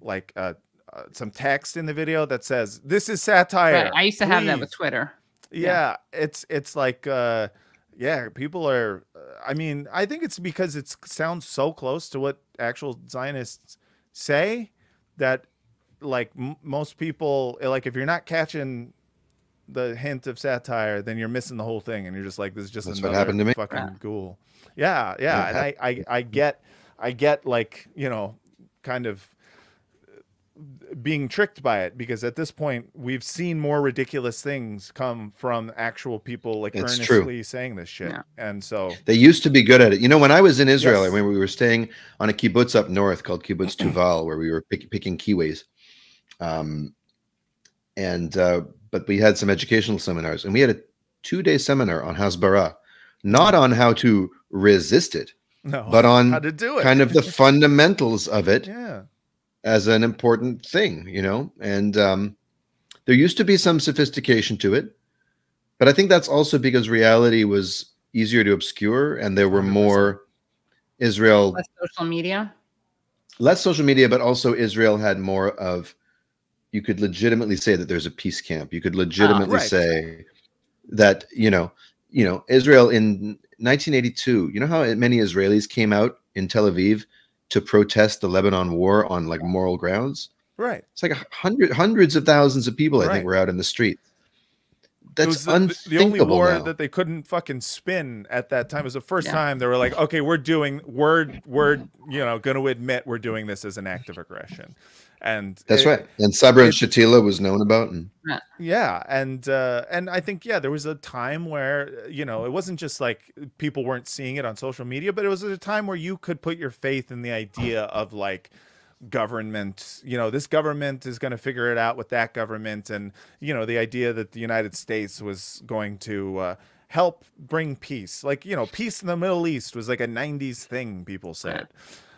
like uh, uh, some text in the video that says this is satire. Right. I used to have that with. Twitter. Yeah, it's it's like uh yeah people are uh, i mean i think it's because it sounds so close to what actual zionists say that like m- most people like if you're not catching the hint of satire then you're missing the whole thing and you're just like this is just That's what happened to me. fucking Yeah. ghoul yeah yeah and I, I i get i get like you know kind of being tricked by it because at this point we've seen more ridiculous things come from actual people like It's true. earnestly saying this shit and so They used to be good at it. You know, when I was in Israel, Yes. I mean, we were staying on a kibbutz up north called Kibbutz Tuval, where we were pick, picking kiwis. Um, and uh, but we had some educational seminars, and we had a two-day seminar on Hasbara, not on how to resist it, No, but on how to do it. kind of the fundamentals of it yeah. As an important thing, you know. And um, there used to be some sophistication to it, but I think that's also because reality was easier to obscure, and there were more Israel Less social media. less social media, but also Israel had more of. You could legitimately say that there's a peace camp. You could legitimately right. say that you know, you know, Israel in 1982. You know how many Israelis came out in Tel Aviv to protest the Lebanon war on like moral grounds? Right. It's like a hundred, hundreds of thousands of people. I Right. think were out in the street. It That's was the, the- the only war now. that they couldn't fucking spin at that time. It was the first Yeah. time they were like, okay, we're doing, we're, we're, you know, going to admit we're doing this as an act of aggression. And That's it- right. And Sabra and Shatila was known about. And Yeah, and uh, and I think yeah, there was a time where uh, you know it wasn't just like people weren't seeing it on social media, but it was a time where you could put your faith in the idea of like government you know this government is going to figure it out with that government and you know the idea that the united states was going to uh, help bring peace like you know peace in the middle east was like a 90s thing people said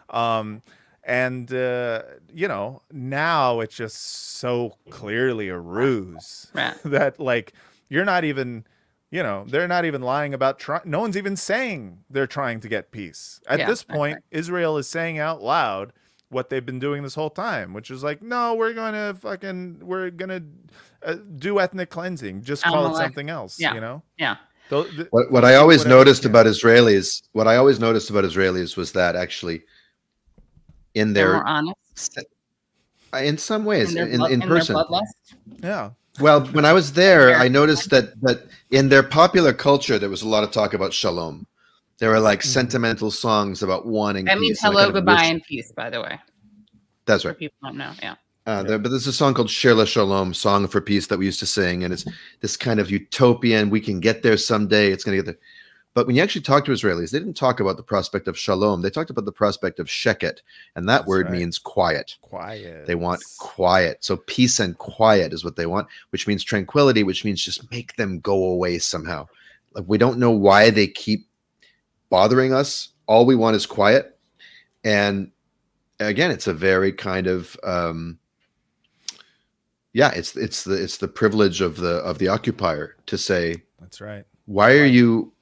um and uh you know now it's just so clearly a ruse Right. that like you're not even you know they're not even lying about trying no one's even saying they're trying to get peace at Yeah, this that's point israel is saying out loud what they've been doing this whole time which is like no we're gonna fucking we're gonna uh, do ethnic cleansing just call it Amalek. something else Yeah. you know Yeah. Tho- th- what, what I always whatever, noticed yeah. about Israelis, what I always noticed about Israelis was that actually in They're their more honest. in some ways In their, in, in in person bloodlust. yeah well when i was there i noticed that that in their popular culture there was a lot of talk about shalom there were like sentimental songs about wanting That means peace and hello, kind of goodbye, wish- and peace. By the way, that's for right people don't know. Yeah. uh, there, but there's a song called Shir LaShalom, Song for Peace, that we used to sing, and it's this kind of utopian. We can get there someday. It's going to get there. But when you actually talk to Israelis, they didn't talk about the prospect of shalom. They talked about the prospect of sheket, and that That's word right. means quiet. quiet They want quiet. So peace and quiet is what they want, which means tranquility, which means just make them go away somehow. Like we don't know why they keep bothering us. All we want is quiet. And again, it's a very kind of um yeah, it's it's the it's the privilege of the of the occupier to say, that's right why are you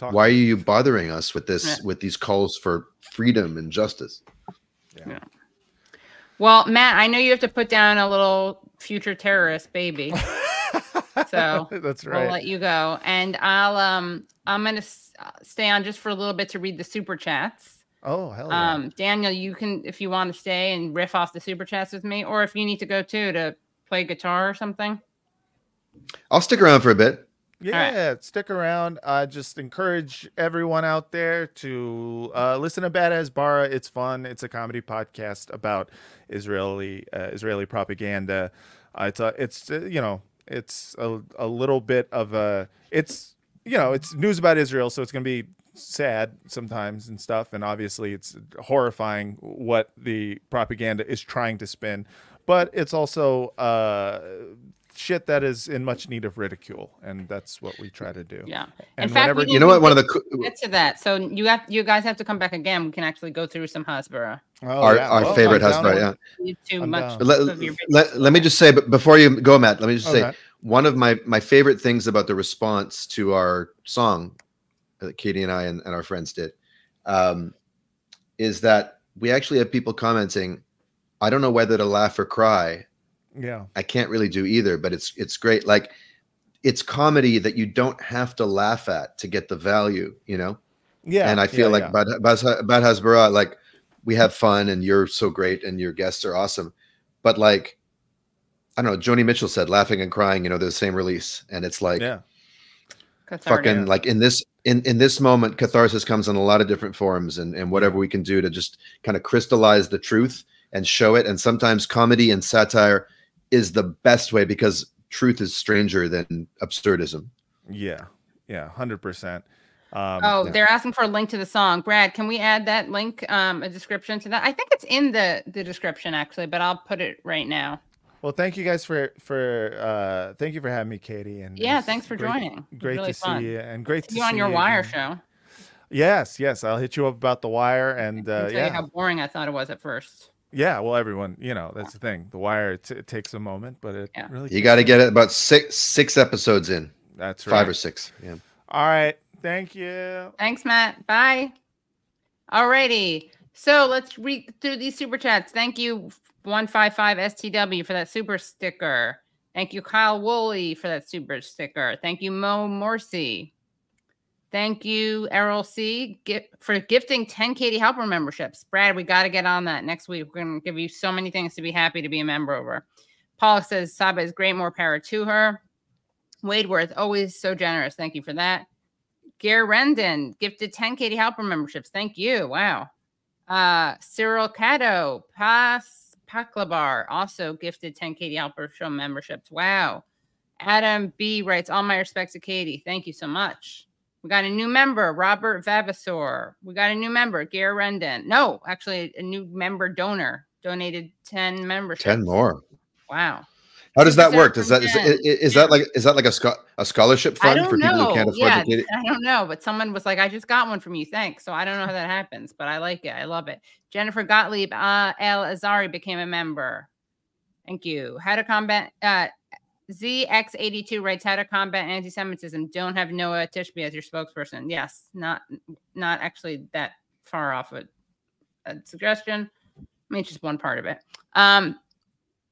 Talk why are you bothering us with this Yeah. with these calls for freedom and justice? Yeah. Well, Matt, I know you have to put down a little future terrorist baby, so that's we'll let you go. And I'll um I'm gonna s- uh, stay on just for a little bit to read the super chats. oh hell yeah. Um, Daniel, you can if you want to stay and riff off the super chats with me, or if you need to go too to play guitar or something. I'll stick around for a bit. Yeah, stick around. I just encourage everyone out there to uh, listen to Bad Hasbara. It's fun. It's a comedy podcast about Israeli uh, Israeli propaganda. Uh, it's a, it's uh, you know it's a, a little bit of a it's you know it's news about Israel, so it's gonna be sad sometimes and stuff, and obviously it's horrifying what the propaganda is trying to spin, but it's also uh shit that is in much need of ridicule, and that's what we try to do. Yeah. And In fact, whenever we You know what? One of the didn't get to that. So you have you guys have to come back again. We can actually go through some Hasbara. Oh, our, yeah. our Well, favorite I'm down Hasbara, yeah. too I'm much let, let, let me just say, but before you go, Matt, let me just say one of my my favorite things about the response to our song that Katie and I and, and our friends did um, is that we actually have people commenting, I don't know whether to laugh or cry. Yeah. I can't really do either, but it's it's great. Like it's comedy that you don't have to laugh at to get the value, you know? Yeah. and I feel yeah, like yeah. Bad, Bad, Bad Hasbara, like we have fun and you're so great and your guests are awesome. But like, I don't know, Joni Mitchell said laughing and crying, you know, they're the same release. And it's like yeah. fucking like in this in in this moment, catharsis comes in a lot of different forms and, and whatever we can do to just kind of crystallize the truth and show it. And sometimes comedy and satire is the best way because truth is stranger than absurdism. Yeah. Yeah. Hundred percent. Um, Oh, yeah. they're asking for a link to the song. Brad, can we add that link, um, a description to that? I think it's in the the description actually, but I'll put it right now. Well, thank you guys for for uh thank you for having me, Katie. And Yeah, thanks for great- joining. Great really to fun. see you, and great to See you on see your Wire again. show. Yes, yes, I'll hit you up about the wire, and I'll uh, tell you yeah, how boring I thought it was at first. Yeah. Well, everyone, you know, that's the thing. The wire, it, it takes a moment, but it really. You got to get it about six six episodes in. That's right. Five or six. Yeah. All right. Thank you. Thanks, Matt. Bye. Alrighty. So let's read through these super chats. Thank you, 155 STW, for that super sticker. Thank you, Kyle Woolley, for that super sticker. Thank you, Mo Morsi. Thank you, Errol C, for gifting 10 Katie Halper memberships. Brad, we got to get on that next week. We're going to give you so many things to be happy to be a member over. Paul says Saba is great, more power to her. Wade Worth, always so generous. Thank you for that. Gare Rendon gifted 10 Katie Halper memberships. Thank you. Wow. Uh, Cyril Cato, Pas Paklabar also gifted 10 Katie Halper show memberships. Wow. Adam B writes, All my respects to Katie. Thank you so much. We got a new member, Robert Vavasor. We got a new member, Gare Rendon. No, actually, a new member donor donated 10 memberships. Ten more. Wow. How does that work? Does that is, is, is that like is that like a a scholarship fund for people who can't afford yeah, to get it? I don't know, but someone was like, "I just got one from you, thanks." So I don't know how that happens, but I like it. I love it. Jennifer Gottlieb uh, El Azari became a member. Thank you. How to combat uh, ZX82 writes how to combat anti-Semitism. Don't have Noa Tishby as your spokesperson. Yes, not not actually that far off a, a suggestion. I mean, it's just one part of it. Um,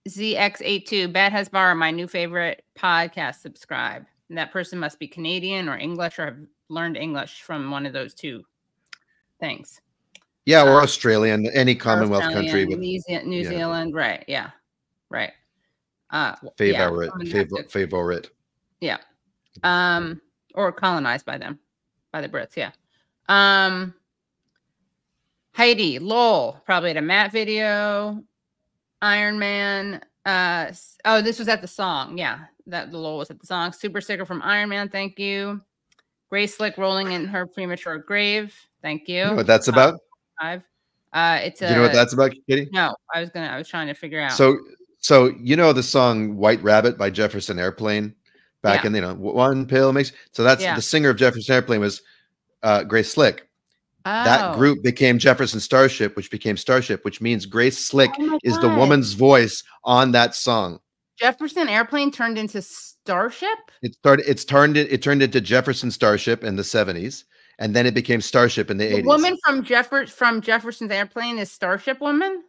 ZX82, Bad Hasbara, my new favorite podcast. Subscribe. And that person must be Canadian or English or have learned English from one of those two things. Yeah, or Australian, any Commonwealth country Australian, with New, Ze- New yeah. Zealand, right? Yeah, right. Uh, w- yeah, favorite, favorite. yeah. Um, or colonized by them, by the Brits. Yeah. Um, Heidi LOL, probably at a Matt video. Iron Man. Uh, oh, this was at the song. Yeah, that the Lowell was at the song. Super sticker from Iron Man. Thank you. Grace Slick rolling in her premature grave. Thank you. You know what that's about? Five. Uh, it's a. you know what that's about, Kitty? No, I was gonna. I was trying to figure out. So, so you know the song "White Rabbit" by Jefferson Airplane, back Yeah. in you know one pill makes. So that's Yeah. the singer of Jefferson Airplane was uh, Grace Slick. That Oh. group became Jefferson Starship, which became Starship, which means Grace Slick Oh is the woman's voice on that song. Jefferson Airplane turned into Starship. It started. It's turned. It, it turned into Jefferson Starship in the seventies, and then it became Starship in the The eighties. woman from Jeffer from Jefferson's Airplane is Starship Woman.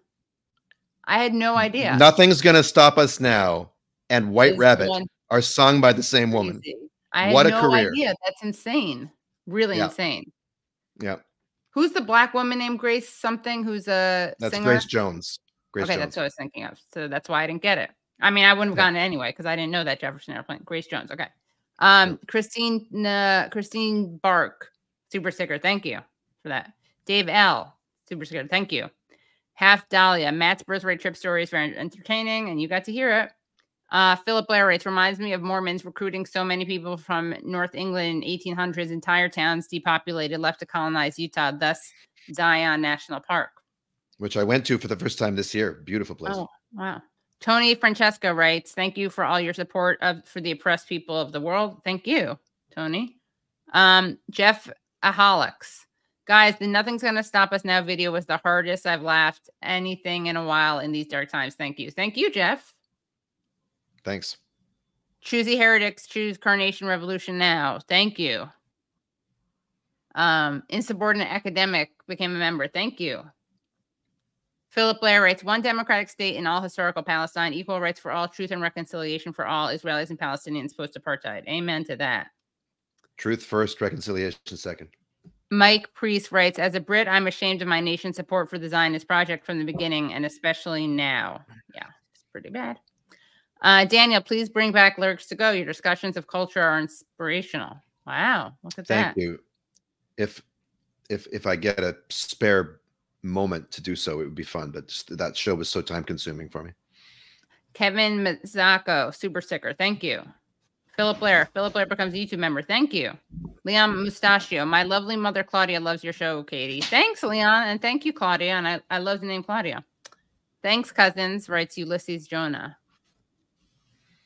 I had no idea. Nothing's gonna stop us now, and White Is Rabbit one are sung by the same woman. I had what a no career! idea. That's insane. Really Yeah. insane. Yeah, Who's the black woman named Grace something? Who's a that's singer? Grace Jones. Grace okay, Jones. that's what I was thinking of. So that's why I didn't get it. I mean, I wouldn't have gotten it anyway because I didn't know that Jefferson Airplane. Grace Jones. Okay. Um, Christine uh, Christine Bark, super sticker. Thank you for that. Dave L, super sticker. Thank you. Half Dahlia, Matt's birthright trip story is very entertaining, and you got to hear it. Uh, Philip Blair writes, reminds me of Mormons recruiting so many people from North England in 1800s, entire towns depopulated, left to colonize Utah, thus Zion National Park. which I went to for the first time this year. Beautiful place. Oh, wow. Tony Francesca writes, "Thank you for all your support of for the oppressed people of the world. Thank you, Tony." Um, Jeff Aholix, guys, the nothing's gonna stop us now video was the hardest I've laughed anything in a while in these dark times. Thank you, thank you, Jeff. Thanks. Choosy heretics choose Carnation Revolution now. Thank you. Um, insubordinate academic became a member. Thank you. Philip Blair writes one democratic state in all historical Palestine, equal rights for all, truth and reconciliation for all Israelis and Palestinians post apartheid. Amen to that. Truth first, reconciliation second. Mike Priest writes, as a Brit, I'm ashamed of my nation's support for the Zionist project from the beginning and especially now. Yeah, it's pretty bad. Uh, Daniel, please bring back lyrics to go. Your discussions of culture are inspirational. Wow, look at Thank that. Thank you. If if if I get a spare moment to do so, it would be fun. But just that show was so time consuming for me. Kevin Mazzacco, super sticker. Thank you. Philip Blair. Philip Blair becomes a YouTube member. Thank you. Leon Mustachio. My lovely mother Claudia loves your show, Katie. Thanks, Leon. And thank you, Claudia. And I, I love the name Claudia. Thanks, cousins, writes Ulysses Jonah.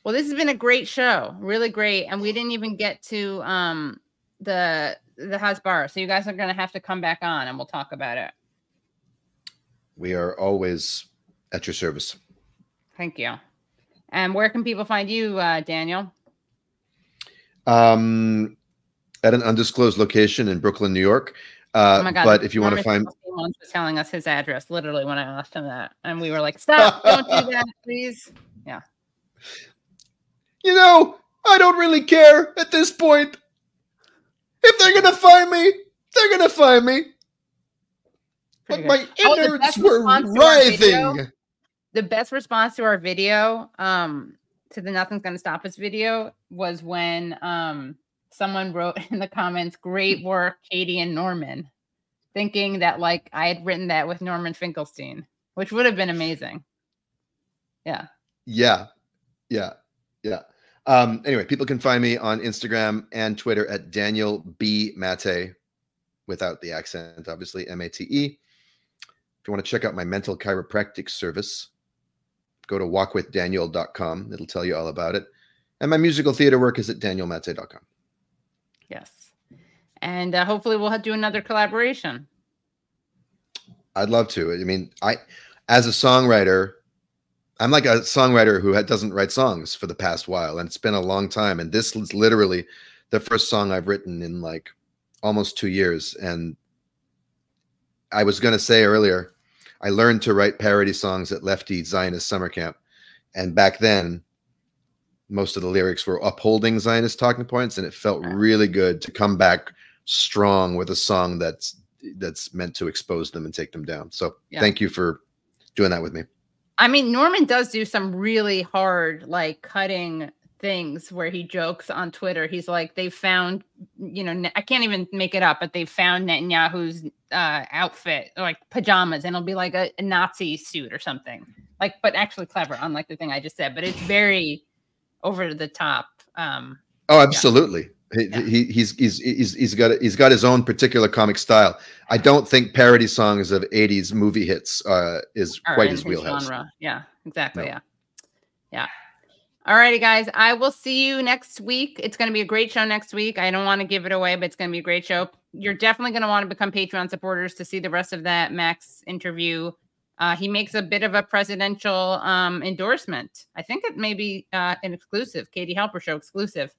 Well, this has been a great show, really great, and we didn't even get to um the the Hasbara, so you guys are gonna have to come back on, and we'll talk about it. We are always at your service. Thank you. And where can people find you, uh, Daniel? Um, at an undisclosed location in Brooklyn, New York. Uh, oh my god! But if you want to find, was telling us his address literally when I asked him that, and we were like, "Stop! don't do that, please." Yeah. you know, I don't really care at this point. If they're gonna find me, they're gonna find me. But Pretty my good. Oh, innards best were video- writhing. the best response to our video um to the nothing's gonna stop us video was when um someone wrote in the comments great work katie and norman thinking that like i had written that with norman finkelstein which would have been amazing. Yeah. Yeah, yeah, yeah. Um, anyway, people can find me on Instagram and Twitter at Daniel B. Mate, without the accent, obviously M A T E. If you want to check out my mental chiropractic service, go to walkwithdaniel.com. It'll tell you all about it. And my musical theater work is at danielmate.com. yes and uh, hopefully we'll do another collaboration I'd love to. I mean, I, as a songwriter, I'm like a songwriter who doesn't write songs for the past while, and it's been a long time. And this is literally the first song I've written in like almost two years. And I was going to say earlier, I learned to write parody songs at Lefty Zionist Summer Camp, and back then, most of the lyrics were upholding Zionist talking points, and it felt really good to come back strong with a song that's that's meant to expose them and take them down. So Yeah. thank you for doing that with me. I mean, Norman does do some really hard, like cutting things where he jokes on Twitter. He's like, they found, you know, I can't even make it up, but they found Netanyahu's uh, outfit, like pajamas, and it'll be like a, a Nazi suit or something. Like, but actually clever, unlike the thing I just said. But it's very over the top. Um, Oh, absolutely. He, he, he's he's he's he's got he's got his own particular comic style. I don't think parody songs of '80s movie hits uh, is are quite in his wheelhouse. Genre. Yeah, exactly. No. Yeah. Yeah. All righty, guys. I will see you next week. It's going to be a great show next week. I don't want to give it away, but it's going to be a great show. You're definitely going to want to become Patreon supporters to see the rest of that Max interview. Uh, he makes a bit of a presidential um, endorsement. I think it may be uh, an exclusive, Katie Halper Show exclusive.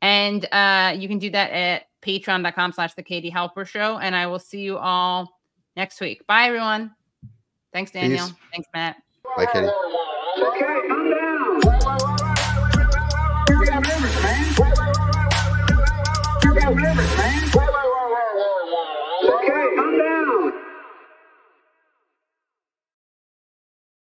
And uh, you can do that at patreon.com slash the Katie Halper Show. And I will see you all next week. Bye, everyone. Thanks, Daniel. Peace. Thanks, Matt. Bye, Katie. Okay, calm down. Got limits, man.